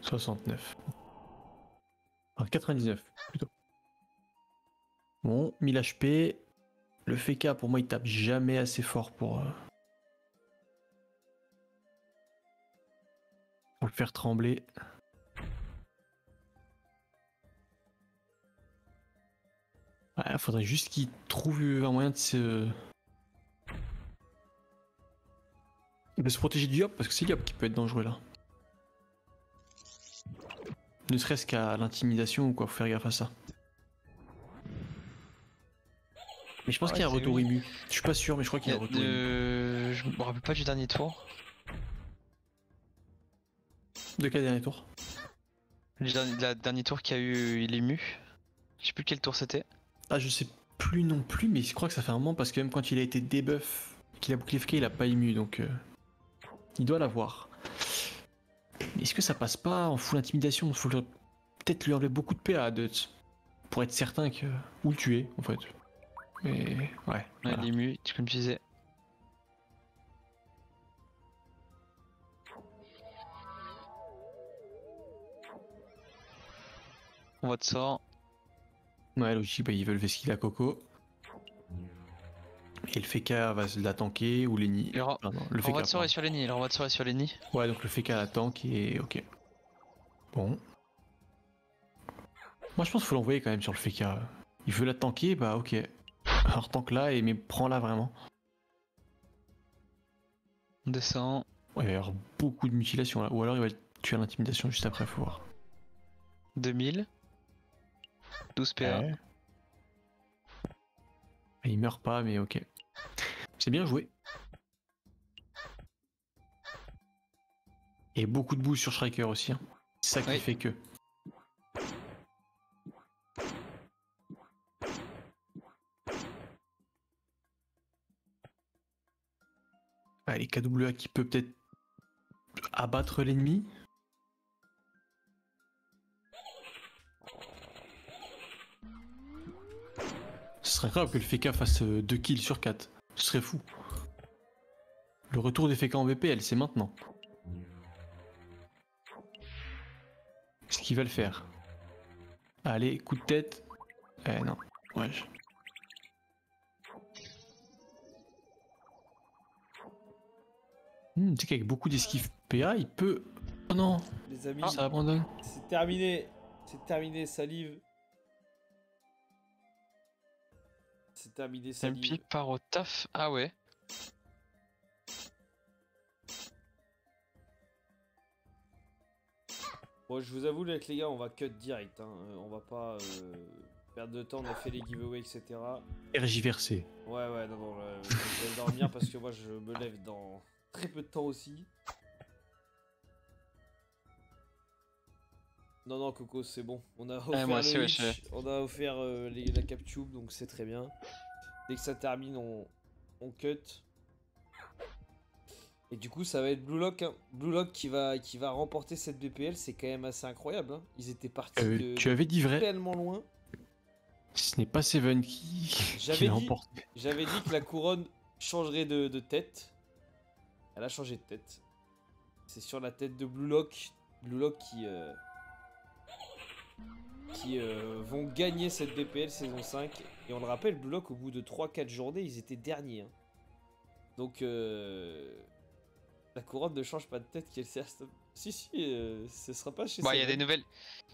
69. Enfin, 99 plutôt. Bon, 1000 HP. Le FK pour moi il tape jamais assez fort pour, euh, pour le faire trembler. Ouais, faudrait juste qu'il trouve un moyen de se. de se protéger du Yop, parce que c'est Yop qui peut être dangereux là. Ne serait-ce qu'à l'intimidation ou quoi, faut faire gaffe à ça. Mais je pense Ouais, qu'il y a un retour oui. immu. Je suis pas sûr, mais je crois Il qu'il y a un retour de... Je me rappelle pas du dernier tour. De quel dernier tour? Le dernier, la dernier tour qu'il y a eu, il est mu. Je sais plus quel tour c'était. Ah, je sais plus non plus, mais je crois que ça fait un moment parce que même quand il a été debuff, qu'il a bouclé FK, il a pas ému donc. euh, il doit l'avoir. Est-ce que ça passe pas en full intimidation? Faut le- peut-être lui enlever beaucoup de PA de... pour être certain que. ou le tuer en fait. Mais ouais. Ouais, voilà. il est mu, comme tu disais. On va de sort. Ouais, logique, bah, ils veulent vesquiller la coco. Et le FK va se la tanker ou Lenny. Le ren- Pardon, le Le roi de est pardon. sur Lenny, le roi de est sur Lenny. Ouais, donc le FK la tank et ok. Bon. Moi je pense qu'il faut l'envoyer quand même sur le FK. Il veut la tanker, bah ok. Alors tank là, et mais prends-la vraiment. On descend. Ouais, il va y avoir beaucoup de mutilation là. Ou alors il va tuer à l'intimidation juste après, faut voir. 2000. 12 PA. Ouais. Et Il meurt pas, mais ok. C'est bien joué. Et beaucoup de boost sur Striker aussi. hein. C'est ça qui Oui. fait que. Allez, KWA qui peut peut-être abattre l'ennemi. Serait grave que le FK fasse 2 kills sur 4. Ce serait fou. Le retour des FK en VPL, c'est maintenant. Est-ce qu'il va le faire Allez, coup de tête. Eh non. Ouais. Hmm, tu sais qu'avec beaucoup d'esquives PA, il peut. Oh non, Les amis, ça abandonne. c'est terminé. C'est terminé, salive. C'est terminé, MP salive. part au taf. Ah ouais. Bon, je vous avoue, là, les gars, on va cut direct. hein. Euh, On va pas euh, Perte de temps, on a fait les giveaways, etc. RJVRC. Ouais, ouais, non, non, là, je vais dormir parce que moi je me lève dans très peu de temps aussi. Non, non, Coco, c'est bon. On a offert, moi aussi, Hitch, je- on a offert euh, les- la CapTube, donc c'est très bien. Dès que ça termine, on, on cut. Et du coup, ça va être Blue Lock, hein. Blue Lock qui va, qui va remporter cette BPL, c'est quand même assez incroyable. hein. Ils étaient partis Euh, de tu avais dit vrai, tellement loin. ce n'est pas Seven qui, qui J'avais l'a dit- emporté. J'avais dit que la couronne changerait de, de tête. Elle a changé de tête. C'est sur la tête de Blue Lock. Blue Lock qui, euh, qui euh, vont gagner cette BPL saison 5. Et on le rappelle, Blue Lock, au bout de 3-4 journées, ils étaient derniers. hein. Donc, euh, la couronne ne change pas de tête. Qu'elle sert Si, si, euh, ce sera pas chez Bah, il y a des nouvelles.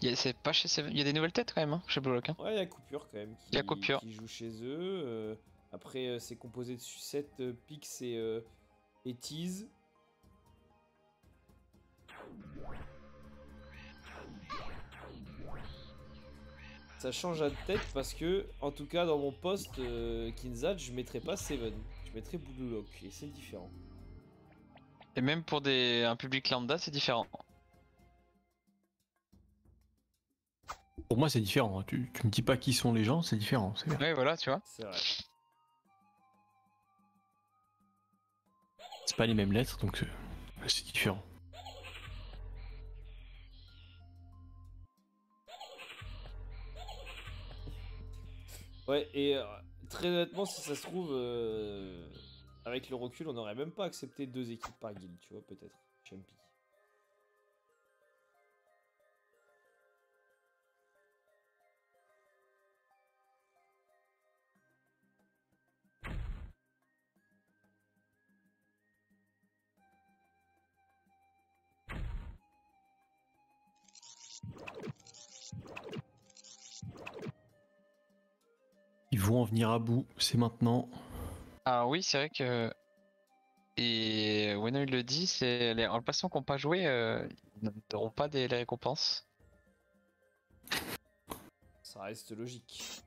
il y a- C'est pas chez Seven. Il y a des nouvelles têtes quand même, hein, chez Blue Lock. hein. Ouais, il y a Coupure quand même. Qui, Y a Coupure. Qui joue chez eux. après, c'est composé de sucette, euh, Pix et, et Tease. Ça change à tête parce que, en tout cas, dans mon poste euh, Kinzad, je mettrais pas Seven. Je mettrais Blue Lock. Et c'est différent. Et même pour des... un public lambda, c'est différent. Pour moi, c'est différent. Tu, tu me dis pas qui sont les gens, c'est différent. c'est bien. Ouais, voilà, tu vois. C'est vrai. C'est pas les mêmes lettres, donc euh, c'est différent. Ouais, et euh, très honnêtement, si ça se trouve, euh, avec le recul, on n'aurait même pas accepté deux équipes par guild, tu vois, peut-être. Chumpy. Vont en venir à bout, c'est maintenant. Ah oui, c'est vrai que. Et Weno il le dit, c'est les remplaçants qui n'ont pas joué euh, ils n'auront pas des, les récompenses. Ça reste logique.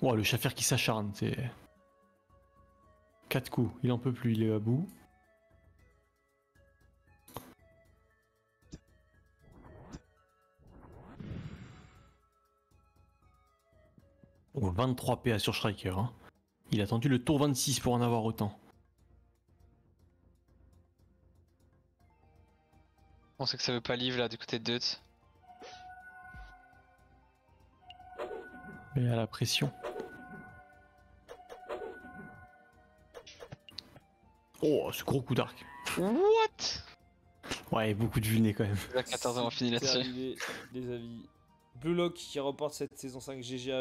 Oh, le chaffer qui s'acharne, c'est. 4 coups, il en peut plus, il est à bout. Oh, 23 PA sur Striker. hein. Il a attendu le tour 26 pour en avoir autant. On sait que ça veut pas livre là du côté de Deutz. Mais à la pression. Oh, ce gros coup d'arc. What? Ouais, beaucoup de vulné quand même. La 14 ans on finit là-dessus. les avis. Blue Lock qui remporte cette saison 5 GG à eux.